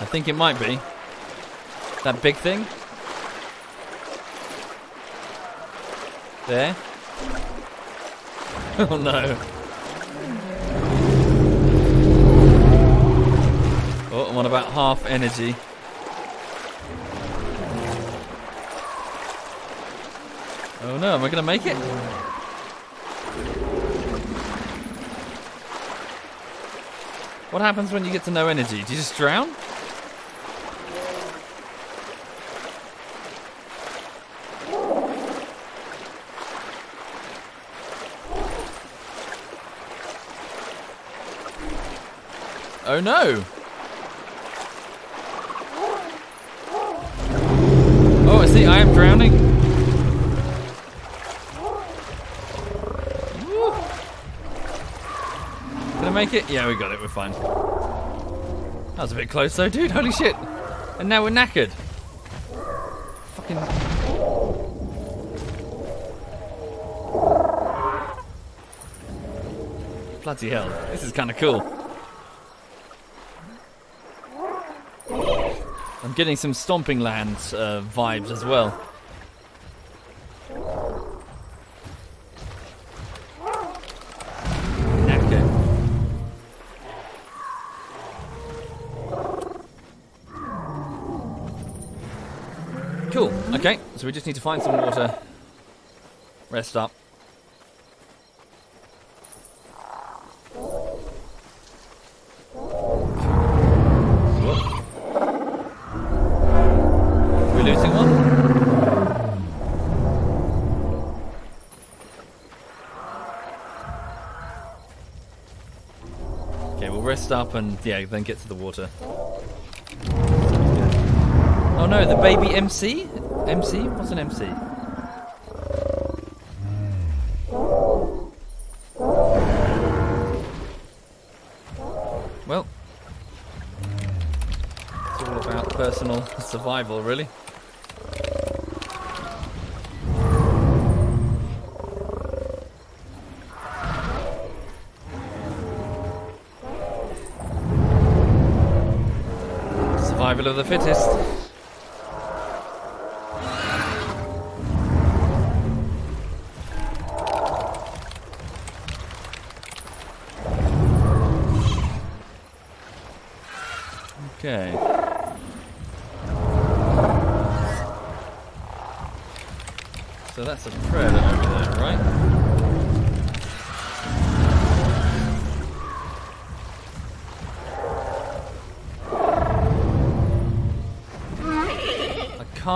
I think it might be. That big thing? There? oh no. On about half energy. Oh no, am I gonna make it? What happens when you get to no energy? Do you just drown? Oh no! Oh, I see, I am drowning. Woo. Can I make it? Yeah, we got it, we're fine. That was a bit close though, dude, holy shit. And now we're knackered. Fucking... Bloody hell, this is kind of cool. I'm getting some Stomping Land uh, vibes as well. So we just need to find some water. Rest up. losing one? Okay, we'll rest up and yeah, then get to the water. Oh no, the baby MC? MC? What's an MC? Well, it's all about personal survival, really. Survival of the fittest.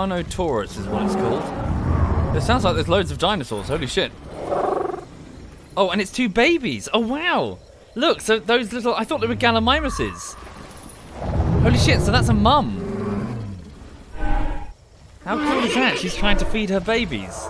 Carnotaurus is what it's called. It sounds like there's loads of dinosaurs. Holy shit. Oh, and it's two babies. Oh, wow. Look, so those little... I thought they were gallimimuses. Holy shit, so that's a mum. How cool is that? She's trying to feed her babies.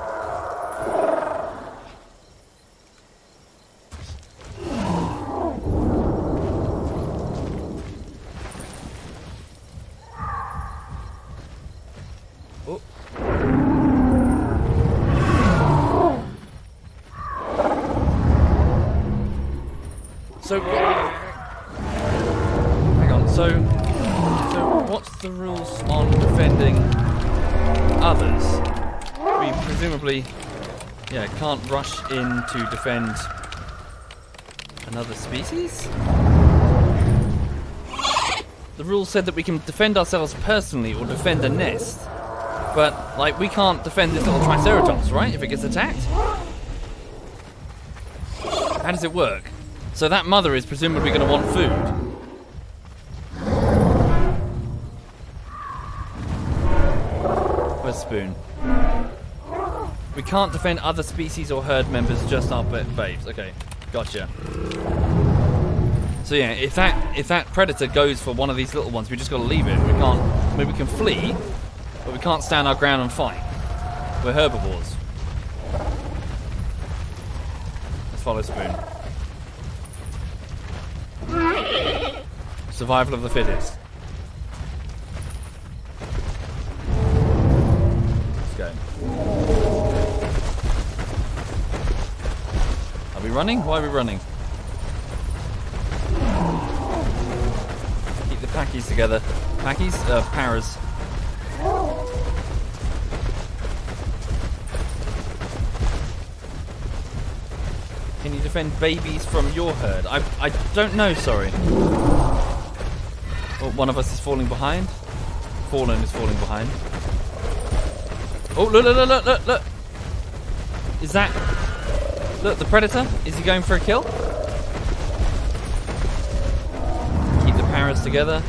In to defend another species. The rules said that we can defend ourselves personally or defend a nest, but like we can't defend this little Triceratops, right? If it gets attacked. How does it work? So that mother is presumably going to want food. Where's Spoon? We can't defend other species or herd members, just our babes. Okay, gotcha. So yeah, if that if that predator goes for one of these little ones, we just got to leave it. We can't. Mean, we can flee, but we can't stand our ground and fight. We're herbivores. Let's follow spoon. Survival of the fittest. Let's go. Running? Why are we running? Keep the packies together. Packies? Uh, paras. Can you defend babies from your herd? I, I don't know, sorry. Oh, one of us is falling behind. Fallen is falling behind. Oh, look, look, look, look, look, look. Is that... Look, the predator? Is he going for a kill? Keep the paras together.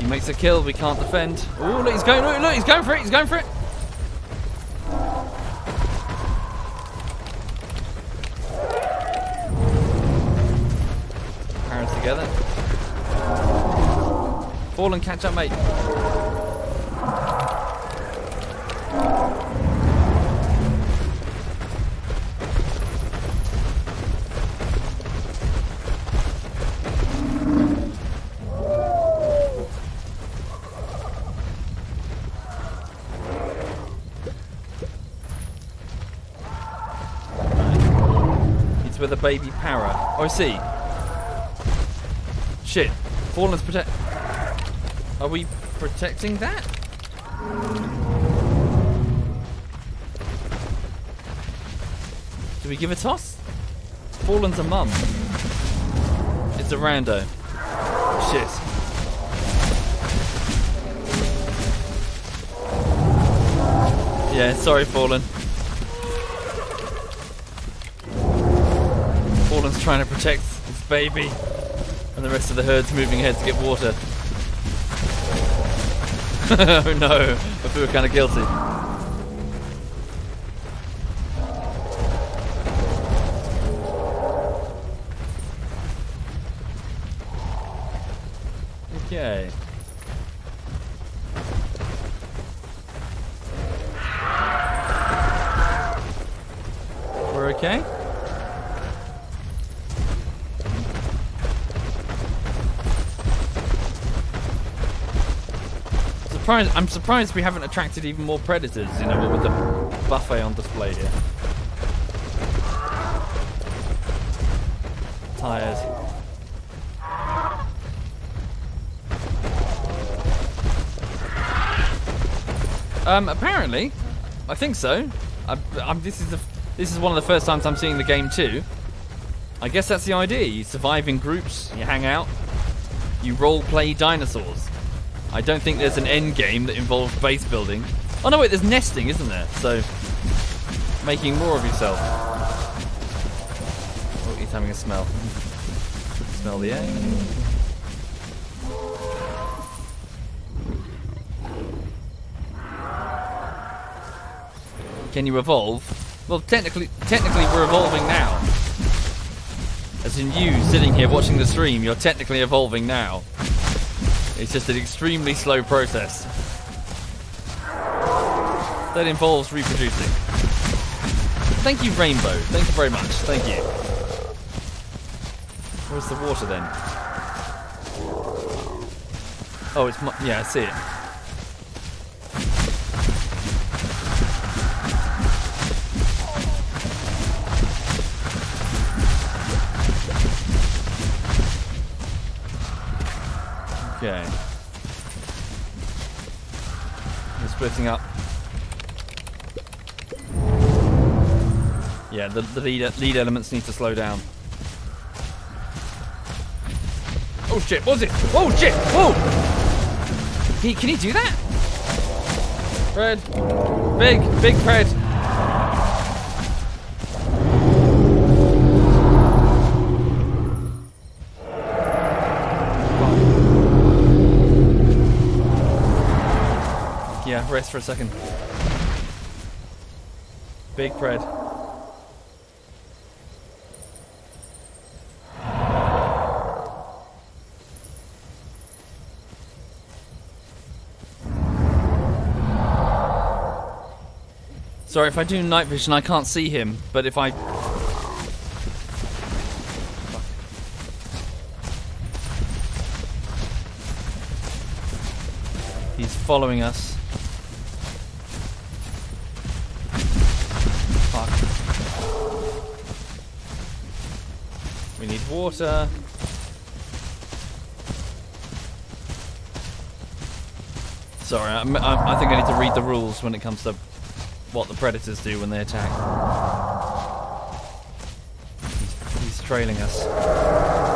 He makes a kill, we can't defend. Oh, look, he's going, look, look, he's going for it, he's going for it. Fall and catch up, mate. With a baby para. Oh, I see. Shit. Fallen's protect. Are we protecting that? Do we give a toss? Fallen's a mum. It's a rando. Shit. Yeah, sorry, Fallen. Fallen's trying to protect his baby, and the rest of the herd's moving ahead to get water. Oh no, I feel kind of guilty. Surprised, I'm surprised we haven't attracted even more predators, you know, with the buffet on display here. Tired. Um, apparently, I think so. I, I'm, this is the, this is one of the first times I'm seeing the game too. I guess that's the idea. You survive in groups, you hang out, you role play dinosaurs. I don't think there's an end game that involves base building. Oh no, wait, there's nesting, isn't there? So, making more of yourself. Oh, he's having a smell. Smell the air. Can you evolve? Well, technically, technically we're evolving now. As in you sitting here watching the stream, you're technically evolving now. It's just an extremely slow process. That involves reproducing. Thank you, Rainbow. Thank you very much. Thank you. Where's the water then? Oh, it's yeah, I see it. Okay. We're splitting up. Yeah, the, the lead, lead elements need to slow down. Oh shit, was it? Oh shit! Whoa! Can he, can he do that? Fred. Big, big Fred. rest for a second. Big bread. Sorry, if I do night vision, I can't see him, but if I... He's following us. Water. Sorry, I, I, I think I need to read the rules when it comes to what the predators do when they attack. He's, he's trailing us.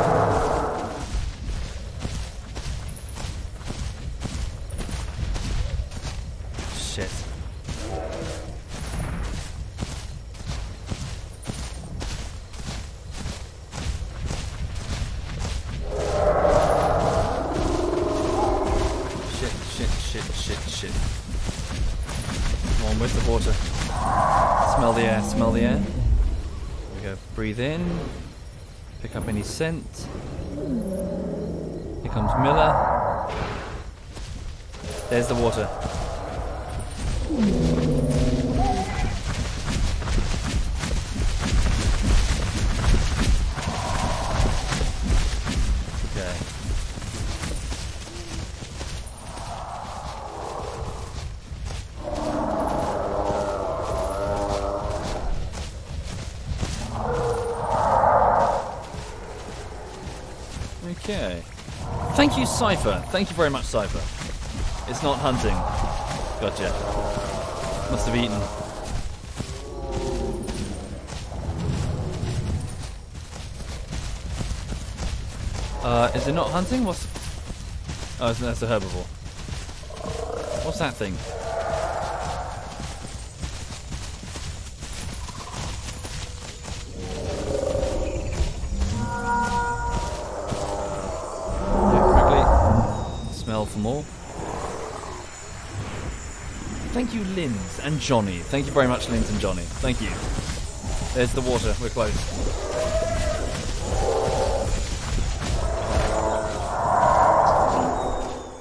There's the water. Okay. Okay. Thank you, Cypher. Thank you very much, Cypher. Not hunting. Gotcha. Must have eaten. Uh, is it not hunting? What's... Oh, that's a herbivore. What's that thing? Thank you, Linz and Johnny. Thank you very much, Linz and Johnny. Thank you. There's the water. We're close.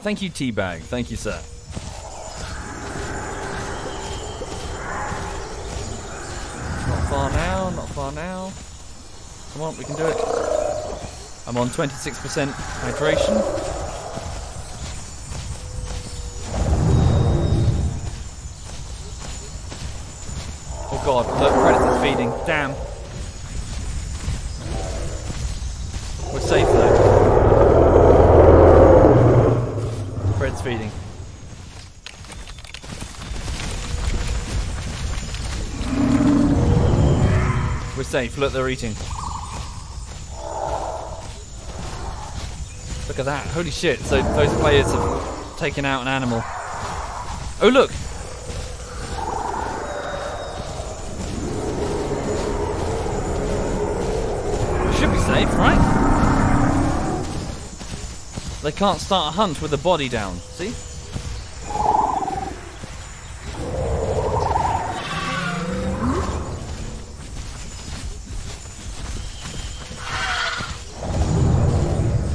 Thank you, Teabag. Thank you, sir. Not far now, not far now. Come on, we can do it. I'm on 26% hydration. Safe. Look, they're eating. Look at that. Holy shit. So those players have taken out an animal. Oh, look. Should be safe, right? They can't start a hunt with the body down. See?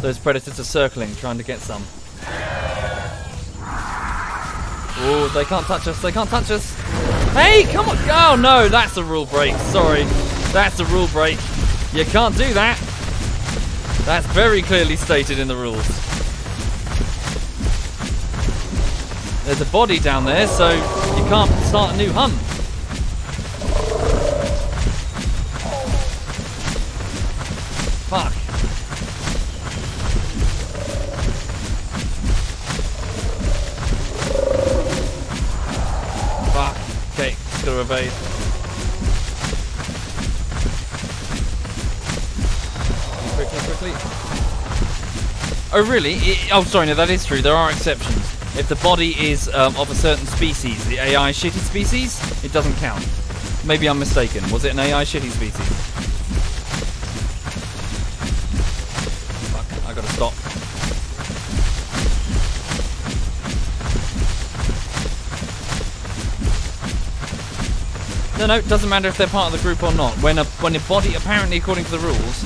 Those predators are circling, trying to get some. Oh, they can't touch us. They can't touch us. Hey, come on. Oh, no, that's a rule break. Sorry. That's a rule break. You can't do that. That's very clearly stated in the rules. There's a body down there, so you can't start a new hunt. Evade. Quickly, quickly. Oh, really? It, oh, sorry, no, that is true. There are exceptions. If the body is um, of a certain species, the AI shitty species, it doesn't count. Maybe I'm mistaken. Was it an AI shitty species? No, no, it doesn't matter if they're part of the group or not. When a when a body, apparently according to the rules,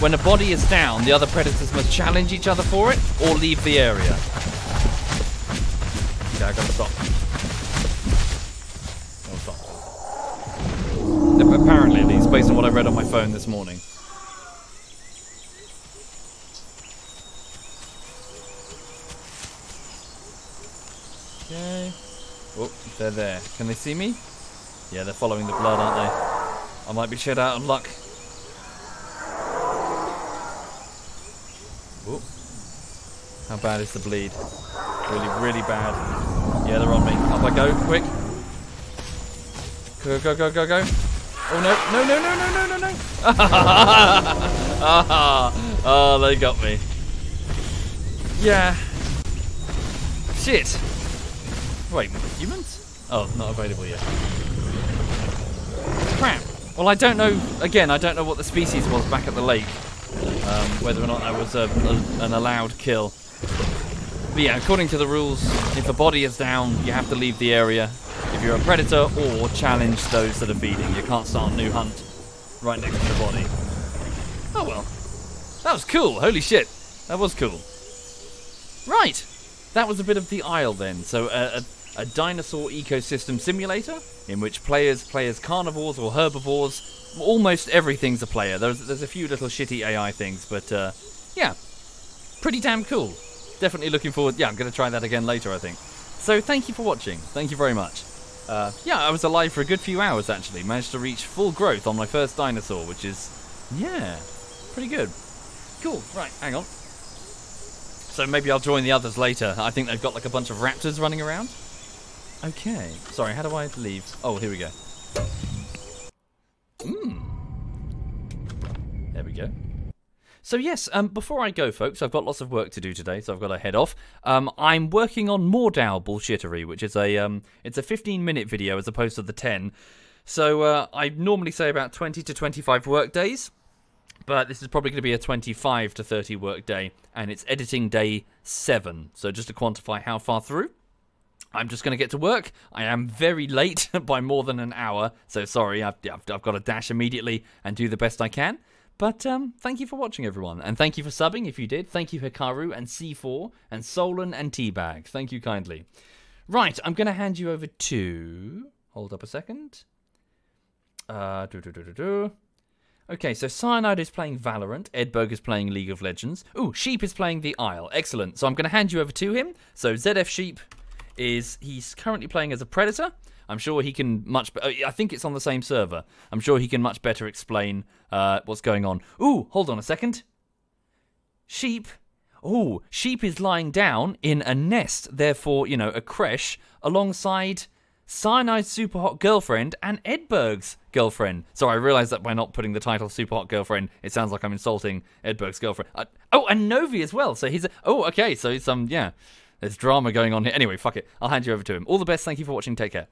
when a body is down, the other predators must challenge each other for it or leave the area. Okay, I gotta stop. Gotta stop. Apparently, at least, based on what I read on my phone this morning. Okay. Oh, they're there. Can they see me? Yeah, they're following the blood, aren't they? I might be shed out of luck. Oh. How bad is the bleed? Really, really bad. Yeah, they're on me. Up I go, quick. Go, go, go, go, go. Oh no, no, no, no, no, no, no, no. oh, they got me. Yeah. Shit. Wait, humans? Oh, not available yet. Crap. Well, I don't know. Again, I don't know what the species was back at the lake. Um, whether or not that was a, a, an allowed kill. But yeah, according to the rules, if a body is down, you have to leave the area. If you're a predator or challenge those that are feeding, you can't start a new hunt right next to the body. Oh well. That was cool. Holy shit. That was cool. Right. That was a bit of the Isle then. So uh, a, a dinosaur ecosystem simulator in which players play as carnivores or herbivores. Almost everything's a player. There's, there's a few little shitty AI things, but uh, yeah, pretty damn cool. Definitely looking forward. Yeah, I'm going to try that again later, I think. So thank you for watching. Thank you very much. Uh, yeah, I was alive for a good few hours actually. Managed to reach full growth on my first dinosaur, which is, yeah, pretty good. Cool. Right, hang on. So maybe I'll join the others later. I think they've got like a bunch of raptors running around. Okay. Sorry, how do I leave? Oh, here we go. Mmm. There we go. So yes, um, before I go, folks, I've got lots of work to do today, so I've got to head off. Um, I'm working on Mordhau bullshittery, which is a um, it's a 15 minute video as opposed to the 10. So uh, I normally say about 20 to 25 work days, but this is probably going to be a 25 to 30 work day, and it's editing day seven. So just to quantify how far through. I'm just going to get to work. I am very late by more than an hour, so sorry, I've, I've, I've got to dash immediately and do the best I can. But um, thank you for watching, everyone, and thank you for subbing if you did. Thank you, Hikaru and C4 and Solon and Teabag. Thank you kindly. Right, I'm going to hand you over to. Hold up a second. Uh, do, do, do, do, do. Okay, so Cyanide is playing Valorant, Edberg is playing League of Legends. Ooh, Sheep is playing the Isle. Excellent. So I'm going to hand you over to him. So ZF Sheep is he's currently playing as a Predator. I'm sure he can much. Be- I think it's on the same server. I'm sure he can much better explain uh, what's going on. Ooh, hold on a second. Sheep. Ooh, sheep is lying down in a nest, therefore, you know, a creche alongside Cyanide's super hot girlfriend and Edberg's girlfriend. So I realise that by not putting the title super hot girlfriend, it sounds like I'm insulting Edberg's girlfriend. Uh, oh, and Novi as well. So he's a, oh, okay. So he's some um, yeah, there's drama going on here. Anyway, fuck it. I'll hand you over to him. All the best. Thank you for watching. Take care.